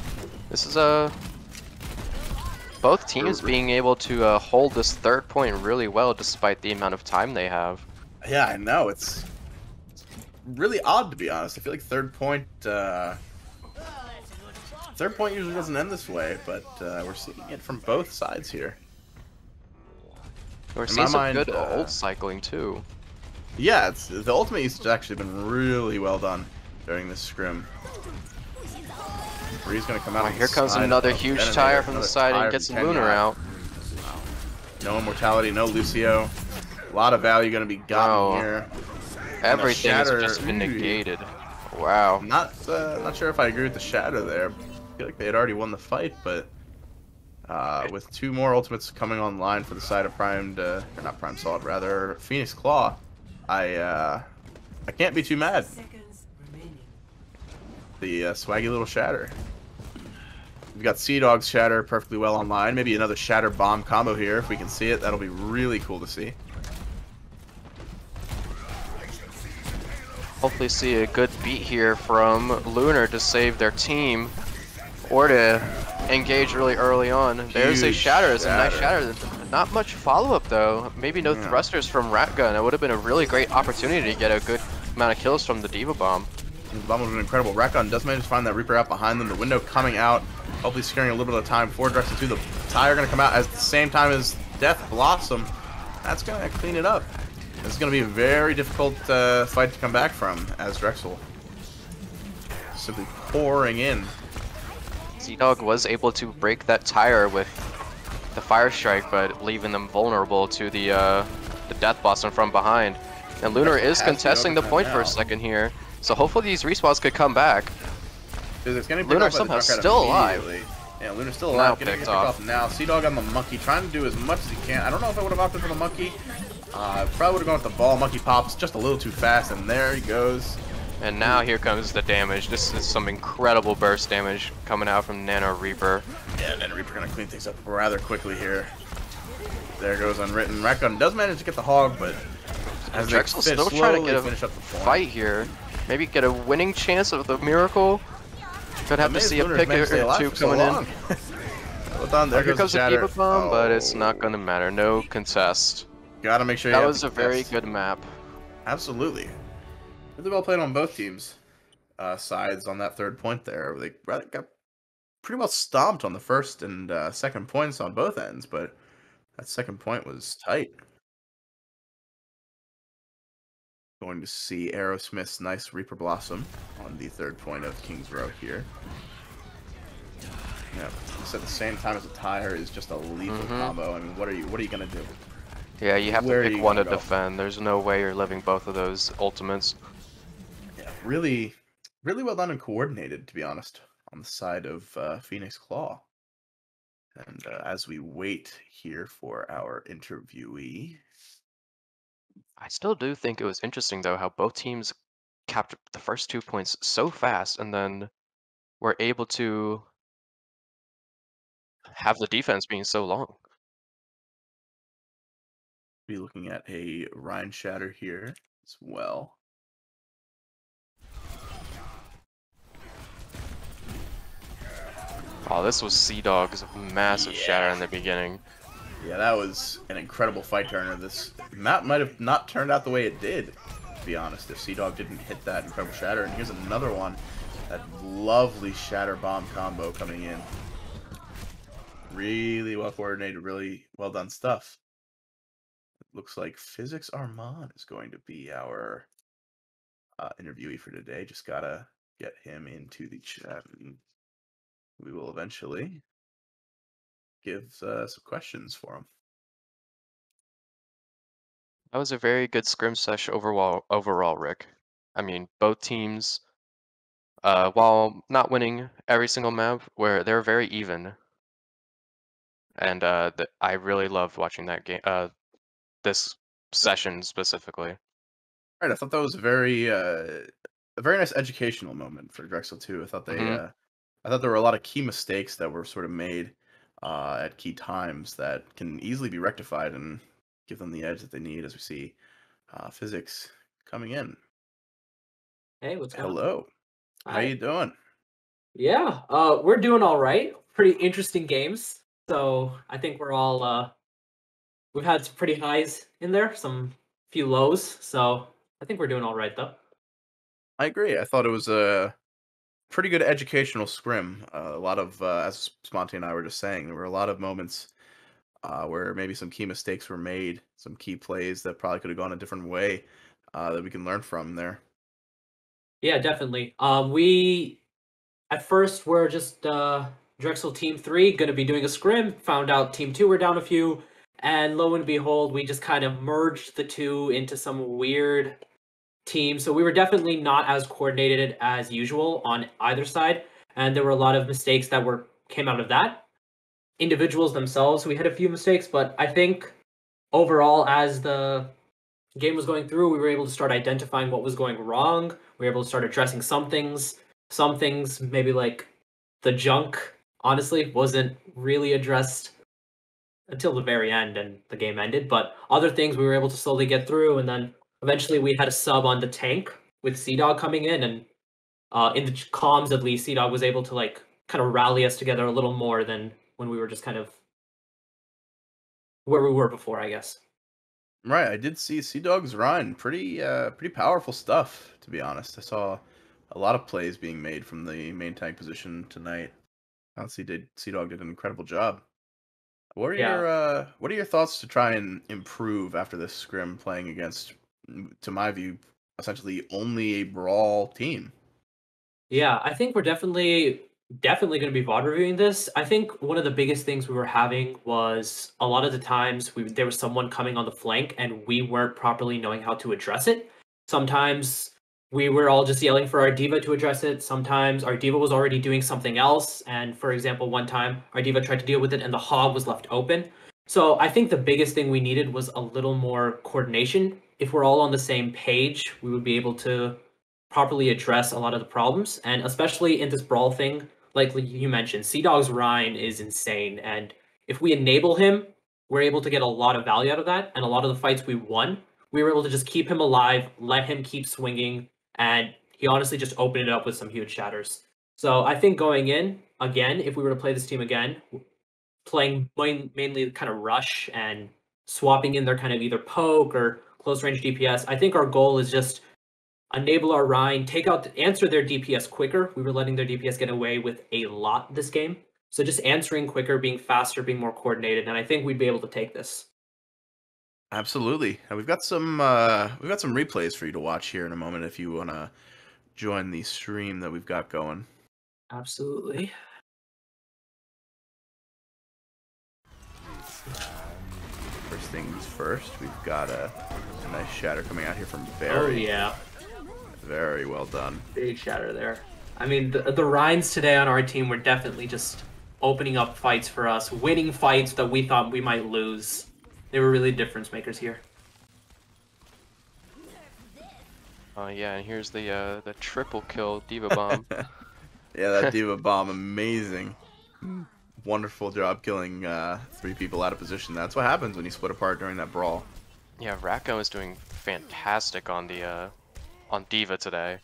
this is a both teams being able to uh, hold this third point really well despite the amount of time they have. Yeah, I know. It's really odd to be honest. I feel like third point. Uh, third point usually doesn't end this way, but uh, we're seeing it from both sides here. We're seeing some mind, good uh, ult cycling too. Yeah, it's the ultimate has actually been really well done during this scrim. Bree's gonna come out. Oh, here comes another huge Detonator, tire from the side and gets Lunar out. No immortality, no Lucio. A lot of value gonna be gotten Wow. here. Everything has just been ooh. negated. Wow. Not uh, not sure if I agree with the shatter there. I feel like they had already won the fight, but uh, with two more ultimates coming online for the side of primed, uh, or not prime solid, rather Phoenix Claw, I uh, I can't be too mad. The uh, swaggy little shatter. We've got Sea Dog's shatter perfectly well online. Maybe another shatter bomb combo here if we can see it. That'll be really cool to see. Hopefully see a good beat here from Lunar to save their team or to engage really early on. There's a shatter. It's a nice shatter. shatter. Not much follow-up though. Maybe no Yeah. thrusters from Ratgun. It would have been a really great opportunity to get a good amount of kills from the D.Va Bomb. The bomb was an incredible. Rakon does manage to find that Reaper out behind them. The window coming out, hopefully securing a little bit of time before Drexel 2. The tire going to come out at the same time as Death Blossom. That's going to clean it up. This is going to be a very difficult uh, fight to come back from as Drexel simply pouring in. Sea-Dog was able to break that tire with the Fire Strike, but leaving them vulnerable to the uh, the Death Blossom from behind. And Lunar is contesting the overtime point for a second here. So hopefully these respawns could come back. Dude, it's getting picked Lunar off by the somehow still alive. Yeah, Lunar's still Now alive. Getting picked off. off now. Sea Dog on the monkey, trying to do as much as he can. I don't know if I would have opted for the monkey. Uh, probably would have gone with the ball. Monkey pops just a little too fast, and there he goes. And now here comes the damage. This is some incredible burst damage coming out from Nano Reaper. Yeah, and Reaper gonna clean things up rather quickly here. There goes Unwritten. Rakon does manage to get the hog, but as Drexel's still trying to get a finish up the fight here. Maybe get a winning chance of the miracle. Could have to see a pick managed to stay or two coming in. well done. There Oh, here goes comes the Shatter. D.Va Bomb, but it's not Oh, gonna matter. No contest. Gotta make sure you That was a very good map. Absolutely. Really well played on both teams' uh, sides on that third point there. They got pretty well stomped on the first and uh, second points on both ends, but that second point was tight. Going to see Aerosmith's nice Reaper Blossom on the third point of King's Row here. Yeah, this at the same time as a tire is just a lethal Mhm. combo. I mean, what are you what are you gonna do? Yeah, you have Where to pick one to go? defend. There's no way you're living both of those ultimates. Yeah, really, really well done and coordinated, to be honest, on the side of uh, Phoenix Claw. And uh, as we wait here for our interviewee, I still do think it was interesting though how both teams captured the first two points so fast and then were able to have the defense being so long. be looking at a Rein Shatter here as well. Oh, this was Sea Dog's massive shatter in the beginning. Yeah, that was an incredible fight turner. This map might have not turned out the way it did, to be honest, if Sea Dog didn't hit that incredible shatter. And here's another one. That lovely shatter bomb combo coming in. Really well coordinated, really well done stuff. It looks like Physics Armand is going to be our uh, interviewee for today. Just gotta get him into the chat. We will eventually give uh, some questions for him. That was a very good scrim sesh overall, overall, Rick. I mean, both teams, uh, while not winning every single map, where they're very even. And uh, th- I really loved watching that game, uh, this session specifically. Right, I thought that was a very uh, a very nice educational moment for Drexel too. I thought they Mhm. uh, I thought there were a lot of key mistakes that were sort of made uh, at key times that can easily be rectified and give them the edge that they need as we see uh, physics coming in. Hey, what's going on? Hello. How Hi. you doing? Yeah, uh, we're doing all right. Pretty interesting games. So I think we're all uh, we've had some pretty highs in there, some few lows. So I think we're doing all right though. I agree. I thought it was a pretty good educational scrim. Uh, a lot of, uh, as Smonty and I were just saying, there were a lot of moments uh, where maybe some key mistakes were made, some key plays that probably could have gone a different way. uh, that we can learn from there. Yeah, definitely. Um, we at first were just uh, Drexel Team Three going to be doing a scrim. Found out Team Two were down a few, and lo and behold, we just kind of merged the two into some weird team. So we were definitely not as coordinated as usual on either side, and there were a lot of mistakes that were came out of that. Individuals themselves, we had a few mistakes, but I think overall, as the game was going through, we were able to start identifying what was going wrong. We were able to start addressing some things. Some things, maybe like the junk, honestly, wasn't really addressed until the very end and the game ended. But other things we were able to slowly get through, and then eventually we had a sub on the tank with Sea Dog coming in, and uh, in the comms at least, Sea Dog was able to like kind of rally us together a little more than when we were just kind of where we were before, I guess. Right, I did see Sea Dog's run. Pretty, uh, pretty powerful stuff. To be honest, I saw a lot of plays being made from the main tank position tonight. Honestly, did Sea Dog did an incredible job. What are Yeah. your uh, What are your thoughts to try and improve after this scrim playing against, to my view, essentially only a brawl team? Yeah, I think we're definitely definitely going to be VOD reviewing this. I think one of the biggest things we were having was a lot of the times we there was someone coming on the flank and we weren't properly knowing how to address it. Sometimes we were all just yelling for our D.Va to address it. Sometimes our D.Va was already doing something else and for example, one time our D.Va tried to deal with it and the hog was left open. So, I think the biggest thing we needed was a little more coordination. If we're all on the same page, we would be able to properly address a lot of the problems, and especially in this brawl thing, like you mentioned, Sea Dog's Rein is insane, and if we enable him, we're able to get a lot of value out of that. And a lot of the fights we won, we were able to just keep him alive, let him keep swinging, and he honestly just opened it up with some huge shatters. So I think going in again, if we were to play this team again, playing main, mainly kind of rush and swapping in their kind of either poke or close range DPS, I think our goal is just enable our Rein, take out, answer their DPS quicker. We were letting their DPS get away with a lot this game. So just answering quicker, being faster, being more coordinated, and I think we'd be able to take this. Absolutely. And we've got some uh, we've got some replays for you to watch here in a moment if you want to join the stream that we've got going. Absolutely. First things first, we've got a, a nice shatter coming out here from Oh yeah, Very well done. big shatter there. I mean, the the Reins today on our team were definitely just opening up fights for us, winning fights that we thought we might lose. They were really difference makers here. Uh, yeah, and here's the uh, the triple kill D.Va Bomb. Yeah, that D.Va Bomb, amazing. Wonderful job killing uh, three people out of position. That's what happens when you split apart during that brawl. Yeah, Racco is doing fantastic on the uh, on D.Va today.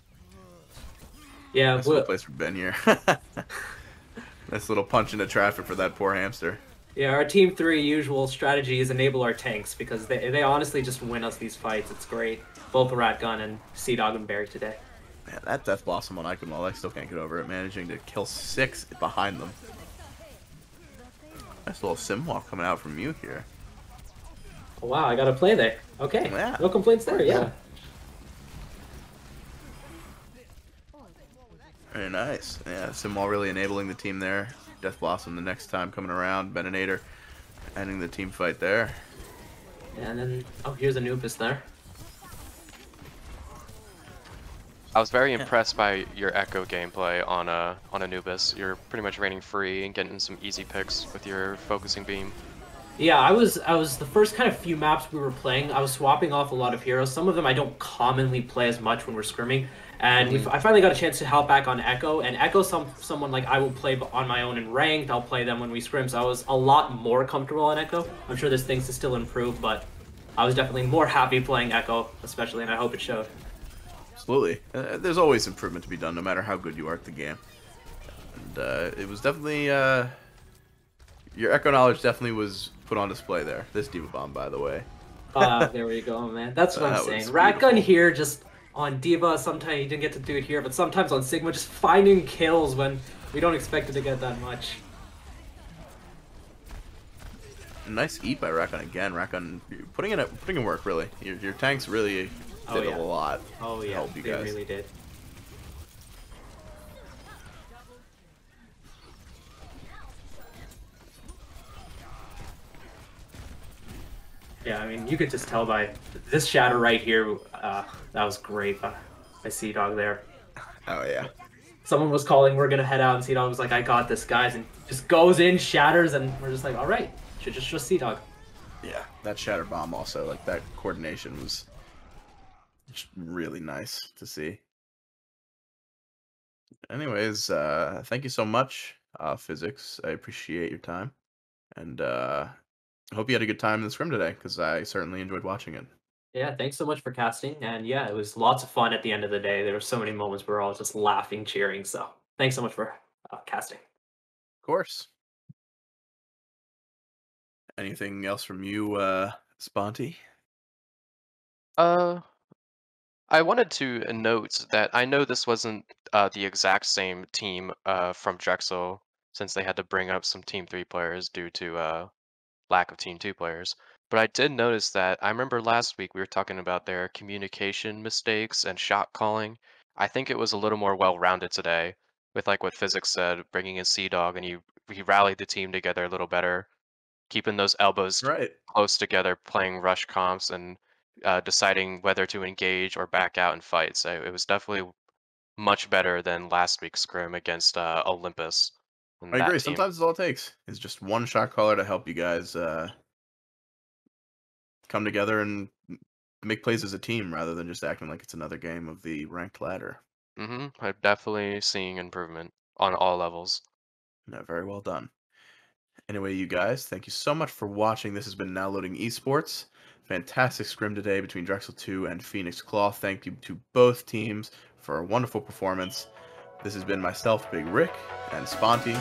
Yeah, Nice well- little place for Ben here. nice little punch into traffic for that poor hamster. Yeah, our team three usual strategy is enable our tanks because they, they honestly just win us these fights. It's great. Both Rat Gun and Sea Dog and Barry today. Man, that Death Blossom on Eichenwalde, I still can't get over it. Managing to kill six behind them. Nice little sim walk coming out from you here. Oh, wow, I got to play there. Okay, Yeah. no complaints there. Yeah. Very nice. Yeah, Simwall really enabling the team there. Death Blossom the next time coming around. Beninator ending the team fight there. And then oh, here's Anubis there. I was very impressed by your Echo gameplay on uh, on Anubis. You're pretty much raining free and getting some easy picks with your focusing beam. Yeah, I was I was the first kind of few maps we were playing. I was swapping off a lot of heroes. Some of them I don't commonly play as much when we're scrimming. And we I finally got a chance to help back on Echo. And Echo, some someone like I will play on my own in ranked. I'll play them when we scrim. So I was a lot more comfortable on Echo. I'm sure there's things to still improve, but I was definitely more happy playing Echo, especially, and I hope it showed. Absolutely. Uh, there's always improvement to be done, no matter how good you are at the game. And uh, it was definitely uh, your Echo knowledge definitely was put on display there. This D.Va Bomb, by the way. Ah, there we go, man. That's what That I'm saying. was Rat gun here, just on D.Va. Sometimes you didn't get to do it here, but sometimes on Sigma, just finding kills when we don't expect it to get that much. Nice eat by Rakon again. You're putting in a, putting in work really. Your, your tanks really Oh, did yeah. a lot. Oh yeah, help you they guys. really did. Yeah, I mean, you could just tell by this shadow right here. Uh, that was great by, by Sea Dog there. Oh yeah. Someone was calling, we're gonna head out, and Sea Dog was like, "I got this, guys," and just goes in, shatters, and we're just like, "All right, should just trust Sea Dog." Yeah, that shatter bomb also like that coordination was just really nice to see. Anyways, uh thank you so much, uh physics. I appreciate your time. And uh hope you had a good time in the scrim today because I certainly enjoyed watching it. Yeah, thanks so much for casting, and yeah, it was lots of fun at the end of the day. There were so many moments where we we're all just laughing, cheering. So thanks so much for uh, casting. Of course. Anything else from you, uh Sponty? Uh, I wanted to note that I know this wasn't uh, the exact same team uh, from Drexel, since they had to bring up some Team 3 players due to uh, lack of Team 2 players. But I did notice that I remember last week we were talking about their communication mistakes and shot calling. I think it was a little more well-rounded today, with like what Physics said, bringing in Sea Dog, and he he rallied the team together a little better, keeping those elbows Right. close together, playing rush comps, and uh, deciding whether to engage or back out and fight. So it was definitely much better than last week's scrim against uh, Olympus. I agree. team. Sometimes it's all it takes is just one shot caller to help you guys uh, come together and make plays as a team rather than just acting like it's another game of the ranked ladder. hmm I'm definitely seeing improvement on all levels. No, very well done. Anyway, you guys, thank you so much for watching. This has been Now Loading Esports. Fantastic scrim today between Drexel 2 and Phoenix Claw. Thank you to both teams for a wonderful performance. This has been myself, Big Rick, and Sponty.